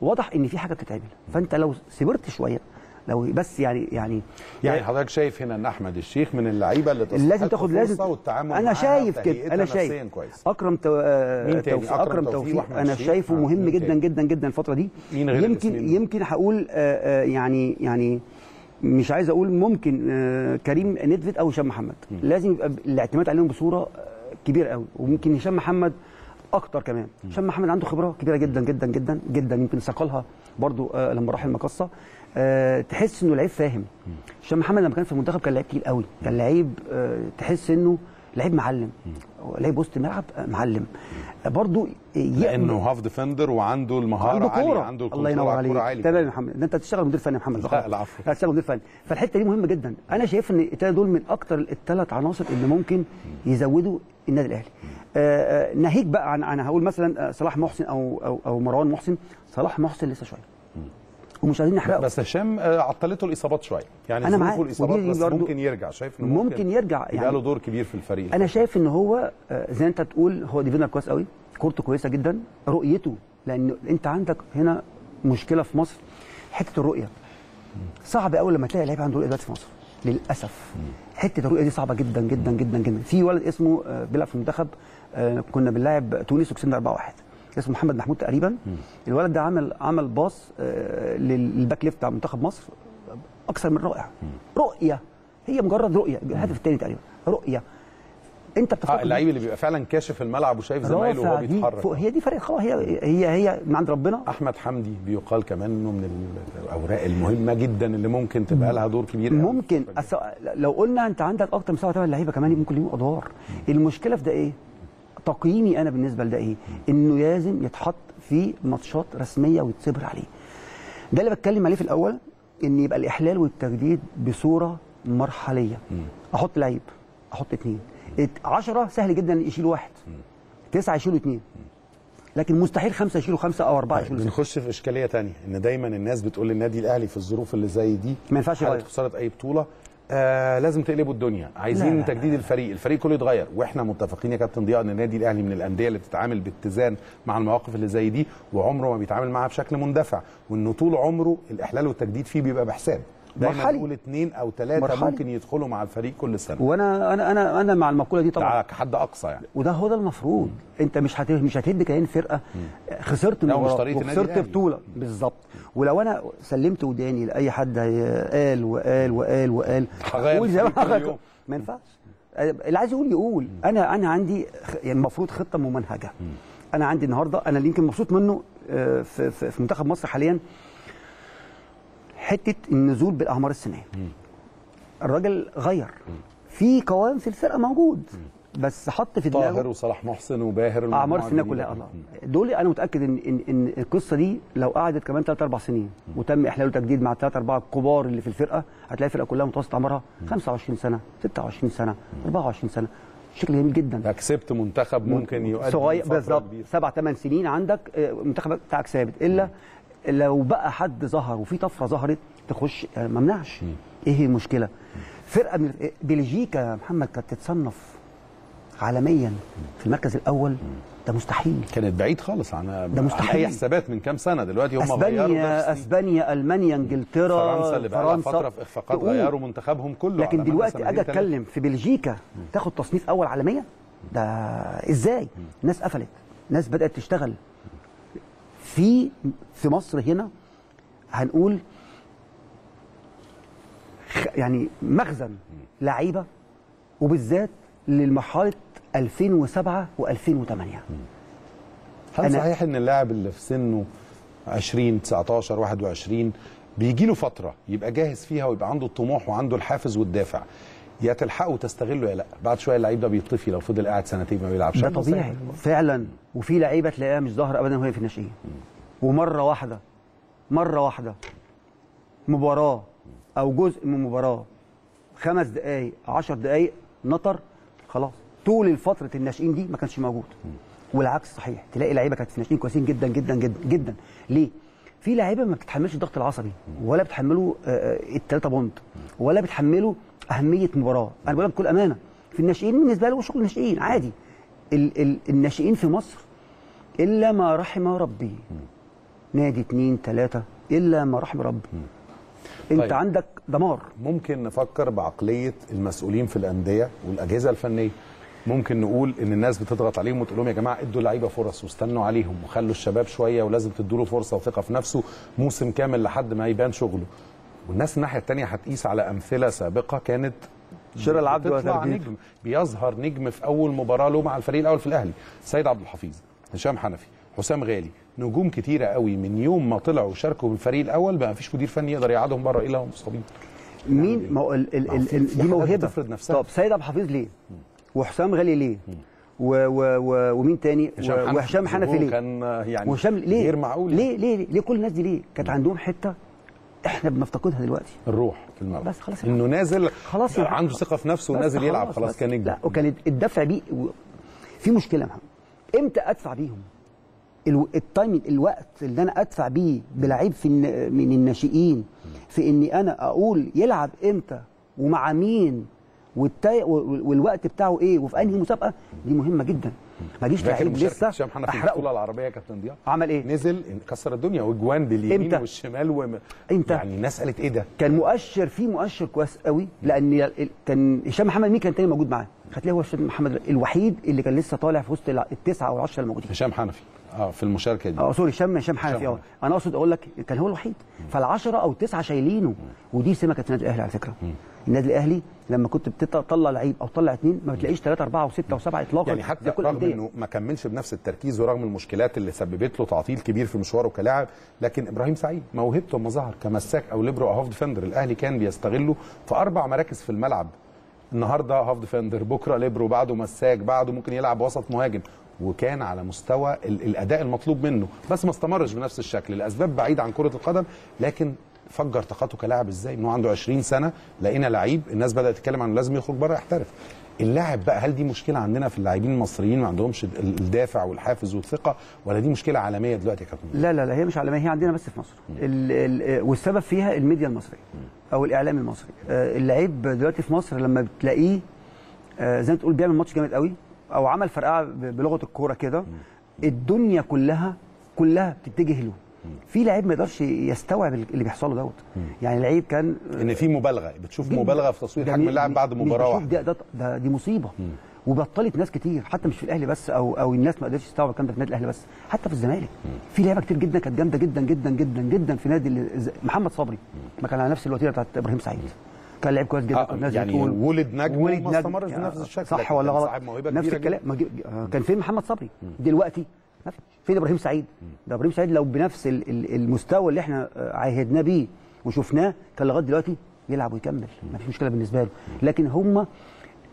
واضح إن في حاجة بتتعمل فأنت لو صبرت شوية لو بس يعني يعني يعني حضرتك شايف هنا إن أحمد الشيخ من اللعيبة اللي لازم تاخد لازم والتعامل أنا شايف كده أنا شايف كويس أكرم تو... مين تاني؟ توفيق أكرم أكرم توفيق أنا. شايفه آه، مهم جدا؟ جدا جدا الفترة دي مين غير يمكن؟ يمكن هقول آه، آه، يعني يعني مش عايز أقول ممكن آه، كريم ندفد أو هشام محمد. لازم يبقى الاعتماد عليهم بصورة آه، كبيرة قوي. وممكن هشام محمد أكتر كمان. هشام محمد عنده خبرة كبيرة جدا جدا جدا جدا. يمكن ثقلها برضو آه، لما راح المقصة. آه، تحس إنه لعيب فاهم. هشام محمد لما كان في المنتخب كان لعيب تقيل قوي. كان لعيب آه، تحس إنه لعيب معلم. لعيب وسط الملعب آه، معلم. برضو يأمن- لأنه half defender وعنده المهارة عنده عالية كورة. عنده الله ينور عليك. تمام يا محمد. ده انت تشتغل مدير فني يا محمد. لا،. العفو. لا تشتغل مدير فني. فالحتة دي مهمة جدا. أنا شايف إن الثلاثه دول من أكتر الثلاث عناصر اللي ممكن يزودوا النادي الأهلي. آه، آه، ناهيك بقى عن أنا هقول مثلا آه، صلاح محسن أو أو أو مروان محسن. صلاح محسن لسه شوية. ومش عايزين نحرقه بس هشام آه، عطلته الإصابات شوية. يعني أنا ظروفه معاك. الإصابات بس ممكن يرجع. شايف إنه ممكن يرجع يبقى يعني. له دور كبير في الفريق. أنا شايف إن هو آه، زي أنت تقول هو defender كويس قوي. كورته كويسة جدا. رؤيته لأن أنت عندك هنا مشكلة في مصر. حتة الرؤية صعب قوي لما تلاقي لعيب عنده رؤية دلوقتي في مصر للأسف. حتة الرؤية دي صعبة جدا جدا جدا جدا. في ولد اسمه آه، بيلعب في المنتخب كنا بنلاعب تونس وكسبنا 4-1 اسمه محمد محمود تقريبا. الولد ده عمل عمل pass آه، لل back left بتاع منتخب مصر أكثر من رائع رؤية. هي مجرد رؤية الهدف الثاني تقريبا. رؤية. أنت بتفكر اللعيب اللي بيبقى فعلا كاشف الملعب وشايف زمايله وهو بيتحرك. هي دي فرق خلاص هي هي هي من عند ربنا. أحمد حمدي بيقال كمان إنه من الأوراق المهمة جدا اللي ممكن تبقى لها دور كبير. ممكن. أس... لو قلنا أنت عندك أكتر من سبعة ثمان لعيبة كمان ممكن ليهم أدوار. المشكلة في ده إيه؟ تقييمي أنا بالنسبة لده إيه؟ إنه لازم يتحط في ماتشات رسمية ويتصبر عليه. ده اللي بتكلم عليه في الأول إن يبقى الإحلال والتجديد بصورة مرحلية. أحط لعيب أحط اثنين 10 سهل جدا يشيلوا واحد. تسعة يشيلوا اثنين لكن مستحيل خمسة يشيلوا خمسة أو أربعة يشيلوا بنخش في إشكالية تانية إن دايما الناس بتقول للنادي الأهلي في الظروف اللي زي دي ما ينفعش يغير. خسارة أي بطولة آه لازم تقلبوا الدنيا. عايزين لا، لا، تجديد الفريق. الفريق كله يتغير وإحنا متفقين يا كابتن ضياء ان النادي الاهلي من الأندية اللي بتتعامل باتزان مع المواقف اللي زي دي وعمره ما بيتعامل معاها بشكل مندفع وانه طول عمره الإحلال والتجديد فيه بيبقى بحساب. دايما مرحلي. نقول اثنين أو ثلاثة مرحلي. ممكن يدخلوا مع الفريق كل سنة. وأنا أنا أنا أنا مع المقولة دي طبعا. كحد أقصى يعني. وده هو ده المفروض. أنت مش هت... مش هتهد كيان فرقة. خسرت وخسرت الأهلي. بطولة. بالظبط. ولو أنا سلمت وداني لأي حد قال وقال وقال وقال. هغير ما ينفعش. اللي عايز يقول يقول. أنا أنا عندي يعني المفروض خطة ممنهجة. أنا عندي النهارده أنا اللي يمكن مبسوط منه آه، في, في, في منتخب مصر حاليا. حتة النزول بالاعمار السنية. الراجل غير. في قوام في الفرقة موجود. بس حط في طاهر دماغه وصلاح محسن وباهر اعمار الجديدة. كلها. الله. دول أنا متأكد ان ان إن القصة دي لو قعدت كمان 3 4 سنين وتم إحلال وتجديد مع الثلاث اربعه الكبار اللي في الفرقة هتلاقي الفرقة كلها متوسط عمرها 25 سنة 26 سنة 24 سنة. شكل جميل جدا. كسبت منتخب ممكن يؤدي صغير بالظبط. سبع ثمان سنين عندك آه، المنتخب بتاعك ثابت. إلا لو بقى حد ظهر وفي طفرة ظهرت تخش يعني ما منعش. إيه هي المشكلة؟ فرقة من بلجيكا يا محمد كانت تتصنف عالميا في المركز الأول. ده مستحيل. كانت بعيد خالص عن ده مستحيل. اي حسابات من كام سنة دلوقتي هم أسبانيا أسبانيا ألمانيا إنجلترا فرنسا اللي بقى لها فترة في اخفاقات. غيروا منتخبهم كله لكن دلوقتي أجي. أتكلم في بلجيكا تاخد تصنيف أول عالميا. ده إزاي؟ ناس قفلت ناس بدأت تشتغل. في في مصر هنا هنقول يعني مخزن لعيبة وبالذات للمرحله 2007 و2008 هل صحيح إن اللاعب اللي في سنه 20 19 21 بيجي له فترة يبقى جاهز فيها ويبقى عنده الطموح وعنده الحافز والدافع؟ يا تلحقه وتستغله يا لا. بعد شوية اللعيب ده بيطفي لو فضل قاعد سنتين ما بيلعبش. ده طبيعي. صحيح؟ فعلا. وفي لعيبة تلاقيها مش ظاهرة ابدا وهي في الناشئين. ومرة واحدة مرة واحدة مباراة أو جزء من مباراة خمس دقائق عشر دقائق نطر خلاص. طول فتره الناشئين دي ما كانش موجود. والعكس صحيح. تلاقي لعيبة كانت في الناشئين كويسين جدا جدا جدا جدا. ليه؟ في لعيبة ما بتتحملش الضغط العصبي ولا بتحمله الثلاثه بونت ولا بتحمله أهمية مباراة. أنا بقول لك بكل أمانة. في الناشئين بالنسبة له شغل ناشئين عادي. ال ال الناشئين في مصر إلا ما رحم ربي. نادي اتنين تلاتة إلا ما رحم ربي. أنت طيب. عندك دمار. ممكن نفكر بعقلية المسؤولين في الأندية والأجهزة الفنية. ممكن نقول إن الناس بتضغط عليهم وتقول لهم يا جماعة إدوا اللعيبة فرص واستنوا عليهم وخلوا الشباب شوية ولازم تدوا له فرصة وثقة في نفسه موسم كامل لحد ما يبان شغله والناس الناحية الثانية هتقيس على أمثلة سابقة كانت شراء العبد. نجم بيظهر نجم في أول مباراة له مع الفريق الأول في الأهلي سيد عبد الحفيظ هشام حنفي حسام غالي نجوم كتيرة قوي من يوم ما طلعوا وشاركوا بالفريق الأول بقى مفيش مدير فني يقدر يقعدهم بره إلا هم مصابين مين ما هو ال ال ال دي موهبة بتفرض نفسها. طب سيد عبد الحفيظ ليه؟ وحسام غالي ليه؟ و و و ومين تاني؟ وهشام حنفي ليه؟ كان يعني وهشام ليه؟ غير معقول ليه ليه ليه, ليه كل الناس دي ليه؟ كانت عندهم حتة إحنا بنفتقدها دلوقتي الروح في الملعب بس خلاص إنه نازل خلاص يا عنده ثقة في نفسه ونازل يلعب خلاص. كان نجم لا وكان الدفع بيه و- في مشكلة محمد إمتى أدفع بيهم؟ الو- التايمنج الوقت اللي أنا أدفع بيه بلعيب في الن- من الناشئين في إني أنا أقول يلعب إمتى ومع مين والتاي وال- والوقت بتاعه إيه؟ وفي أنهي مسابقة؟ دي مهمة جدا. ما جيش لعيب لسه هشام حنفي في البطولة العربية يا كابتن ضياء عمل إيه؟ نزل كسر الدنيا واجوان باليمين إمتى؟ والشمال وم... إمتى؟ يعني الناس قالت إيه ده؟ كان مؤشر فيه مؤشر كويس قوي لأن كان هشام محمد مين كان تاني موجود معاه؟ هتلاقي هو هشام محمد الوحيد اللي كان لسه طالع في وسط التسعة أو العشرة الموجودين. هشام حنفي. آه في المشاركة دي. آه sorry هشام هشام حنفي آه. أنا أقصد أقول لك كان هو الوحيد. فالعشرة أو التسعة شايلينه ودي سمة كانت في النادي الأهلي على فكرة. النادي الأهلي لما كنت بتطلع لعيب أو تطلع اثنين ما بتلاقيش ثلاثة أربعة وستة وسبعة اطلاقا. يعني حتى كل رغم. إنه ما كملش بنفس التركيز ورغم المشكلات اللي سببت له تعطيل كبير في مشواره كلاعب لكن إبراهيم سعيد موهبته لما ظهر كمساك أو ليبرو أو half defender الأهلي كان بيستغله في أربع مراكز في الملعب. النهارده half defender بكرة ليبرو بعده مساك بعده ممكن يلعب وسط مهاجم. وكان على مستوى ال- الأداء المطلوب منه بس ما استمرش بنفس الشكل. الأسباب بعيده عن كرة القدم لكن فجر طاقته كلاعب إزاي؟ انه عنده 20 سنة لقينا لعيب الناس بدأت تتكلم عنه لازم يخرج بره يحترف اللاعب بقى هل دي مشكلة عندنا في اللاعبين المصريين ما عندهمش ال- الدافع والحافز والثقة ولا دي مشكلة عالمية دلوقتي يا كابتن؟ لا لا لا هي مش عالمية هي عندنا بس في مصر. ال ال والسبب فيها الميديا المصرية أو الإعلام المصري. آه، اللعيب دلوقتي في مصر لما بتلاقيه آه، زي ما تقول بيعمل ماتش جامد قوي أو عمل فرقعة بلغة الكورة كده الدنيا كلها كلها بتتجه له. في لعيب ما يقدرش يستوعب اللي بيحصل له دوت. يعني لعيب كان إن في مبالغة بتشوف. مبالغة في تصوير حجم اللاعب بعد مباراة واحدة. ده, ده, دي مصيبة. وبطلت ناس كتير حتى مش في الأهلي بس أو أو الناس ما قدرتش تستوعب الكلام ده في النادي الأهلي بس حتى في الزمالك. في لعيبة كتير جدا كانت جامدة جدا جدا جدا جدا في نادي محمد صبري. ما كان على نفس الوتيرة بتاعت إبراهيم سعيد. كان لعيب كويس جدا. آه، الناس يعني بتقول ولد نجم ولد نجم. استمرش يعني بنفس الشكل، صح ولا غلط؟ نفس الكلام. ما آه، كان فين محمد صبري. دلوقتي ما في. فين إبراهيم سعيد؟ ده إبراهيم سعيد لو بنفس ال- ال- المستوى اللي إحنا آه، عاهدناه بيه وشفناه كان لغاية دلوقتي يلعب ويكمل. ما فيش مشكلة بالنسبة له. لكن هم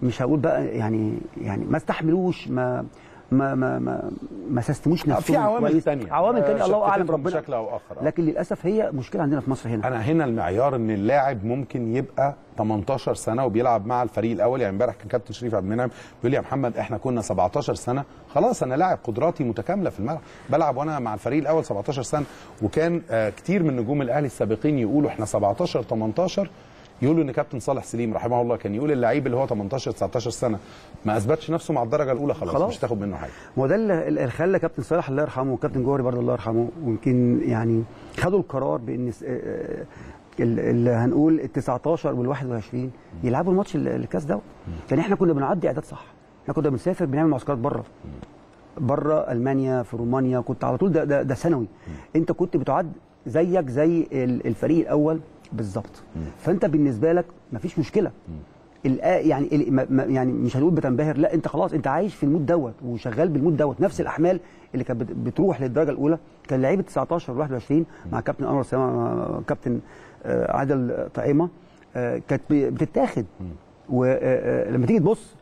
مش هقول بقى يعني يعني ما استحملوش ما ما ما ما ما سستموش في نفسهم عوامل كويس. تانية. عوامل تانية الله أعلم ربنا. بشكل أو آخر. آه. لكن للأسف هي مشكلة عندنا في مصر هنا. أنا هنا المعيار إن اللاعب ممكن يبقى 18 سنة وبيلعب مع الفريق الأول. يعني امبارح كان كابتن شريف عبد المنعم بيقول لي يا محمد إحنا كنا 17 سنة خلاص أنا لاعب قدراتي متكاملة في الملعب. بلعب وأنا مع الفريق الأول 17 سنة وكان آه كتير من نجوم الأهلي السابقين يقولوا إحنا 17 18 يقولوا إن كابتن صالح سليم رحمه الله كان يقول اللعيب اللي هو 18 19 سنة ما أثبتش نفسه مع الدرجة الأولى خلاص, خلاص. مش تاخد منه حاجة. ما ده اللي خلى كابتن صالح الله يرحمه وكابتن جوهري برضه الله يرحمه ويمكن يعني خدوا القرار بإن آه، ال- اللي هنقول ال 19 وال 21 يلعبوا الماتش ال- الكاس دوت. يعني إحنا كنا بنعدي اعداد صح. إحنا كنا بنسافر بنعمل معسكرات بره. بره ألمانيا في رومانيا كنت على طول ده ده, ده سنوي انت كنت بتعد زيك زي ال- الفريق الأول بالظبط. فانت بالنسبة لك مفيش مشكلة. الآ- يعني يعني مش هنقول بتنبهر لا انت خلاص انت عايش في ال mood دوت وشغال بال mood دوت. نفس الأحمال اللي كانت بت- بتروح للدرجة الأولى كان لعيبه 19 و 21 مع كابتن أنور سلامه كابتن آه، عادل طعيمة آه، كانت بتتاخد. ولما تيجي تبص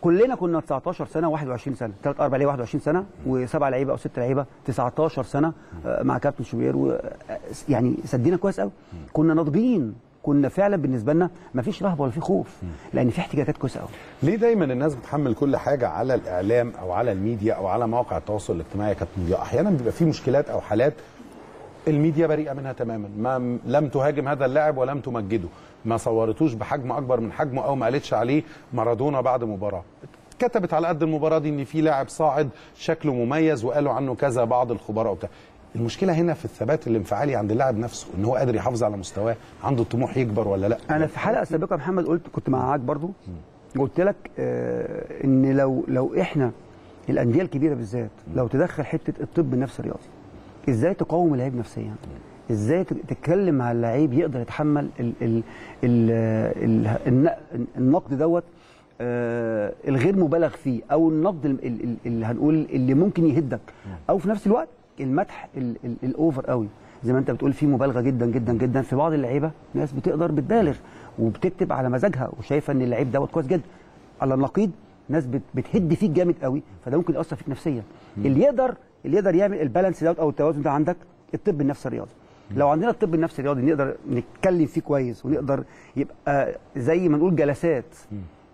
كلنا كنا 19 سنة 21 سنة. ثلاث أربع لعيبه 21 سنة؟ وسبع لعيبة أو ست لعيبة 19 سنة آه، مع كابتن شوبير. و- آه، يعني سدينا كويس قوي كنا ناضجين. كنا فعلا بالنسبة لنا ما فيش رهبة ولا في خوف. لأن في احتياجات كويسة قوي ليه دايما الناس بتحمل كل حاجة على الإعلام أو على الميديا أو على مواقع التواصل الاجتماعي يا كابتن ضياء أحيانا بيبقى في مشكلات أو حالات الميديا بريئة منها تماما. ما لم تهاجم هذا اللاعب ولم تمجده. ما صورتوش بحجم أكبر من حجمه أو ما قالتش عليه مارادونا بعد مباراة. كتبت على قد المباراة دي إن في لاعب صاعد شكله مميز وقالوا عنه كذا بعض الخبراء وبتاع. المشكلة هنا في الثبات الانفعالي عند اللاعب نفسه إن هو قادر يحافظ على مستواه عنده الطموح يكبر ولا لأ؟ أنا في حلقة سابقة محمد قلت كنت معاك برضو قلت لك آه إن لو لو إحنا الأندية الكبيرة بالذات لو تدخل حتة الطب النفسي الرياضي إزاي تقاوم اللعيب نفسيا؟ إزاي تتكلم مع اللعيب يقدر يتحمل ال ال ال ال الن- النقد دوت آه الغير مبالغ فيه أو النقد ال- ال- ال- اللي هنقول اللي ممكن يهدك. أو في نفس الوقت المدح ال- ال- الأوفر قوي. زي ما أنت بتقول في مبالغة جدا جدا جدا في بعض اللعيبة ناس بتقدر بتبالغ وبتكتب على مزاجها وشايفة إن اللعيب دوت كويس جدا. على النقيض ناس بت- بتهد فيك جامد قوي فده ممكن يأثر فيك نفسيا. اللي يقدر اللي يقدر يعمل البالانس دوت أو التوازن ده عندك الطب النفسي الرياضي. لو عندنا الطب النفسي الرياضي نقدر نتكلم فيه كويس ونقدر يبقى زي ما نقول جلسات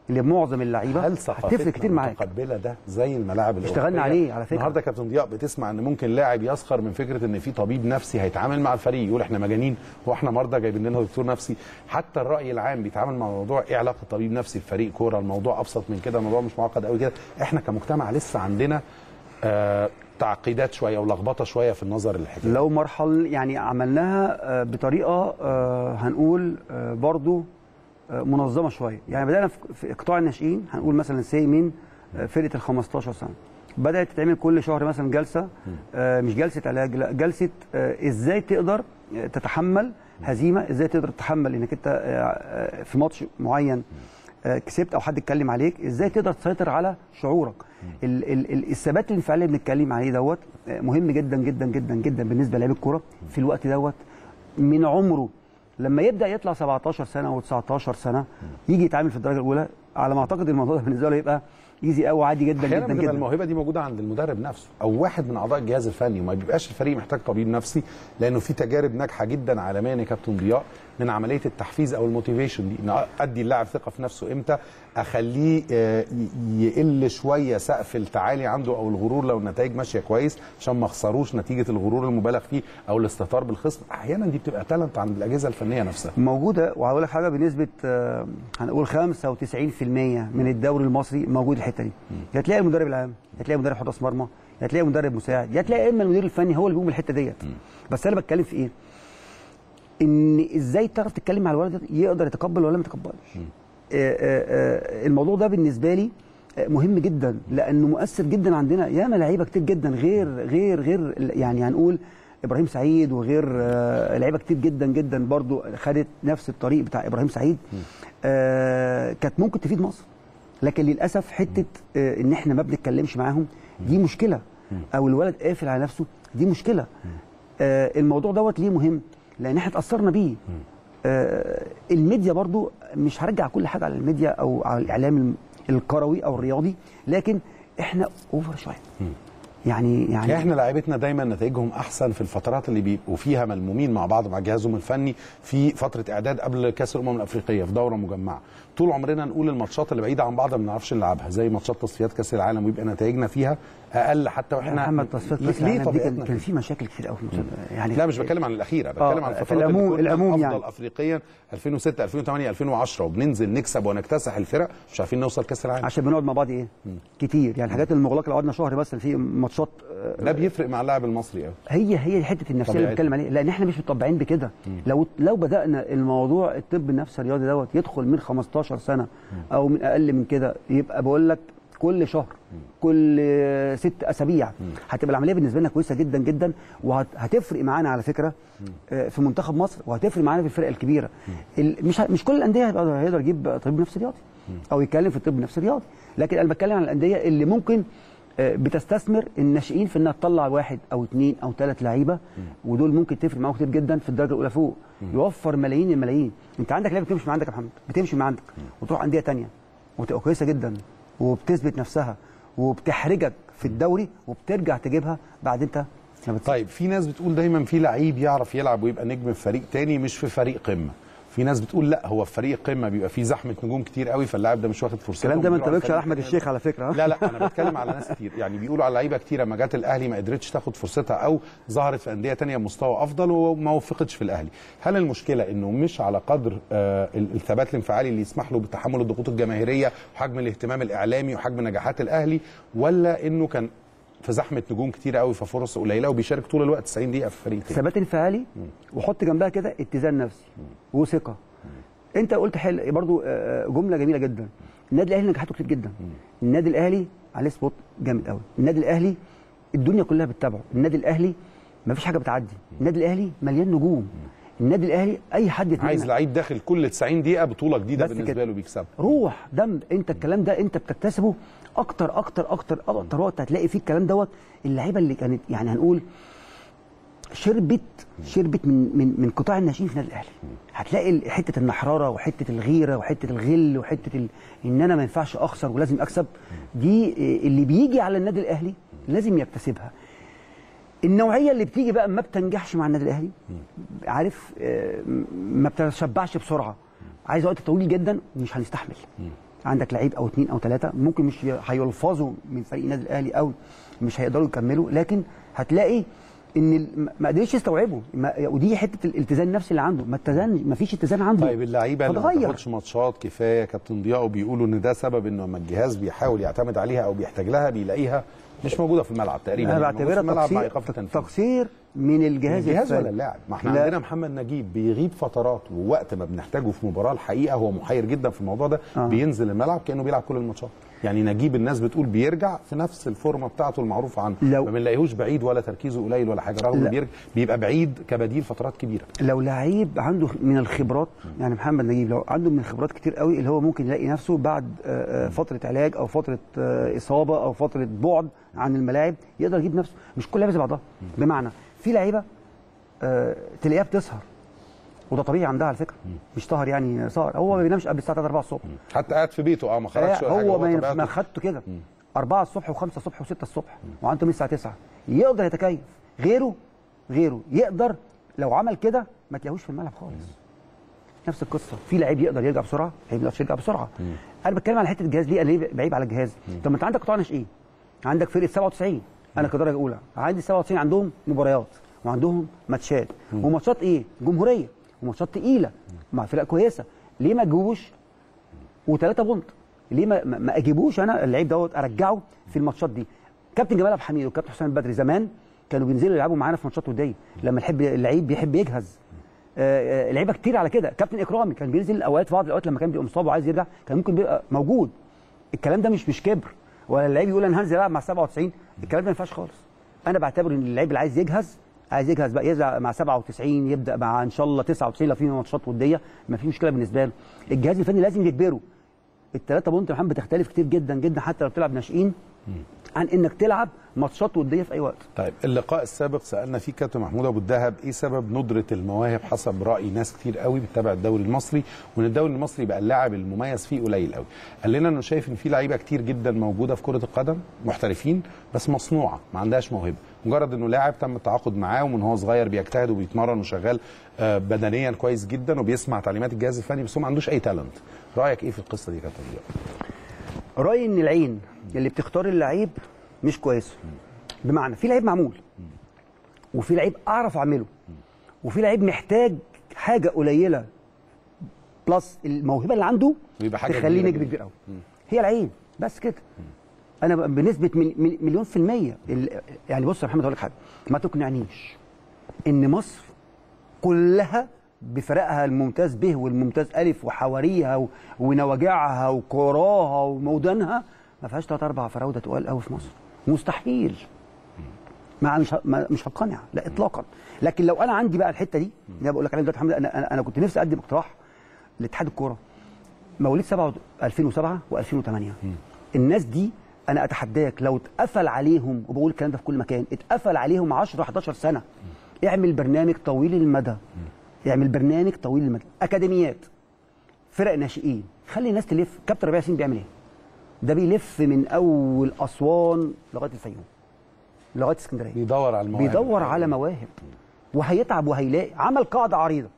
لمعظم اللعيبة هل هتفرق كتير معاك. متقبلة ده زي الملاعب اشتغلنا الأوروبية؟ عليه على فكرة. النهارده كابتن ضياء بتسمع إن ممكن لاعب يسخر من فكرة إن في طبيب نفسي هيتعامل مع الفريق يقول إحنا مجانين هو إحنا مرضى جايبين لنا دكتور نفسي. حتى الرأي العام بيتعامل مع موضوع إيه علاقة طبيب نفسي بفريق كورة الموضوع أبسط من كده الموضوع مش معقد قوي كده. إحنا كمجتمع لسه عندنا آه تعقيدات شوية ولخبطة شوية في النظر للحكاية. لو مرحل يعني عملناها آه، بطريقة آه، هنقول آه، برضو منظمة شوية. يعني بدأنا في- قطاع الناشئين هنقول مثلا سي من فرقة ال 15 سنة. بدأت تتعمل كل شهر مثلا جلسة مش جلسة علاج لا جلسة إزاي تقدر تتحمل هزيمة إزاي تقدر تتحمل إنك أنت في ماتش معين كسبت أو حد اتكلم عليك إزاي تقدر تسيطر على شعورك. الثبات الانفعالي اللي بنتكلم عليه دوت آه، مهم جدا جدا جدا جدا بالنسبة للاعيب الكورة في الوقت دوت. من عمره لما يبدأ يطلع 17 سنة و19 سنة يجي يتعامل في الدرجة الأولى على ما أعتقد الموضوع ده بالنسبة له يبقى easy قوي عادي جدا جدا جدا. الموهبة دي موجودة عند المدرب نفسه أو واحد من أعضاء الجهاز الفني وما بيبقاش الفريق محتاج طبيب نفسي لأنه في تجارب ناجحة جدا عالميا يا كابتن ضياء. من عملية التحفيز أو ال motivation دي إن أدي اللاعب ثقة في نفسه إمتى؟ أخليه آه، يقل شوية سقف التعالي عنده أو الغرور لو النتائج ماشية كويس عشان ما خسروش نتيجة الغرور المبالغ فيه أو الاستهتار بالخصم. أحيانا دي بتبقى talent عند الأجهزة الفنية نفسها. موجودة وهقول لك حاجة بنسبة آه، هنقول 95% من الدوري المصري موجود الحتة دي. يا تلاقي المدرب العام يا تلاقي مدرب حراس مرمى يا تلاقي مدرب مساعد يا تلاقي اما المدير الفني هو اللي بيقوم الحته ديت. بس أنا بتكلم في إيه؟ إن إزاي تعرف تتكلم مع الولد يقدر يتقبل ولا ما يتقبلش. آه، آه، آه، الموضوع ده بالنسبة لي مهم جدا لأنه مؤثر جدا عندنا. ياما لعيبة كتير جدا غير غير غير يعني هنقول إبراهيم سعيد وغير لعيبة كتير جدا جدا برضو خدت نفس الطريق بتاع إبراهيم سعيد. آه، كانت ممكن تفيد مصر. لكن للأسف حتة آه، إن إحنا ما بنتكلمش معاهم دي مشكلة. أو الولد قافل على نفسه دي مشكلة. آه، الموضوع دوت ليه مهم؟ لأن إحنا اتأثرنا بيه. آه، الميديا برضو مش هرجع كل حاجة على الميديا أو على الإعلام الكروي أو الرياضي لكن إحنا over شوية. يعني يعني إحنا لعيبتنا دايما نتائجهم أحسن في الفترات اللي بيبقوا فيها ملمومين مع بعض مع جهازهم الفني في فترة إعداد قبل كأس الأمم الأفريقية في دورة مجمعة. طول عمرنا نقول الماتشات اللي بعيدة عن بعض ما بنعرفش نلعبها زي ماتشات تصفيات كأس العالم ويبقى نتائجنا فيها أقل حتى وإحنا محمد تصفيات كاس العالم دي كان كان في مشاكل كتير قوي يعني لا مش بتكلم عن الأخيرة بتكلم آه، عن في الفترات العموم- العموم أفضل يعني. افريقيا 2006 2008 2010 وبننزل نكسب ونكتسح الفرق مش عارفين نوصل كأس العالم. عشان بنقعد مع بعض إيه؟ كتير. يعني الحاجات المغلقة اللي قعدنا شهر بس في ماتشات آه، ده بيفرق مع اللاعب المصري قوي هي هي حتة النفسية اللي. بتكلم عليها. لأن إحنا مش متطبعين بكده. لو لو بدأنا الموضوع الطب النفسي الرياضي دوت يدخل من 15 سنة أو من أقل من كده يبقى بقول لك كل شهر كل ست أسابيع هتبقى العملية بالنسبة لنا كويسة جدا جدا وهتفرق معانا على فكرة آه، في منتخب مصر وهتفرق معانا في الفرق الكبيرة. ال- مش مش كل الأندية هيقدر يجيب طبيب نفسي رياضي أو يتكلم في الطب النفسي الرياضي لكن أنا بتكلم عن الأندية اللي ممكن آه، بتستثمر الناشئين في إنها تطلع واحد أو اثنين أو ثلاث لعيبة ودول ممكن تفرق معاهم كتير جدا في الدرجة الأولى فوق. يوفر ملايين الملايين. أنت عندك لعيبة بتمشي من عندك يا محمد بتمشي من عندك وتروح أندية ثانية وتبقى كويسة جدا. وبتثبت نفسها وبتحرجك في الدوري وبترجع تجيبها بعد انت طيب في ناس بتقول دايما في لعيب يعرف يلعب ويبقى نجم في فريق تاني مش في فريق قمة. في ناس بتقول لا هو في فريق قمة بيبقى فيه زحمة نجوم كتير قوي فاللاعب ده مش واخد فرصته الكلام ده ما انطبقش على أحمد. الشيخ على فكرة؟ لا لا أنا بتكلم على ناس كتير يعني بيقولوا على لعيبة كتيرة ما جت الأهلي ما قدرتش تاخد فرصتها أو ظهرت في أندية تانية بمستوى أفضل وما وفقتش في الأهلي هل المشكلة إنه مش على قدر آه ال- الثبات الانفعالي اللي يسمح له بتحمل الضغوط الجماهيرية وحجم الاهتمام الإعلامي وحجم نجاحات الأهلي ولا إنه كان في زحمة نجوم كتير قوي ففرص قليلة وبيشارك طول الوقت 90 دقيقة في فريق تاني. ثبات انفعالي وحط جنبها كده اتزان نفسي وثقة. انت قلت حل برضو آه، جملة جميلة جدا. النادي الأهلي نجاحاته كتير جدا. النادي الأهلي عليه سبوت جامد قوي. النادي الأهلي الدنيا كلها بتتابعه. النادي الأهلي ما فيش حاجة بتعدي. النادي الأهلي مليان نجوم. النادي الأهلي أي حد يتمنى. عايز لعيب داخل كل 90 دقيقة بطولة جديدة بالنسبة كده. له بيكسبها روح دم. انت الكلام ده انت بتكتسبه أكتر أكتر أكتر أكتر وقت هتلاقي فيه الكلام دوت اللعيبة اللي كانت يعني هنقول شربت شربت من من من قطاع الناشئين في النادي الأهلي. هتلاقي حتة النحرارة وحتة الغيرة وحتة الغل وحتة ال... إن أنا ما ينفعش أخسر ولازم أكسب. دي اللي بيجي على النادي الأهلي لازم يكتسبها. النوعية اللي بتيجي بقى ما بتنجحش مع النادي الأهلي عارف م- ما بتشبعش بسرعة. عايز وقت طويل جدا ومش هنستحمل. عندك لعيب أو اثنين أو ثلاثة ممكن مش هيلفظوا من فريق النادي الأهلي أو مش هيقدروا يكملوا لكن هتلاقي إن ما قدرش يستوعبوا. ما- ودي حتة الالتزام النفسي اللي عنده. ما اتزان ما فيش اتزان عنده. طيب اللعيبة اللي ما. بتاخدش ماتشات كفاية كابتن ضياء وبيقولوا إن ده سبب إنه لما الجهاز بيحاول يعتمد عليها أو بيحتاج لها بيلاقيها مش موجودة في الملعب تقريبا. أنا يعني بعتبرها تقصير تقصير من الجهاز الجهاز. ولا اللاعب؟ ما إحنا لا. عندنا محمد نجيب بيغيب فترات ووقت ما بنحتاجه في مباراة الحقيقة هو محير جدا في الموضوع ده آه. بينزل الملعب كأنه بيلعب كل الماتشات. يعني نجيب الناس بتقول بيرجع في نفس الفورمة بتاعته المعروفة عنه. لو- ما بنلاقيهوش بعيد ولا تركيزه قليل ولا حاجة رغم بيرجع بيبقى بعيد كبديل فترات كبيرة. لو لعيب عنده من الخبرات يعني محمد نجيب لو عنده من الخبرات كتير قوي اللي هو ممكن يلاقي نفسه بعد آه، آه، فترة علاج أو فترة آه، إصابة أو فترة بعد عن الملاعب يقدر يجيب نفسه. مش كل لعيبه زي بعضها. بمعنى في لعيبة آه، تلاقيها بتسهر. وده طبيعي عندها على فكرة. مش سهر يعني سهر هو ما بينامش قبل الساعة 3 4 الصبح. حتى قاعد في بيته. آه ما خرجش حاجة، هو ما. ما خدته كده. 4 الصبح و5 الصبح و6 الصبح. وعنده من الساعة 9 يقدر يتكيف. غيره غيره. يقدر لو عمل كده ما تلاقيهوش في الملعب خالص. نفس القصة. في لعيب يقدر يرجع بسرعة لعيب ما يقدرش يرجع بسرعة. أنا بتكلم على حتة الجهاز ليه أنا ليه بعيب على الجهاز طب ما أنت عندك قطاع ناشئين. عندك فرقه 97 أنا كدرجة أولى. عندي 97 عندهم مباريات وعندهم ماتشات. وماتشات إيه؟ جمهورية. وماتشات تقيلة مع فرق كويسة. ليه ما تجيبوش وثلاثه بونت؟ ليه ما, ما- أجيبوش أنا اللعيب دوت أرجعه في الماتشات دي؟ كابتن جمال عبد الحميد وكابتن حسام البدري زمان كانوا بينزلوا يلعبوا معانا في ماتشات وديه لما يحب اللعيب بيحب يجهز. آه، آه، لعيبة كتير على كده. كابتن إكرامي كان بينزل أوقات في بعض الأوقات لما كان بيبقى مصاب وعايز يرجع كان ممكن بيبقى موجود. الكلام ده مش مش كبر. ولا اللعيب يقول أنا هنزل العب مع 97 الكلام ده ما ينفعش خالص. أنا بعتبر ان اللعيب اللي عايز يجهز عايز يجهز بقى يرجع مع 97 يبدأ مع إن شاء الله 99 لو في ماتشات ودية ما في مشكلة بالنسبة له. الجهاز الفني لازم يجبره. الثلاثه بونت يا محمد بتختلف كتير جدا جدا حتى لو بتلعب ناشئين. عن إنك تلعب ماتشات ودية في أي وقت. طيب اللقاء السابق سألنا فيه كابتن محمود أبو الدهب إيه سبب ندرة المواهب حسب رأي ناس كتير قوي بتتابع الدوري المصري وإن الدوري المصري بقى اللاعب المميز فيه قليل قوي. قال لنا إنه شايف إن في لعيبة كتير جدا موجودة في كرة القدم محترفين بس مصنوعة ما عندهاش موهبة. مجرد إنه لاعب تم التعاقد معاه ومن هو صغير بيجتهد وبيتمرن وشغال آه، بدنيا كويس جدا وبيسمع تعليمات الجهاز الفني بس هو ما عندوش أي تالنت رأيك إيه في القصة دي يا كابتن؟ رايي إن العين اللي بتختار اللعيب مش كويسه بمعنى في لعيب معمول وفي لعيب أعرف أعمله وفي لعيب محتاج حاجة قليلة بلس الموهبة اللي عنده ويبقى حاجة تخليه نجم. كبير قوي هي العين بس كده. أنا بنسبة مل- مل- مليون في المية ال- يعني بص يا محمد أقول لك حاجة ما تقنعنيش إن مصر كلها بفرقها الممتاز به والممتاز ألف وحواريها ونواجعها وكوراها ومودانها ما فيهاش ثلاث أربع فراوده تقال قوي في مصر. مستحيل. ما مش مش لا اطلاقا. لكن لو أنا عندي بقى الحتة دي اللي بقول لك عليها دلوقتي محمد أنا أنا, كنت نفسي أقدم اقتراح لاتحاد الكورة. مواليد 7 2007 و2008 الناس دي أنا أتحداك لو اتقفل عليهم وبقول الكلام ده في كل مكان اتقفل عليهم 10 11 سنة اعمل برنامج طويل المدى. اعمل برنامج طويل المدى. أكاديميات فرق ناشئين. خلي الناس تلف. كابتن ربيع ياسين بيعمل إيه؟ ده بيلف من أول أسوان لغاية الفيوم لغاية اسكندرية. بيدور على المواهب. بيدور على مواهب. وهيتعب وهيلاقي. عمل قاعدة عريضة.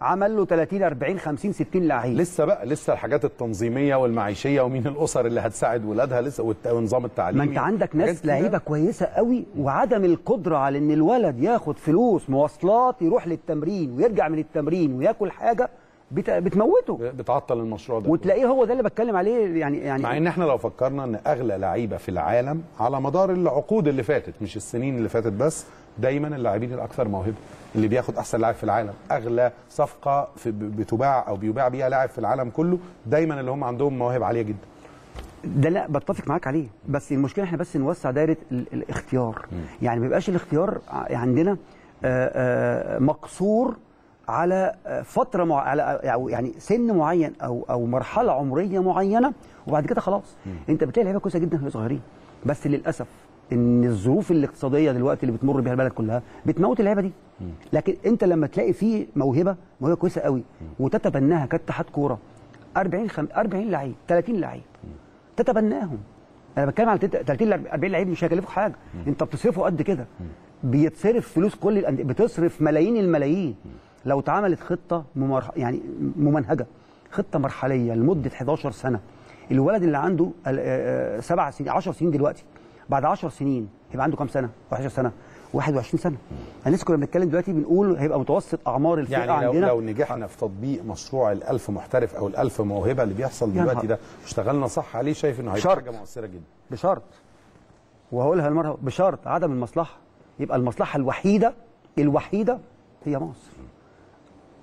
عمل له 30 40 50 60 لعيب. لسه بقى لسه الحاجات التنظيمية والمعيشية ومين الأسر اللي هتساعد ولادها لسه والت- ونظام التعليم ما انت عندك ناس. لعيبة كويسة قوي وعدم القدرة على إن الولد ياخد فلوس مواصلات يروح للتمرين ويرجع من التمرين وياكل حاجة بت... بتموته. بتعطل المشروع ده. وتلاقيه هو ده اللي بتكلم عليه يعني يعني مع إن إحنا لو فكرنا إن أغلى لعيبة في العالم على مدار العقود اللي فاتت مش السنين اللي فاتت بس دايما اللاعبين الأكثر موهبة. اللي بياخد أحسن لاعب في العالم. أغلى صفقة في بتباع أو بيباع بيها لاعب في العالم كله دايما اللي هم عندهم مواهب عالية جدا. ده لا بتفق معاك عليه. بس المشكلة إحنا بس نوسع دايرة ال- الاختيار. يعني ما يبقاش الاختيار عندنا آه، آه، مقصور على فترة مع... على يعني سن معين أو أو مرحلة عمرية معينة وبعد كده خلاص. أنت بتلاقي لعيبة كويسة جدا وهي صغيرين. بس للأسف إن الظروف الاقتصادية دلوقتي اللي بتمر بيها البلد كلها بتموت اللعيبة دي. لكن أنت لما تلاقي فيه موهبة موهبة كويسة قوي وتتبناها كاتحاد كورة 40 خم... 40 لعيب 30 لعيب تتبناهم. أنا بتكلم على 30 ل 40 لعيب مش هيكلفوا حاجة. أنت بتصرفه قد كده. بيتصرف فلوس كل الأندية بتصرف ملايين الملايين. لو اتعملت خطة ممر... يعني ممنهجة خطة مرحلية لمدة 11 سنة الولد اللي عنده آه، آه، سبع سنين 10 سنين دلوقتي بعد 10 سنين هيبقى عنده كام سنة؟ 11 سنة. 21 سنة. إحنا لسه كنا بنتكلم دلوقتي بنقول هيبقى متوسط أعمار الفرقه يعني لو عندنا. لو نجحنا في تطبيق مشروع الألف محترف أو الألف موهبة اللي بيحصل دلوقتي. ده واشتغلنا صح عليه؟ شايف إنه هيبقى. حاجة مؤثرة جدا. بشرط. وهقولها المره بشرط عدم المصلحة. يبقى المصلحة الوحيدة الوحيدة هي مصر.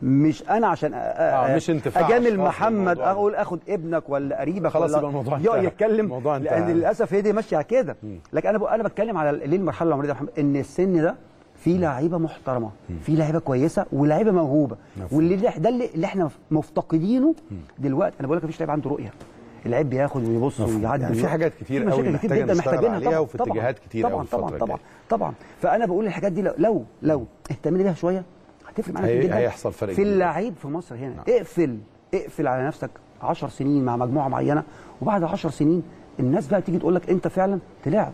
مش أنا عشان آه، مش انتفاع أجامل محمد. أقول آخد ابنك ولا قريبك خلاص يبقى الموضوع انتهى. يتكلم الموضوع انتهى. لأن للأسف هي دي ماشية كده. لكن أنا أنا بتكلم على ليه المرحلة العمرية يا محمد؟ إن السن ده فيه لعيبة محترمة فيه لعيبة كويسة ولاعيبه موهوبة. واللي ده اللي, إحنا مفتقدينه دلوقتي. أنا بقول لك مفيش لعيب عنده رؤية. اللعيب بياخد ويبص ويعدي يعني في حاجات كتير في قوي جدا نشتغل عليها طبعا وفي طبعا اتجاهات كتير طبعا قوي طبعا طبعا الجاية. طبعا فأنا بقول الحاجات دي لو لو, لو اهتمينا بيها شوية هتفرق معانا هي- جدا. هيحصل فرق في. اللعيب في مصر هنا اقفل اقفل على نفسك 10 سنين مع مجموعة معينة وبعد 10 سنين الناس بقى تيجي تقول لك انت فعلا طلعت.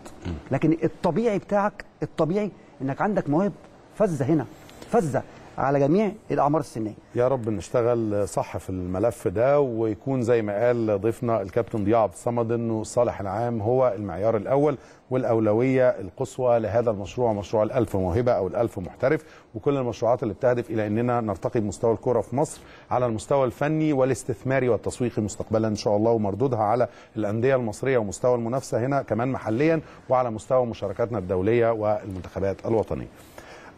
لكن الطبيعي بتاعك الطبيعي انك عندك مواهب فزه هنا فزه على جميع الأعمار السنيه يا رب نشتغل صح في الملف ده ويكون زي ما قال ضيفنا الكابتن ضياء عبد الصمد إنه الصالح العام هو المعيار الأول والأولوية القصوى لهذا المشروع مشروع الألف موهبة أو الألف محترف وكل المشروعات اللي بتهدف إلى إننا نرتقي بمستوى الكره في مصر على المستوى الفني والاستثماري والتسويقي مستقبلا إن شاء الله ومردودها على الأندية المصرية ومستوى المنافسة هنا كمان محليا وعلى مستوى مشاركاتنا الدولية والمنتخبات الوطنية.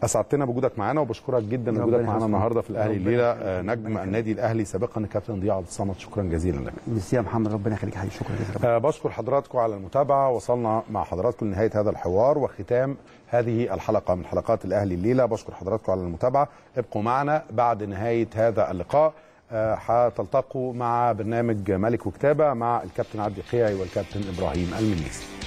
أسعدتنا بوجودك معانا وبشكرك جدا ربنا وجودك معانا. النهارده في الأهلي الليلة. آه، نجم النادي الأهلي سابقا الكابتن ضياء عبد الصمد. شكرا جزيلا لك. ميرسي يا محمد ربنا يخليك حبيبي. شكرا جزيلا. آه، بشكر حضراتكم على المتابعة. وصلنا مع حضراتكم لنهاية هذا الحوار وختام هذه الحلقة من حلقات الأهلي الليلة. بشكر حضراتكم على المتابعة. ابقوا معنا بعد نهاية هذا اللقاء. آه، هتلتقوا مع برنامج ملك وكتابة مع الكابتن عبد القيعي والكابتن إبراهيم المنيسي.